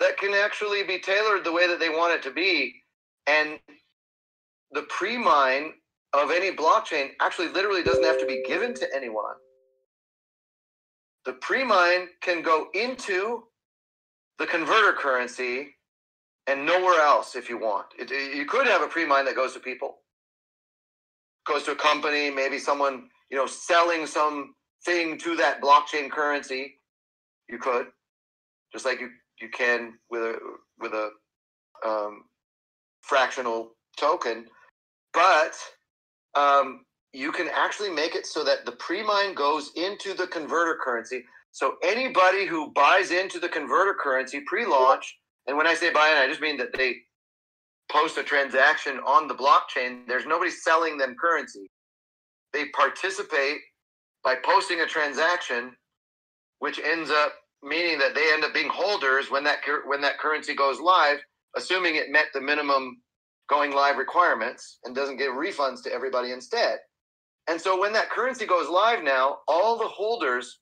A: that can actually be tailored the way that they want it to be. And the pre mine of any blockchain actually literally doesn't have to be given to anyone. The pre mine can go into the converter currency and nowhere else if you want. It, you could have a pre mine that goes to people, goes to a company, maybe someone you know selling some thing to that blockchain currency. You could, just like you you can with a with a um, fractional token, but um, you can actually make it so that the pre-mine goes into the converter currency. So anybody who buys into the converter currency pre-launch, and when I say buy in, I just mean that they post a transaction on the blockchain. There's nobody selling them currency. They participate by posting a transaction, which ends up meaning that they end up being holders when that when that currency goes live, assuming it met the minimum going live requirements and doesn't give refunds to everybody instead. And so when that currency goes live now, all the holders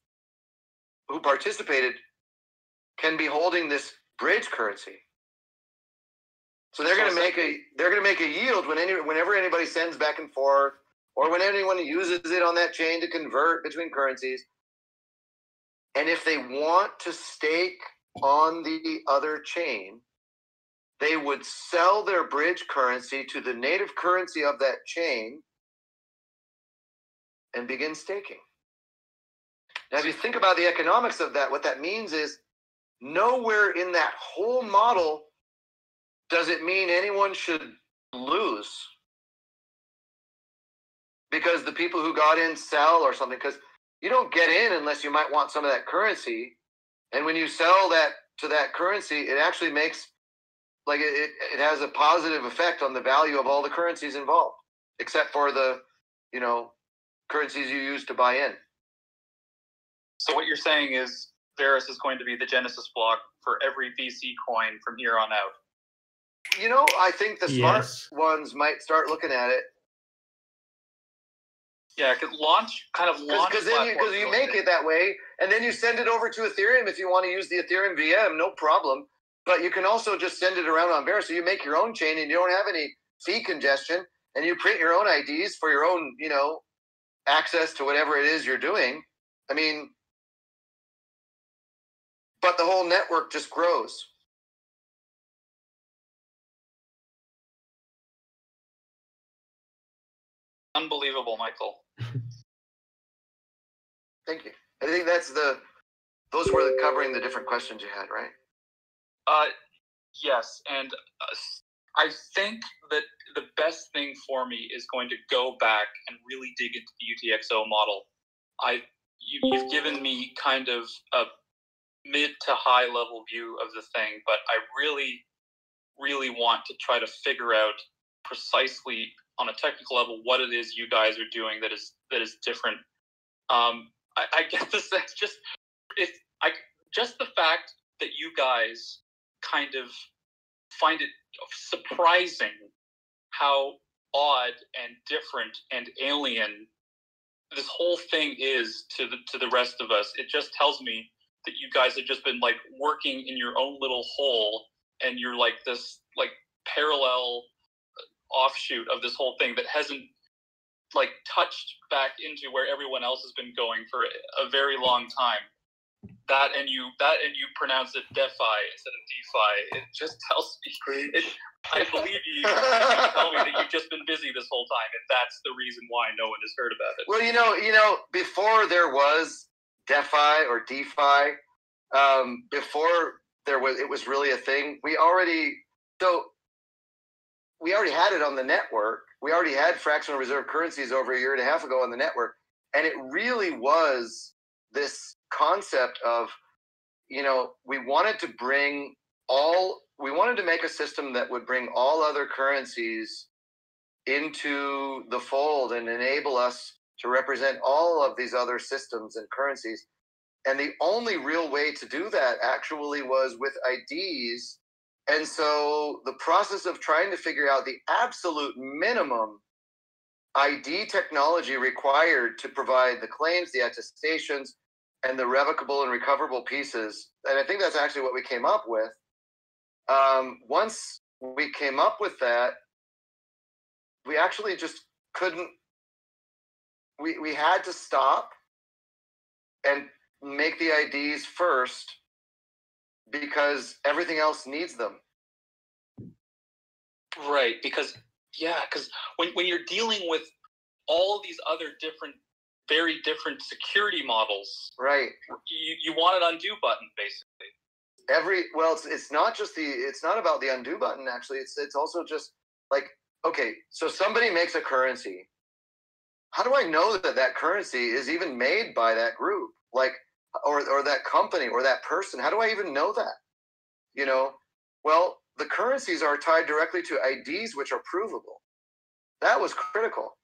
A: who participated can be holding this bridge currency. So they're going to make a they're going to make a yield when any whenever anybody sends back and forth or when anyone uses it on that chain to convert between currencies. And if they want to stake on the other chain, they would sell their bridge currency to the native currency of that chain and begin staking. Now, if you think about the economics of that, what that means is nowhere in that whole model does it mean anyone should lose. Because the people who got in sell or something because you don't get in unless you might want some of that currency. And when you sell that to that currency it actually makes like it, it has a positive effect on the value of all the currencies involved except for the you know currencies you use to buy in
F: So what you're saying is Verus is going to be the Genesis block for every VC coin from here on out.
A: you know i think the smart
L: Yes.
A: ones might start looking at it
F: Yeah, because launch kind of launch
A: because then you because you make it that way and then you send it over to ethereum if you want to use the ethereum vm no problem but you can also just send it around on Verus. so you make your own chain and you don't have any fee congestion and you print your own ids for your own you know access to whatever it is you're doing i mean but the whole network just grows
F: Unbelievable, Michael.
A: thank you i think that's the those were the covering the different questions you had right
F: Uh, yes, and uh, I think that the best thing for me is going to go back and really dig into the UTXO model. I you, you've given me kind of a mid to high level view of the thing, but I really, really want to try to figure out precisely on a technical level what it is you guys are doing that is that is different. Um, I, I get the sense just if I just the fact that you guys kind of find it surprising how odd and different and alien this whole thing is to the to the rest of us. It just tells me that you guys have just been like working in your own little hole and you're like this like parallel uh, offshoot of this whole thing that hasn't like touched back into where everyone else has been going for a very long time. That and you that and you pronounce it defi instead of defi it just tells me it, i believe you. You tell me that you've just been busy this whole time and that's the reason why no one has heard about it.
A: Well, you know, you know, before there was DeFi or DeFi, um, before there was, it was really a thing. We already so we already had it on the network. We already had fractional reserve currencies over a year and a half ago on the network, and it really was this concept of, you know, we wanted to bring all we wanted to make a system that would bring all other currencies into the fold and enable us to represent all of these other systems and currencies. And the only real way to do that actually was with IDs. And so the process of trying to figure out the absolute minimum ID technology required to provide the claims, the attestations, and the revocable and recoverable pieces. And I think that's actually what we came up with. Um, once we came up with that, we actually just couldn't. We we had to stop and make the IDs first because everything else needs them.
F: Right, because yeah, because when when you're dealing with all these other different, very different security models,
A: Right.
F: you you want an undo button basically.
A: every well it's, it's not just the it's not about the undo button actually it's it's also just like okay so somebody makes a currency how do i know that that currency is even made by that group? Like or or that company or that person? How do i even know that? You know well the currencies are tied directly to ids which are provable. That was critical.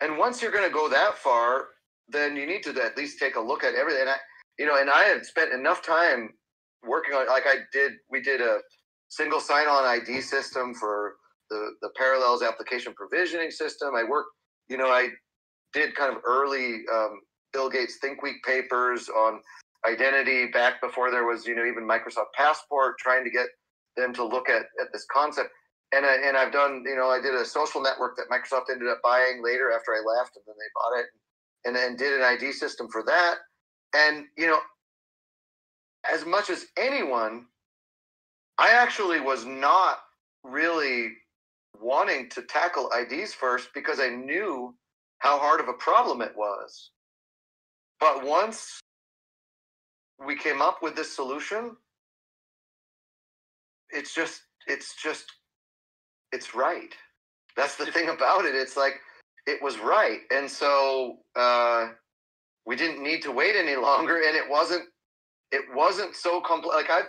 A: And once you're going to go that far then you need to at least take a look at everything. And I, you know and i had spent enough time working on like I did we did a single sign-on ID system for the the parallels application provisioning system. I worked, you know, I did kind of early um, Bill Gates Think Week papers on identity back before there was, you know, even Microsoft Passport, trying to get them to look at, at this concept. And I, and I've done, you know, I did a social network that Microsoft ended up buying later after I left, and then they bought it, and then did an ID system for that. And you know, as much as anyone, I actually was not really wanting to tackle IDs first because I knew how hard of a problem it was. But once we came up with this solution, it's just, it's just, it's right. That's the thing about it. It's like, it was right. And so uh, we didn't need to wait any longer. And it wasn't it wasn't so complex. Like I've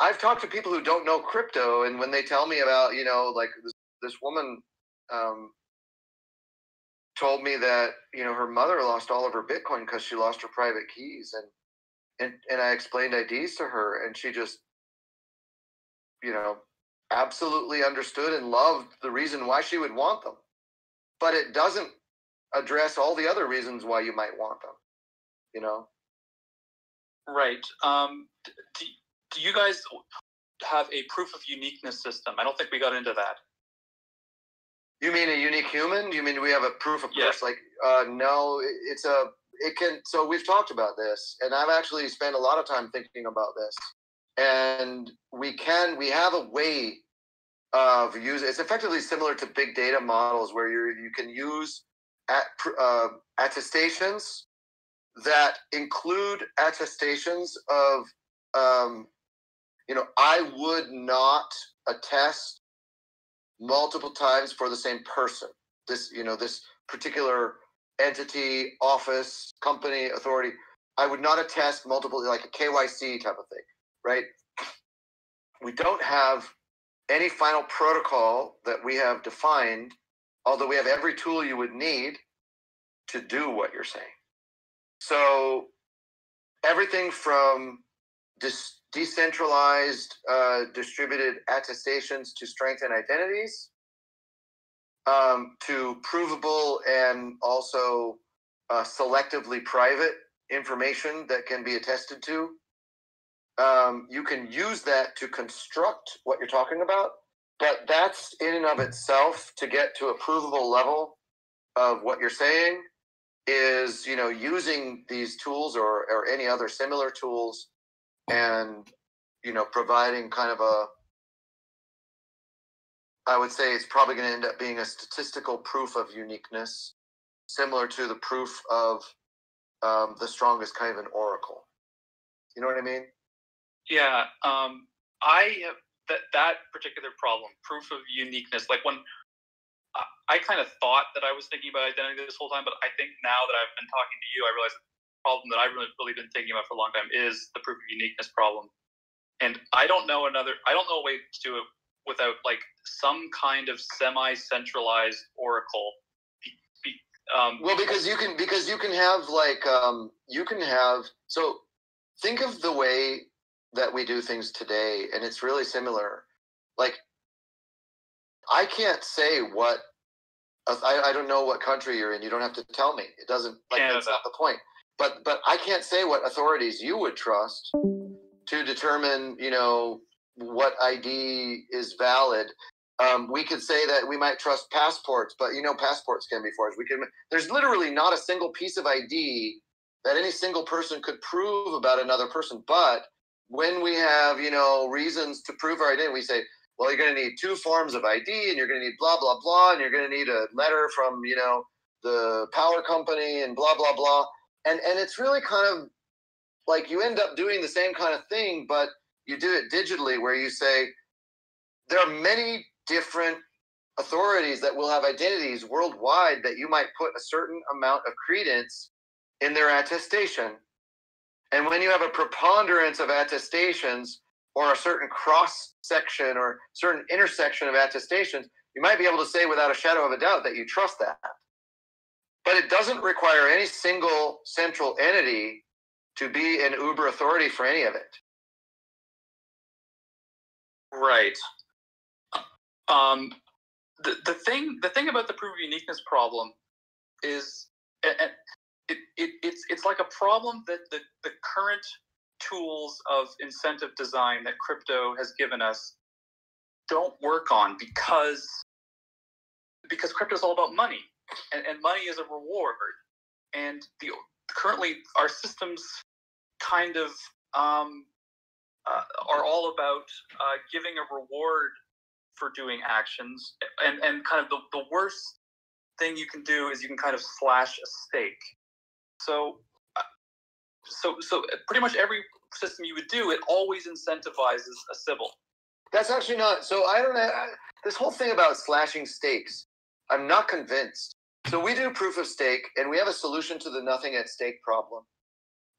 A: I've talked to people who don't know crypto, and when they tell me about you know like this this woman um, told me that you know her mother lost all of her Bitcoin because she lost her private keys, and and and I explained IDs to her, and she just you know absolutely understood and loved the reason why she would want them, but it doesn't address all the other reasons why you might want them. You know.
F: Right. Um, do, do you guys have a proof of uniqueness system? I don't think we got into that.
A: You mean a unique human? You mean we have a proof of
F: Yeah.
A: person? Like, uh, no, it's a. It can. So we've talked about this, and I've actually spent a lot of time thinking about this. And we can. We have a way of using. It's effectively similar to big data models, where you you can use at, uh, attestations that include attestations of, um, you know, I would not attest multiple times for the same person. This, you know, this particular entity, office, company, authority. I would not attest multiple, like a KYC type of thing, right? We don't have any final protocol that we have defined, although we have every tool you would need to do what you're saying. So everything from dis- decentralized uh, distributed attestations to strengthen identities um, to provable and also uh, selectively private information that can be attested to. Um, you can use that to construct what you're talking about, but that's in and of itself to get to a provable level of what you're saying is you know using these tools or, or any other similar tools and you know providing kind of a i would say it's probably going to end up being a statistical proof of uniqueness similar to the proof of um, the strongest kind of an oracle you know what i mean
F: Yeah, um, I have that that particular problem, proof of uniqueness. Like when I, kind of thought that I was thinking about identity this whole time, but I think now that I've been talking to you, I realize the problem that I've really, really been thinking about for a long time is the proof of uniqueness problem. and I don't know another. I don't know a way to do it without like some kind of semi-centralized oracle. Be, be, um,
A: Well, because you can because you can have like um, you can have so think of the way that we do things today, and it's really similar. Like I can't say what I, I don't know what country you're in. You don't have to tell me. It doesn't like that's not the point. But but I can't say what authorities you would trust to determine you know what ID is valid. Um, we could say that we might trust passports, but you know passports can be forged. We can. There's literally not a single piece of ID that any single person could prove about another person. But when we have you know reasons to prove our identity, we say, well, you're going to need two forms of ID, and you're going to need blah blah blah, and you're going to need a letter from you know the power company, and blah blah blah. And and it's really kind of like you end up doing the same kind of thing, but you do it digitally, where you say there are many different authorities that will have identities worldwide that you might put a certain amount of credence in their attestation. And when you have a preponderance of attestations or a certain cross section or certain intersection of attestations, you might be able to say without a shadow of a doubt that you trust that. But it doesn't require any single central entity to be an uber authority for any of it.
F: Right. Um, the the thing the thing about the proof of uniqueness problem is a- it, it it's it's like a problem that the, the current tools of incentive design that crypto has given us don't work on because because crypto is all about money and, and money is a reward and the currently our systems kind of um, uh, are all about uh, giving a reward for doing actions and and kind of the, the worst thing you can do is you can kind of slash a stake so uh, so so pretty much every system you would do it always incentivizes a Sybil
A: That's actually not. So I don't know. This whole thing about slashing stakes, I'm not convinced. So we do proof of stake, and we have a solution to the nothing at stake problem.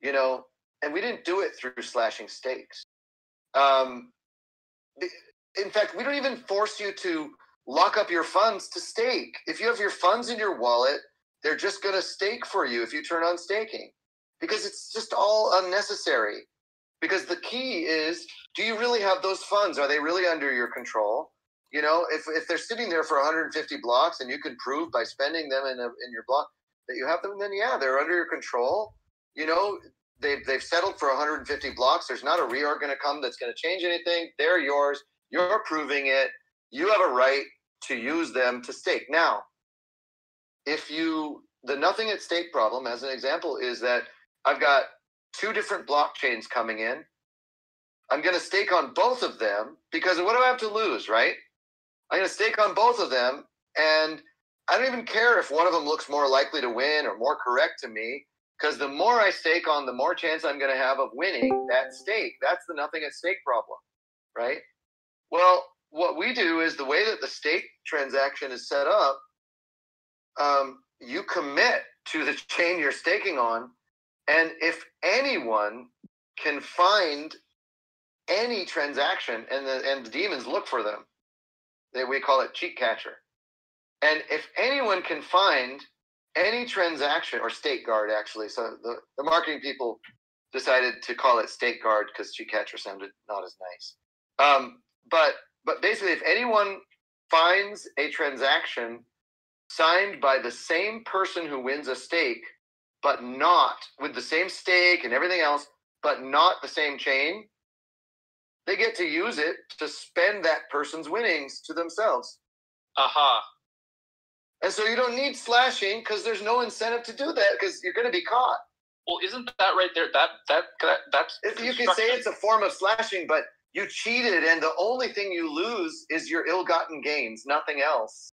A: You know, and we didn't do it through slashing stakes. Um, in fact, we don't even force you to lock up your funds to stake. If you have your funds in your wallet, they're just going to stake for you if you turn on staking, because it's just all unnecessary. Because the key is do you really have those funds? Are they really under your control? You know, if, if they're sitting there for 150 blocks and you can prove by spending them in, a, in your block that you have them, then yeah, they're under your control. You know, they've, they've settled for 150 blocks. There's not a reorg going to come that's going to change anything. They're yours. You're proving it. You have a right to use them to stake. Now, if you, the nothing at stake problem, as an example, is that I've got two different blockchains coming in. I'm going to stake on both of them because what do I have to lose, right? I'm going to stake on both of them, and I don't even care if one of them looks more likely to win or more correct to me because the more I stake on, the more chance I'm going to have of winning that stake. That's the nothing at stake problem, right? Well, what we do is the way that the stake transaction is set up, um, you commit to the chain you're staking on, and if anyone can find any transaction, and the and the daemons look for them, we call it cheat catcher. And if anyone can find any transaction or stake guard, actually, so the, the marketing people decided to call it stake guard because cheat catcher sounded not as nice. Um, but but basically, if anyone finds a transaction signed by the same person who wins a stake, but not with the same stake and everything else, but not the same chain, they get to use it to spend that person's winnings to themselves.
F: aha
A: And so you don't need slashing because there's no incentive to do that because you're going to be caught.
F: well isn't that right there that that, that that's
A: If you can say it's a form of slashing, but you cheated, and the only thing you lose is your ill-gotten gains, nothing else.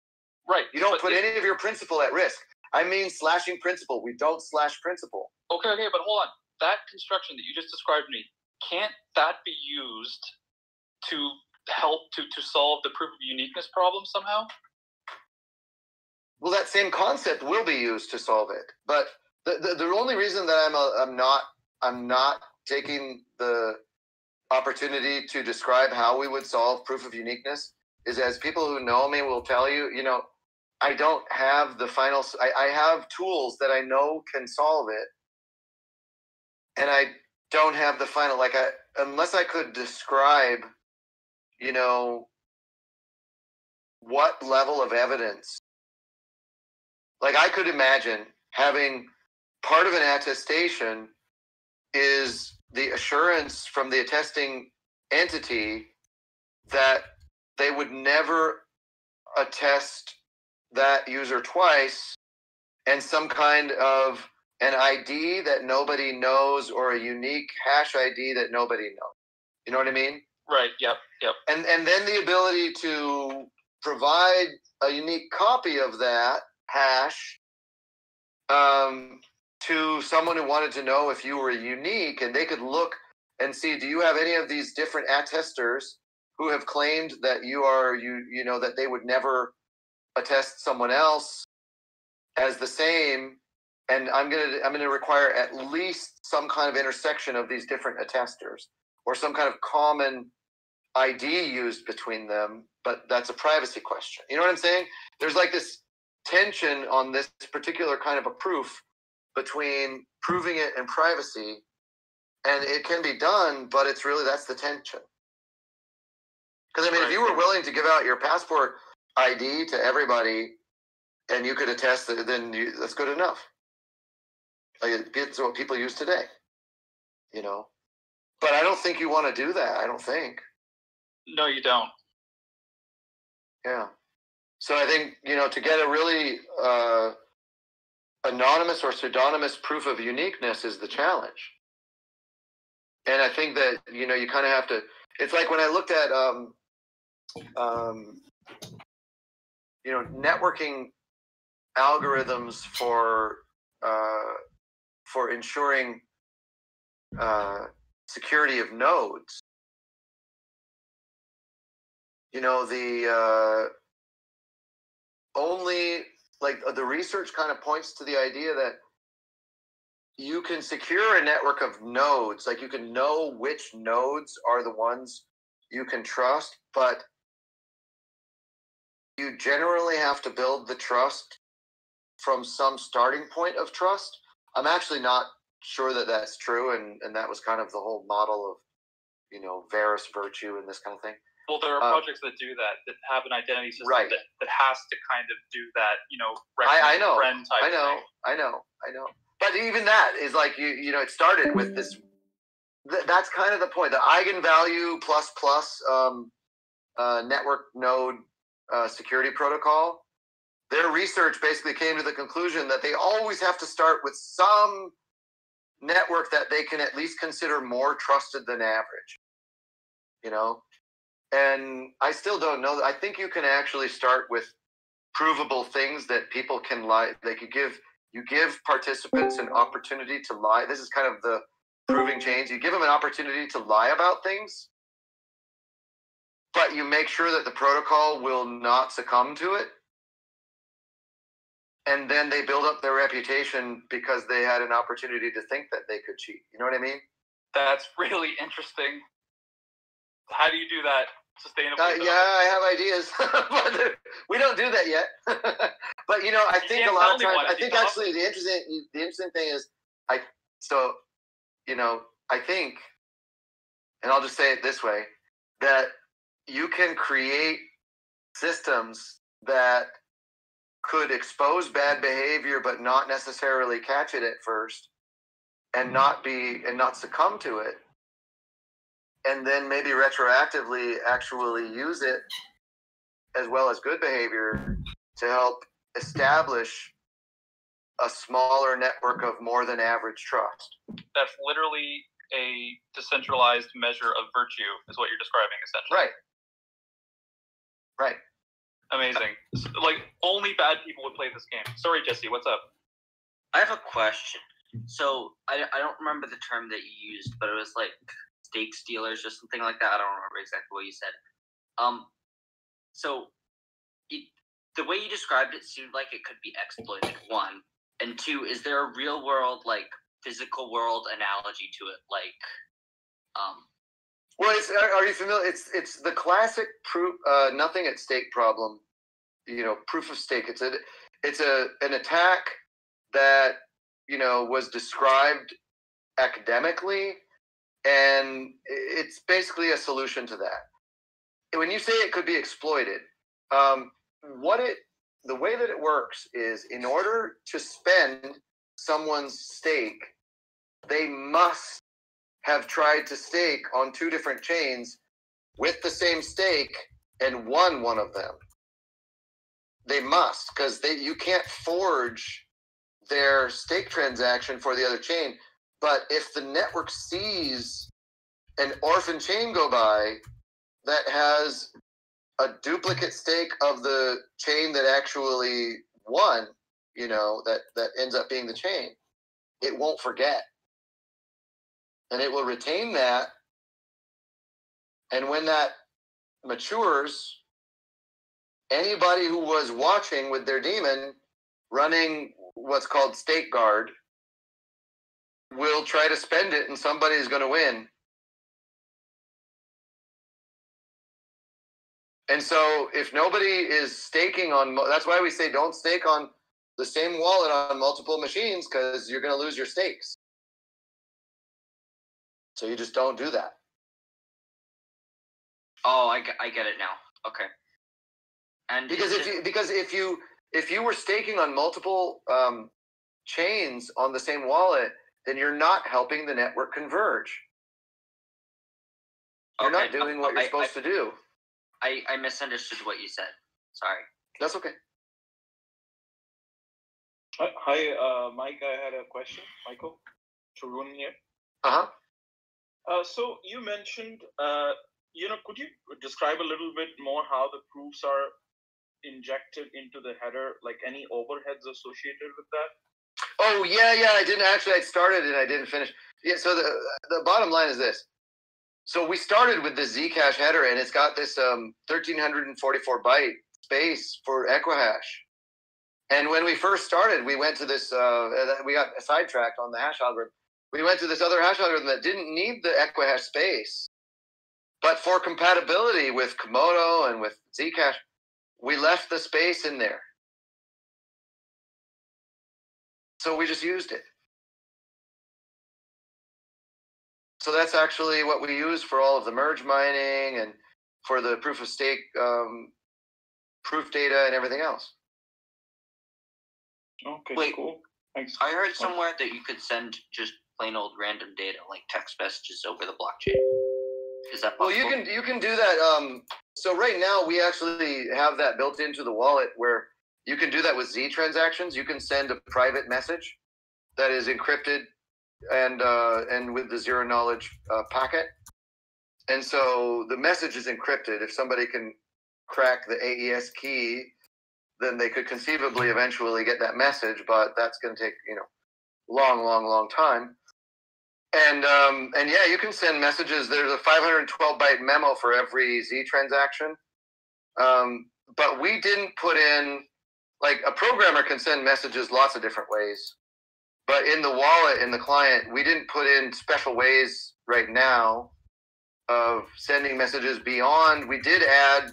F: right
A: You don't put any of your principal at risk. I mean, slashing principal. We don't slash principal.
F: Okay, okay, but hold on. That construction that you just described to me, can't that be used to help to, to solve the proof of uniqueness problem somehow?
A: Well, that same concept will be used to solve it. But the, the, the only reason that I'm a, I'm not I'm not taking the opportunity to describe how we would solve proof of uniqueness is as people who know me will tell you, you know, I don't have the final, I, I have tools that I know can solve it. And I don't have the final, like, I, unless I could describe, you know, what level of evidence, like, I could imagine having part of an attestation is the assurance from the attesting entity that they would never attest that user twice and some kind of an ID that nobody knows or a unique hash ID that nobody knows. You know what I mean?
F: Right. Yep. Yep.
A: And and then the ability to provide a unique copy of that hash um, to someone who wanted to know if you were unique, and they could look and see, do you have any of these different attesters who have claimed that you are you you know that they would never attest someone else as the same and i'm going to i'm going to require at least some kind of intersection of these different attesters or some kind of common id used between them but that's a privacy question. You know what i'm saying? There's like this tension on this particular kind of a proof between proving it and privacy and it can be done but it's really that's the tension. Because I mean, if you were willing to give out your passport ID to everybody, and you could attest that, then you, that's good enough. Like it's what people use today, you know. But I don't think you want to do that. I don't think.
F: No, you don't.
A: Yeah. So I think you know to get a really uh, anonymous or pseudonymous proof of uniqueness is the challenge. And I think that you know you kind of have to. It's like when I looked at um, um, you know networking algorithms for uh, for ensuring uh, security of nodes. You know the uh, only like the research kind of points to the idea that you can secure a network of nodes like you can know which nodes are the ones you can trust but you generally have to build the trust from some starting point of trust i'm actually not sure that that's true and and that was kind of the whole model of you know verus virtue and this kind of thing
F: Well, there are
A: Uh,
F: projects that do that that have an identity system
A: Right.
F: that, that has to kind of do that. You know,
A: I, I know,
F: friend type
A: I know,
F: thing.
A: I know, I know. But even that is like you, you know, it started with this. Th- that's kind of the point. The eigenvalue plus plus um, uh, network node uh, security protocol. Their research basically came to the conclusion that they always have to start with some network that they can at least consider more trusted than average. You know, and I still don't know. I think you can actually start with provable things that people can lie. They could give you give participants an opportunity to lie. This is kind of the proving change. You give them an opportunity to lie about things, but you make sure that the protocol will not succumb to it. And then they build up their reputation because they had an opportunity to think that they could cheat. You know what I mean?
F: That's really interesting. How do you do that sustainably?
A: Uh, yeah, I have ideas, but we don't do that yet. but you know, I think a lot of
F: me
A: times. I think actually the interesting the interesting thing is, I so you know I think, and I'll just say it this way, that you can create systems that could expose bad behavior but not necessarily catch it at first and mm-hmm. not be and not succumb to it and then maybe retroactively actually use it as well as good behavior to help establish a smaller network of more than average trust.
F: That's literally a decentralized measure of virtue, is what you're describing, essentially.
A: Right. Right.
F: Amazing. Like only bad people would play this game. Sorry, Jesse. What's up?
B: I have a question. So I, I don't remember the term that you used, but it was like stake stealers or something like that. I don't remember exactly what you said. Um, so it, the way you described it seemed like it could be exploited. One and two, is there a real world like physical world analogy to it? Like, um,
A: Well, are, are you familiar? It's it's the classic proof, uh, nothing at stake problem. You know, proof of stake. It's a it's a an attack that you know was described academically, and it's basically a solution to that. When you say it could be exploited, um, what it the way that it works is in order to spend someone's stake, they must have tried to stake on two different chains with the same stake and won one of them. They must, because they you can't forge their stake transaction for the other chain. But if the network sees an orphan chain go by that has a duplicate stake of the chain that actually won, you know, that that ends up being the chain, it won't forget. And it will retain that. And when that matures, anybody who was watching with their daemon running what's called stake guard will try to spend it and somebody is going to win And so if nobody is staking on, that's why we say don't stake on the same wallet on multiple machines because you're going to lose your stakes. So you just don't do that.
B: Oh, I, I get it now. Okay. And
A: because if you because if you if you were staking on multiple um, chains on the same wallet, then you're not helping the network converge. You're
B: Okay,
A: not doing what you're supposed
B: I-
A: to do.
B: I, I misunderstood what you said. Sorry.
A: That's okay.
L: Hi, hi, uh, Mike. I had a question. Michael, Tarun here.
A: Uh-huh.
L: Uh, so you mentioned, uh, you know, could you describe a little bit more how the proofs are injected into the header, like any overheads associated with that?
A: Oh yeah, yeah. I didn't actually. I started and I didn't finish. Yeah. So the the bottom line is this. So we started with the Zcash header, and it's got this um, 1344 byte space for Equihash. And when we first started, we went to this. Uh, we got sidetracked on the hash algorithm. We went to this other hash algorithm that didn't need the Equihash space, but for compatibility with Komodo and with Zcash, we left the space in there. So we just used it. So that's actually what we use for all of the merge mining and for the proof of stake um, proof data and everything else.
L: Okay,
B: Wait,
L: cool. Thanks.
B: I heard somewhere that you could send just plain old random data, like text messages, over the blockchain. Is that
A: Well, you can you can do that. Um, so right now we actually have that built into the wallet where you can do that with Z transactions. You can send a private message that is encrypted and uh, and with the zero knowledge uh, packet. And so the message is encrypted. If somebody can crack the AES key, then they could conceivably eventually get that message. But that's going to take you know long, long, long time. And um, and yeah, you can send messages. There's a 512 byte memo for every Z transaction. Um, but we didn't put in like a programmer can send messages lots of different ways. But in the wallet in the client, we didn't put in special ways right now of sending messages beyond. We did add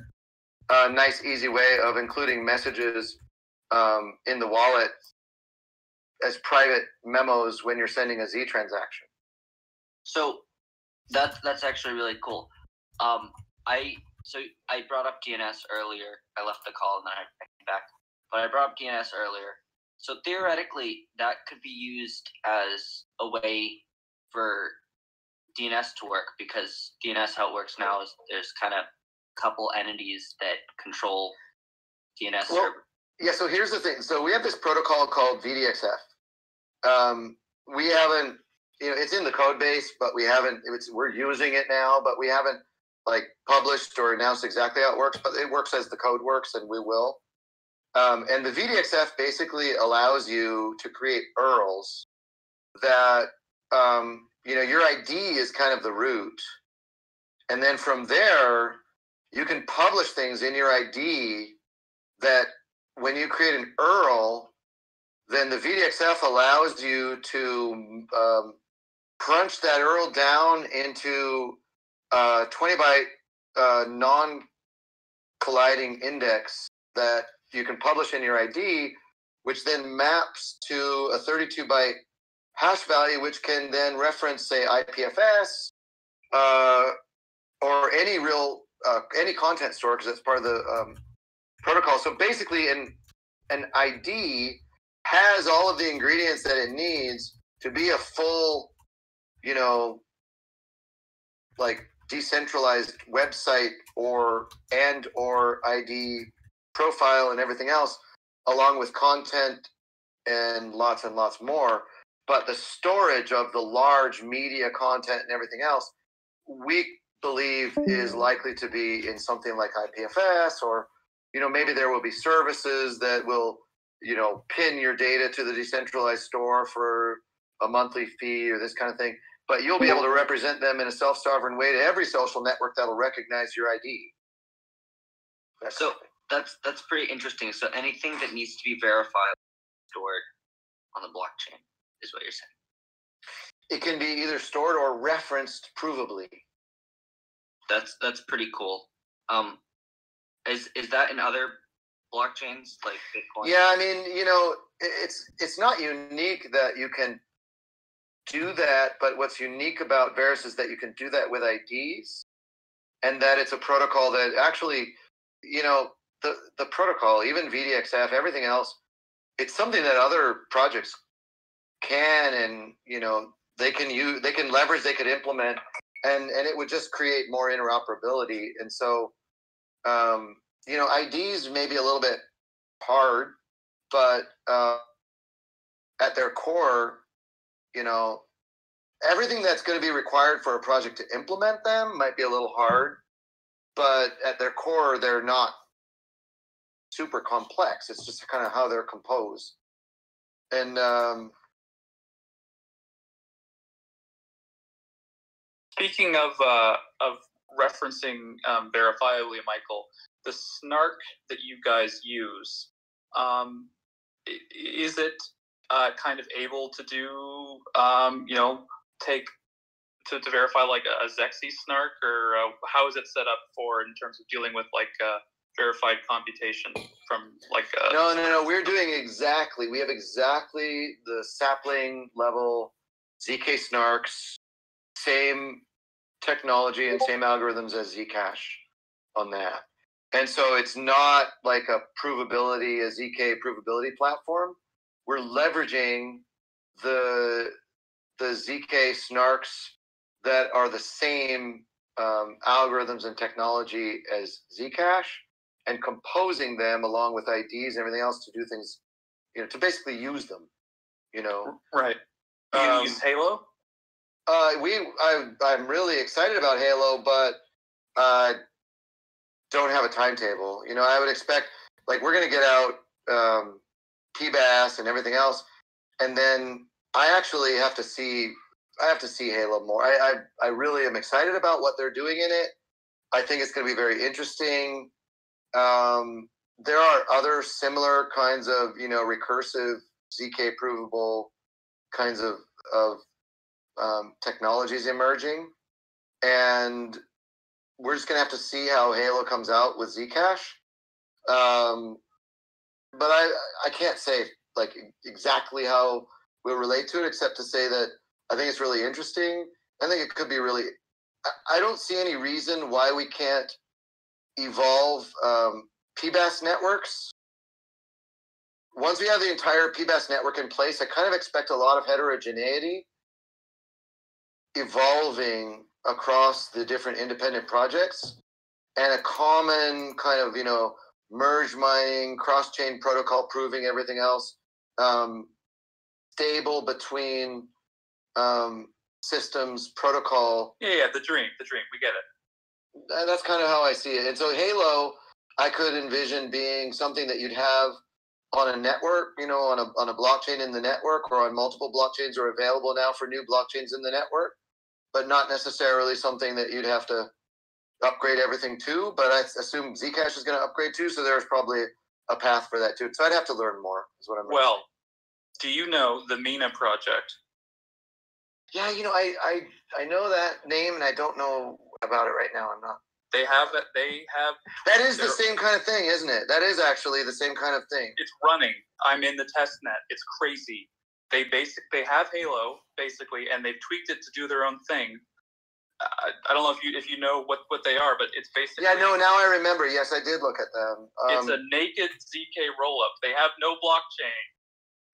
A: a nice, easy way of including messages um, in the wallet as private memos when you're sending a Z transaction.
B: So that's that's actually really cool. Um, I so I brought up DNS earlier. I left the call and then I I came back, but I brought up DNS earlier. So theoretically, that could be used as a way for DNS to work because DNS how it works now is there's kind of a couple entities that control DNS
A: Well,
B: server.
A: Yeah, so here's the thing. So we have this protocol called VDXF. Um, we haven't, you know, it's in the code base, but we haven't. It's we're using it now, but we haven't like published or announced exactly how it works. But it works as the code works, and we will. Um, and the VDXF basically allows you to create URLs that um, you know your ID is kind of the root, and then from there you can publish things in your ID that when you create an URL, then the VDXF allows you to um, crunch that URL down into uh, 20 byte uh, non colliding index that you can publish in your ID, which then maps to a 32 byte hash value, which can then reference, say, IPFS uh, or any real uh, any content store because that's part of the um, protocol. So basically, an an ID has all of the ingredients that it needs to be a full, you know, like decentralized website or and or ID profile and everything else, along with content and lots and lots more. But the storage of the large media content and everything else, we believe is hmm. likely to be in something like IPFS or you know maybe there will be services that will you know pin your data to the decentralized store for a monthly fee or this kind of thing but you'll be able to represent them in a self-sovereign way to every social network that'll recognize your id That's
B: So that's that's pretty interesting. So anything that needs to be verified stored on the blockchain is what you're saying.
A: it can be either stored or referenced provably
B: That's that's pretty cool. Um, is is that in other blockchains like Bitcoin?
A: Yeah, I mean, you know, it's it's not unique that you can do that, but what's unique about Verus is that you can do that with IDs, and that it's a protocol that actually, you know, the the protocol, even VDXF, everything else, it's something that other projects can and you know they can use, they can leverage, they could implement, and and it would just create more interoperability, and so. Um, you know, IDs may be a little bit hard, but uh, at their core, you know, everything that's going to be required for a project to implement them might be a little hard, but at their core, they're not super complex. It's just kind of how they're composed. And um,
F: Speaking of uh, of referencing um, verifiably, Michael, the snark that you guys use, um, is it uh, kind of able to do, um, you know, take to, to verify like a, a snark, or uh, how is it set up for in terms of dealing with like uh, verified computation from like uh,
A: no, no, no, we're doing exactly, we have exactly the sapling level ZK snarks, same technology and same algorithms as Zcash on that. And so it's not like a provability, a ZK provability platform. We're leveraging the the ZK snarks that are the same um, algorithms and technology as Zcash and composing them along with IDs and everything else to do things, you know, to basically use them, you know.
F: right? Do you
A: Um,
F: use Halo?
A: Uh, we I I'm really excited about Halo, but uh, don't have a timetable. You know, I would expect like we're gonna get out um, PBaaS and everything else, and then I actually have to see I have to see Halo more. I I, I really am excited about what they're doing in it. I think it's going to be very interesting. Um, there are other similar kinds of you know recursive zk provable kinds of of um, technologies emerging, and we're just gonna have to see how Halo comes out with Zcash. Um, but I I can't say like exactly how we'll relate to it, except to say that I think it's really interesting. I think it could be really. I- don't see any reason why we can't evolve um, PBaaS networks. Once we have the entire PBaaS network in place, I kind of expect a lot of heterogeneity evolving across the different independent projects and a common kind of you know merge mining cross-chain protocol proving everything else um, stable between um, systems protocol
F: Yeah, yeah, the dream, the dream. We get it.
A: and that's kind of how I see it. And so Halo, I could envision being something that you'd have on a network, you know, on a on a blockchain in the network, or on multiple blockchains are available now for new blockchains in the network, but not necessarily something that you'd have to upgrade everything too, But I assume Zcash is going to upgrade too, so there's probably a path for that too. So I'd have to learn more. Is what I'm.
F: Well, do you know the Mina project?
A: yeah, you know, I I I know that name, and I don't know about it right now. I'm not.
F: They have that. They have.
A: That is the same kind of thing, isn't it? That is actually the same kind of thing.
F: It's running. I'm in the test net. It's crazy. They basic. They have Halo basically, and they've tweaked it to do their own thing. I, I don't know if you if you know what what they are, but it's basically
A: Yeah, no. Now I remember. Yes, I did look at them.
F: it's
A: Um,
F: a naked zk rollup. They have no blockchain.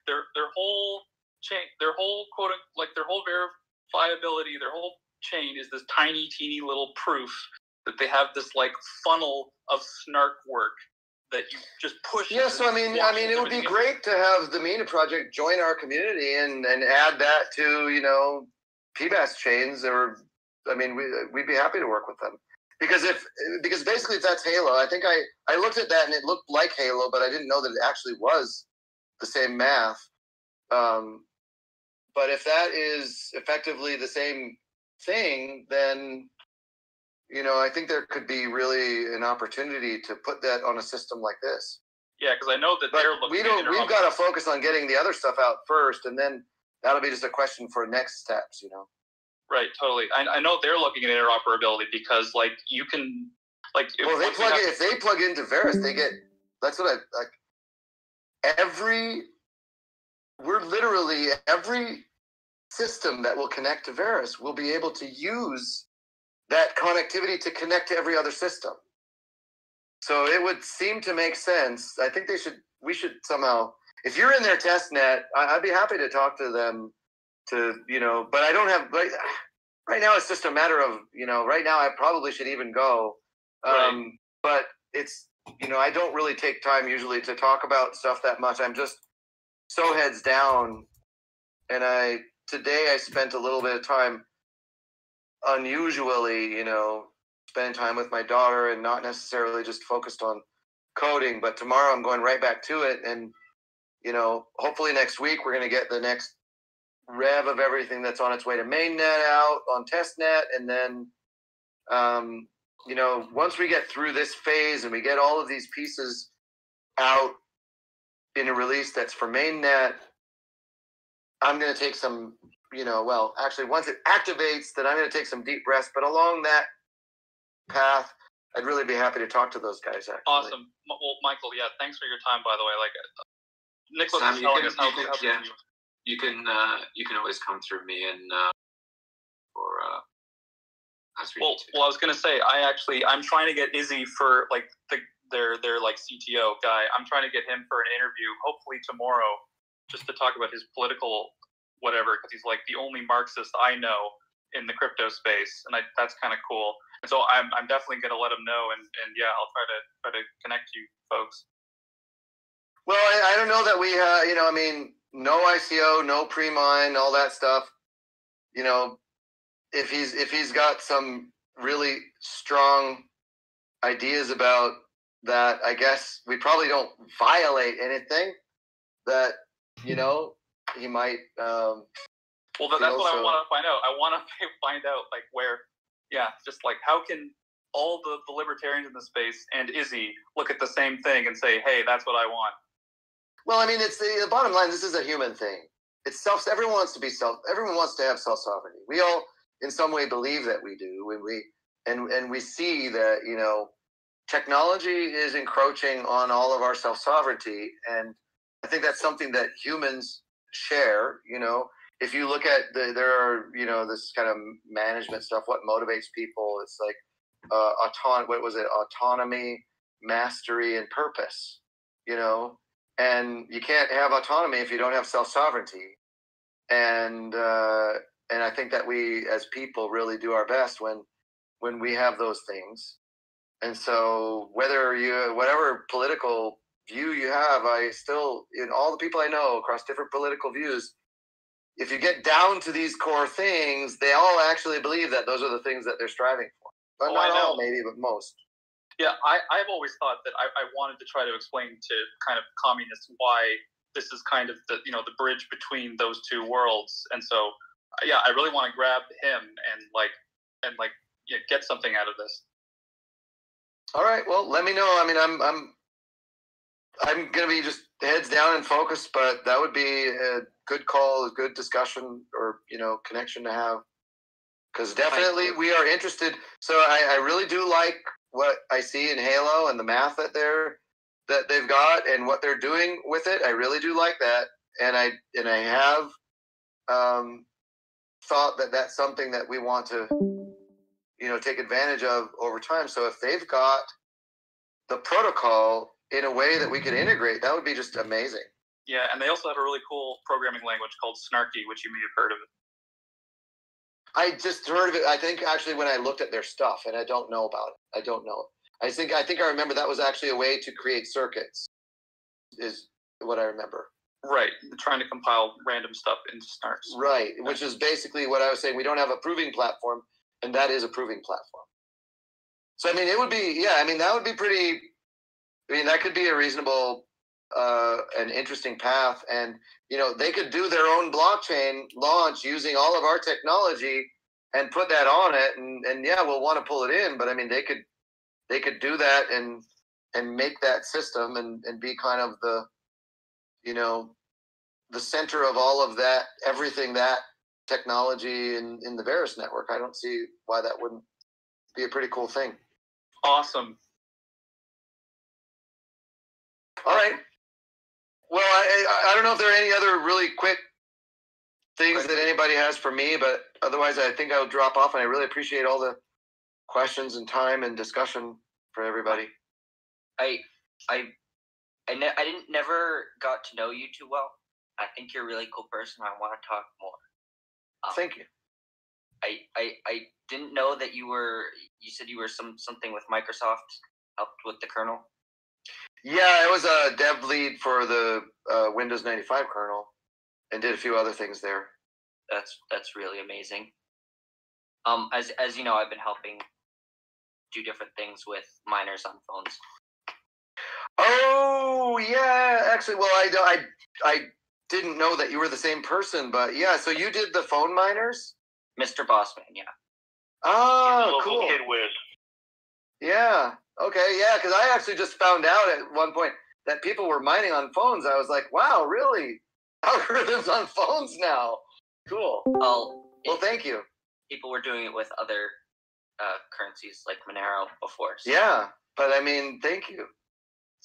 F: Their their whole chain, their whole quote like their whole verifiability, their whole chain is this tiny, teeny little proof that they have this like funnel of snark work that you just push.
A: Yeah, so I mean, I mean, it would be great to have the Mina project join our community and and add that to you know PBaaS chains. Or, I mean, we we'd be happy to work with them because if because basically if that's Halo, I think I I looked at that and it looked like Halo, but I didn't know that it actually was the same math. Um, but if that is effectively the same thing, then you know I think there could be really an opportunity to put that on a system like this.
F: Yeah, because I know that
A: But
F: they're looking.
A: we don't. We've got to focus on getting the other stuff out first, and then that'll be just a question for next steps. You know.
F: Right, totally. I, I know they're looking at interoperability because, like, you can, like, if,
A: Well, they plug
F: have-
A: in, if they plug into Verus, they get. That's what I like. Every. We're literally every system that will connect to Verus will be able to use that connectivity to connect to every other system. So it would seem to make sense. I think they should. We should somehow. If you're in their test net, I, I'd be happy to talk to them. To you know, but I don't have. Right, right now, it's just a matter of you know. Right now, I probably should even go. Um, But it's you know, I don't really take time usually to talk about stuff that much. I'm just so heads down, and I today I spent a little bit of time unusually, you know, spending time with my daughter and not necessarily just focused on coding. But tomorrow I'm going right back to it, and you know, hopefully next week we're going to get the next rev of everything that's on its way to mainnet out on testnet, and then, um, you know, once we get through this phase and we get all of these pieces out in a release that's for mainnet, I'm going to take some, you know, well, actually, once it activates, then I'm going to take some deep breaths. But along that path, I'd really be happy to talk to those guys. Actually.
F: Awesome. Well, Michael, yeah, thanks for your time, by the way. Like, uh, Nicholas
D: Sam,
F: is
D: you
F: telling
D: can-
F: us how,
D: you can-
F: how
D: yeah. You can uh, you can always come through me and uh, for uh, as we
F: Well, well, I was gonna say, I actually, I'm trying to get Izzy for like the their their like CTO guy. I'm trying to get him for an interview, hopefully tomorrow, just to talk about his political whatever, because he's like the only Marxist I know in the crypto space, and I, that's kind of cool. And so I'm I'm definitely gonna let him know, and and yeah, I'll try to try to connect you folks.
A: Well, I, I don't know that we, uh, you know, I mean, no ICO, no pre-mine, all that stuff. You know, if he's if he's got some really strong ideas about that, I guess we probably don't violate anything. That you know, he might. Um,
F: Well, that's what I want to find out. I want to find out like where, yeah, just like how can all the, the libertarians in the space and Izzy look at the same thing and say, hey, that's what I want.
A: Well, I mean, it's the, the bottom line. This is a human thing. It's self. Everyone wants to be self. Everyone wants to have self sovereignty. We all, in some way, believe that we do. When we and and we see that you know, technology is encroaching on all of our self sovereignty, and I think that's something that humans share. You know, if you look at the there are you know this kind of management stuff. What motivates people? It's like uh, auton. What was it? Autonomy, mastery, and purpose. You know, and you can't have autonomy if you don't have self sovereignty. And uh, and I think that we as people really do our best when when we have those things. And so whether you whatever political view you have, I still in all the people I know across different political views, if you get down to these core things, they all actually believe that those are the things that they're striving for. But
F: Oh,
A: not all, maybe, but most.
F: Yeah, I, I've always thought that I, I wanted to try to explain to kind of communists why this is kind of the you know the bridge between those two worlds. And so, uh, yeah, I really want to grab him and like and like yeah, get something out of this.
A: All right. Well, let me know. I mean, I'm I'm I'm gonna be just heads down and focused, but that would be a good call, a good discussion, or you know, connection to have. because definitely we are interested. So I, I really do like what I see in Halo and the math that they're that they've got and what they're doing with it. I really do like that, and I and I have um, thought that that's something that we want to you know take advantage of over time. So if they've got the protocol in a way that we could integrate, that would be just amazing.
F: Yeah, and they also have a really cool programming language called Snarky, which you may have heard of.
A: I just heard of it. I think actually when I looked at their stuff, and I don't know about it. I don't know. I think I think I remember that was actually a way to create circuits. Is what I remember.
F: Right, trying to compile random stuff into snarks.
A: Right, which is basically what I was saying. We don't have a proving platform, and that is a proving platform. So I mean, it would be yeah. I mean, that would be pretty. I mean, that could be a reasonable, uh, an interesting path, and you know, they could do their own blockchain launch using all of our technology and put that on it, and and yeah, we'll want to pull it in. But I mean, they could they could do that and and make that system and and be kind of the, you know, the center of all of that everything that technology in in the Verus network. I don't see why that wouldn't be a pretty cool thing.
F: Awesome.
A: All right. Well, I, I don't know if there are any other really quick things that anybody has for me, but otherwise, I think I'll drop off. And I really appreciate all the questions and time and discussion for everybody.
B: I I I, ne- I didn't never got to know you too well. I think you're a really cool person. I want to talk more. Um,
A: Thank you.
B: I, I I didn't know that you were. You said you were some something with Microsoft, helped with the kernel.
A: Yeah, it was a dev lead for the uh, Windows 95 kernel and did a few other things there.
B: That's that's really amazing. Um, as as you know, I've been helping do different things with miners on phones.
A: Oh yeah, actually, well, I I I didn't know that you were the same person, but yeah. So you did the phone miners,
B: Mr. Bossman, yeah.
A: Oh, cool.
I: Kid whiz.
A: Yeah. Okay. Yeah. Because I actually just found out at one point that people were mining on phones. I was like, wow, really? Algorithms on phones now. Cool.
B: Well,
A: well, thank you.
B: People were doing it with other uh, currencies like Monero before. so-
A: Yeah, but I mean, thank you.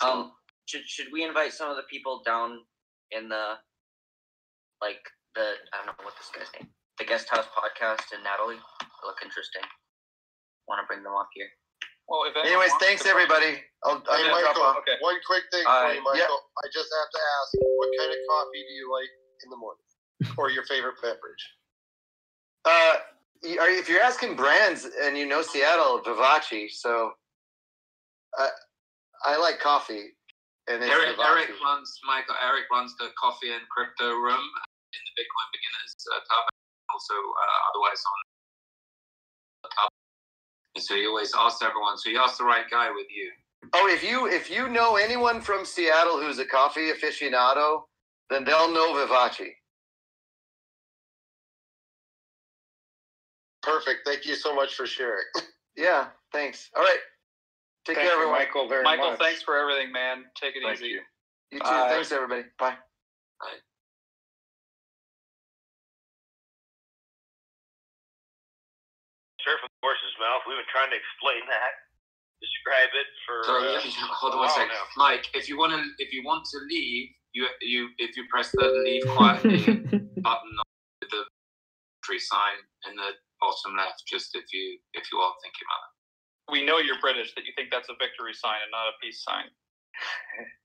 B: Um, should should we invite some of the people down in the like the I don't know what this guy's name, the guest house podcast and Natalie? They look interesting. Want to bring them up here?
F: Well, if
A: Anyways, thanks everybody. I'll, I'm
I: Hey,
A: drop
I: Michael,
A: off.
I: one quick thing for
B: Alright.
I: you, Michael.
A: Yeah.
I: I just have to ask, what kind of coffee do you like in the morning, or your favorite beverage?
A: Uh, y- are you, if you're asking brands and you know Seattle, Vivace. So, I I like coffee, and it's
D: Eric,
A: Vivace.
D: Eric runs Michael. Eric runs the coffee and crypto room in the Bitcoin beginners uh, tab, also uh, otherwise on the tab. And so he always asks everyone. So he asked the right guy with you.
A: Oh, if you if you know anyone from Seattle who's a coffee aficionado, then they'll know Vivace.
I: Perfect. Thank you so much for sharing.
A: Yeah, thanks. All right, take
H: Thank
A: care,
H: you,
A: everyone.
H: Michael, very
F: Michael,
H: much.
F: thanks for everything, man. Take it
H: Thank
F: easy.
H: you.
A: You too.
F: Bye.
A: Thanks, everybody. Bye. Bye.
I: Sure, from the horse's mouth. We've been trying to explain that, describe it for.
D: Sorry,
I: uh,
D: let me hold on one
I: while
D: second,
I: now.
D: Mike. If you want to, if you want to leave, you you if you press the leave quietly button with the tree sign in the bottom left, just if you if you are thinking about it.
F: We know you're British, that you think that's a victory sign and not a peace sign.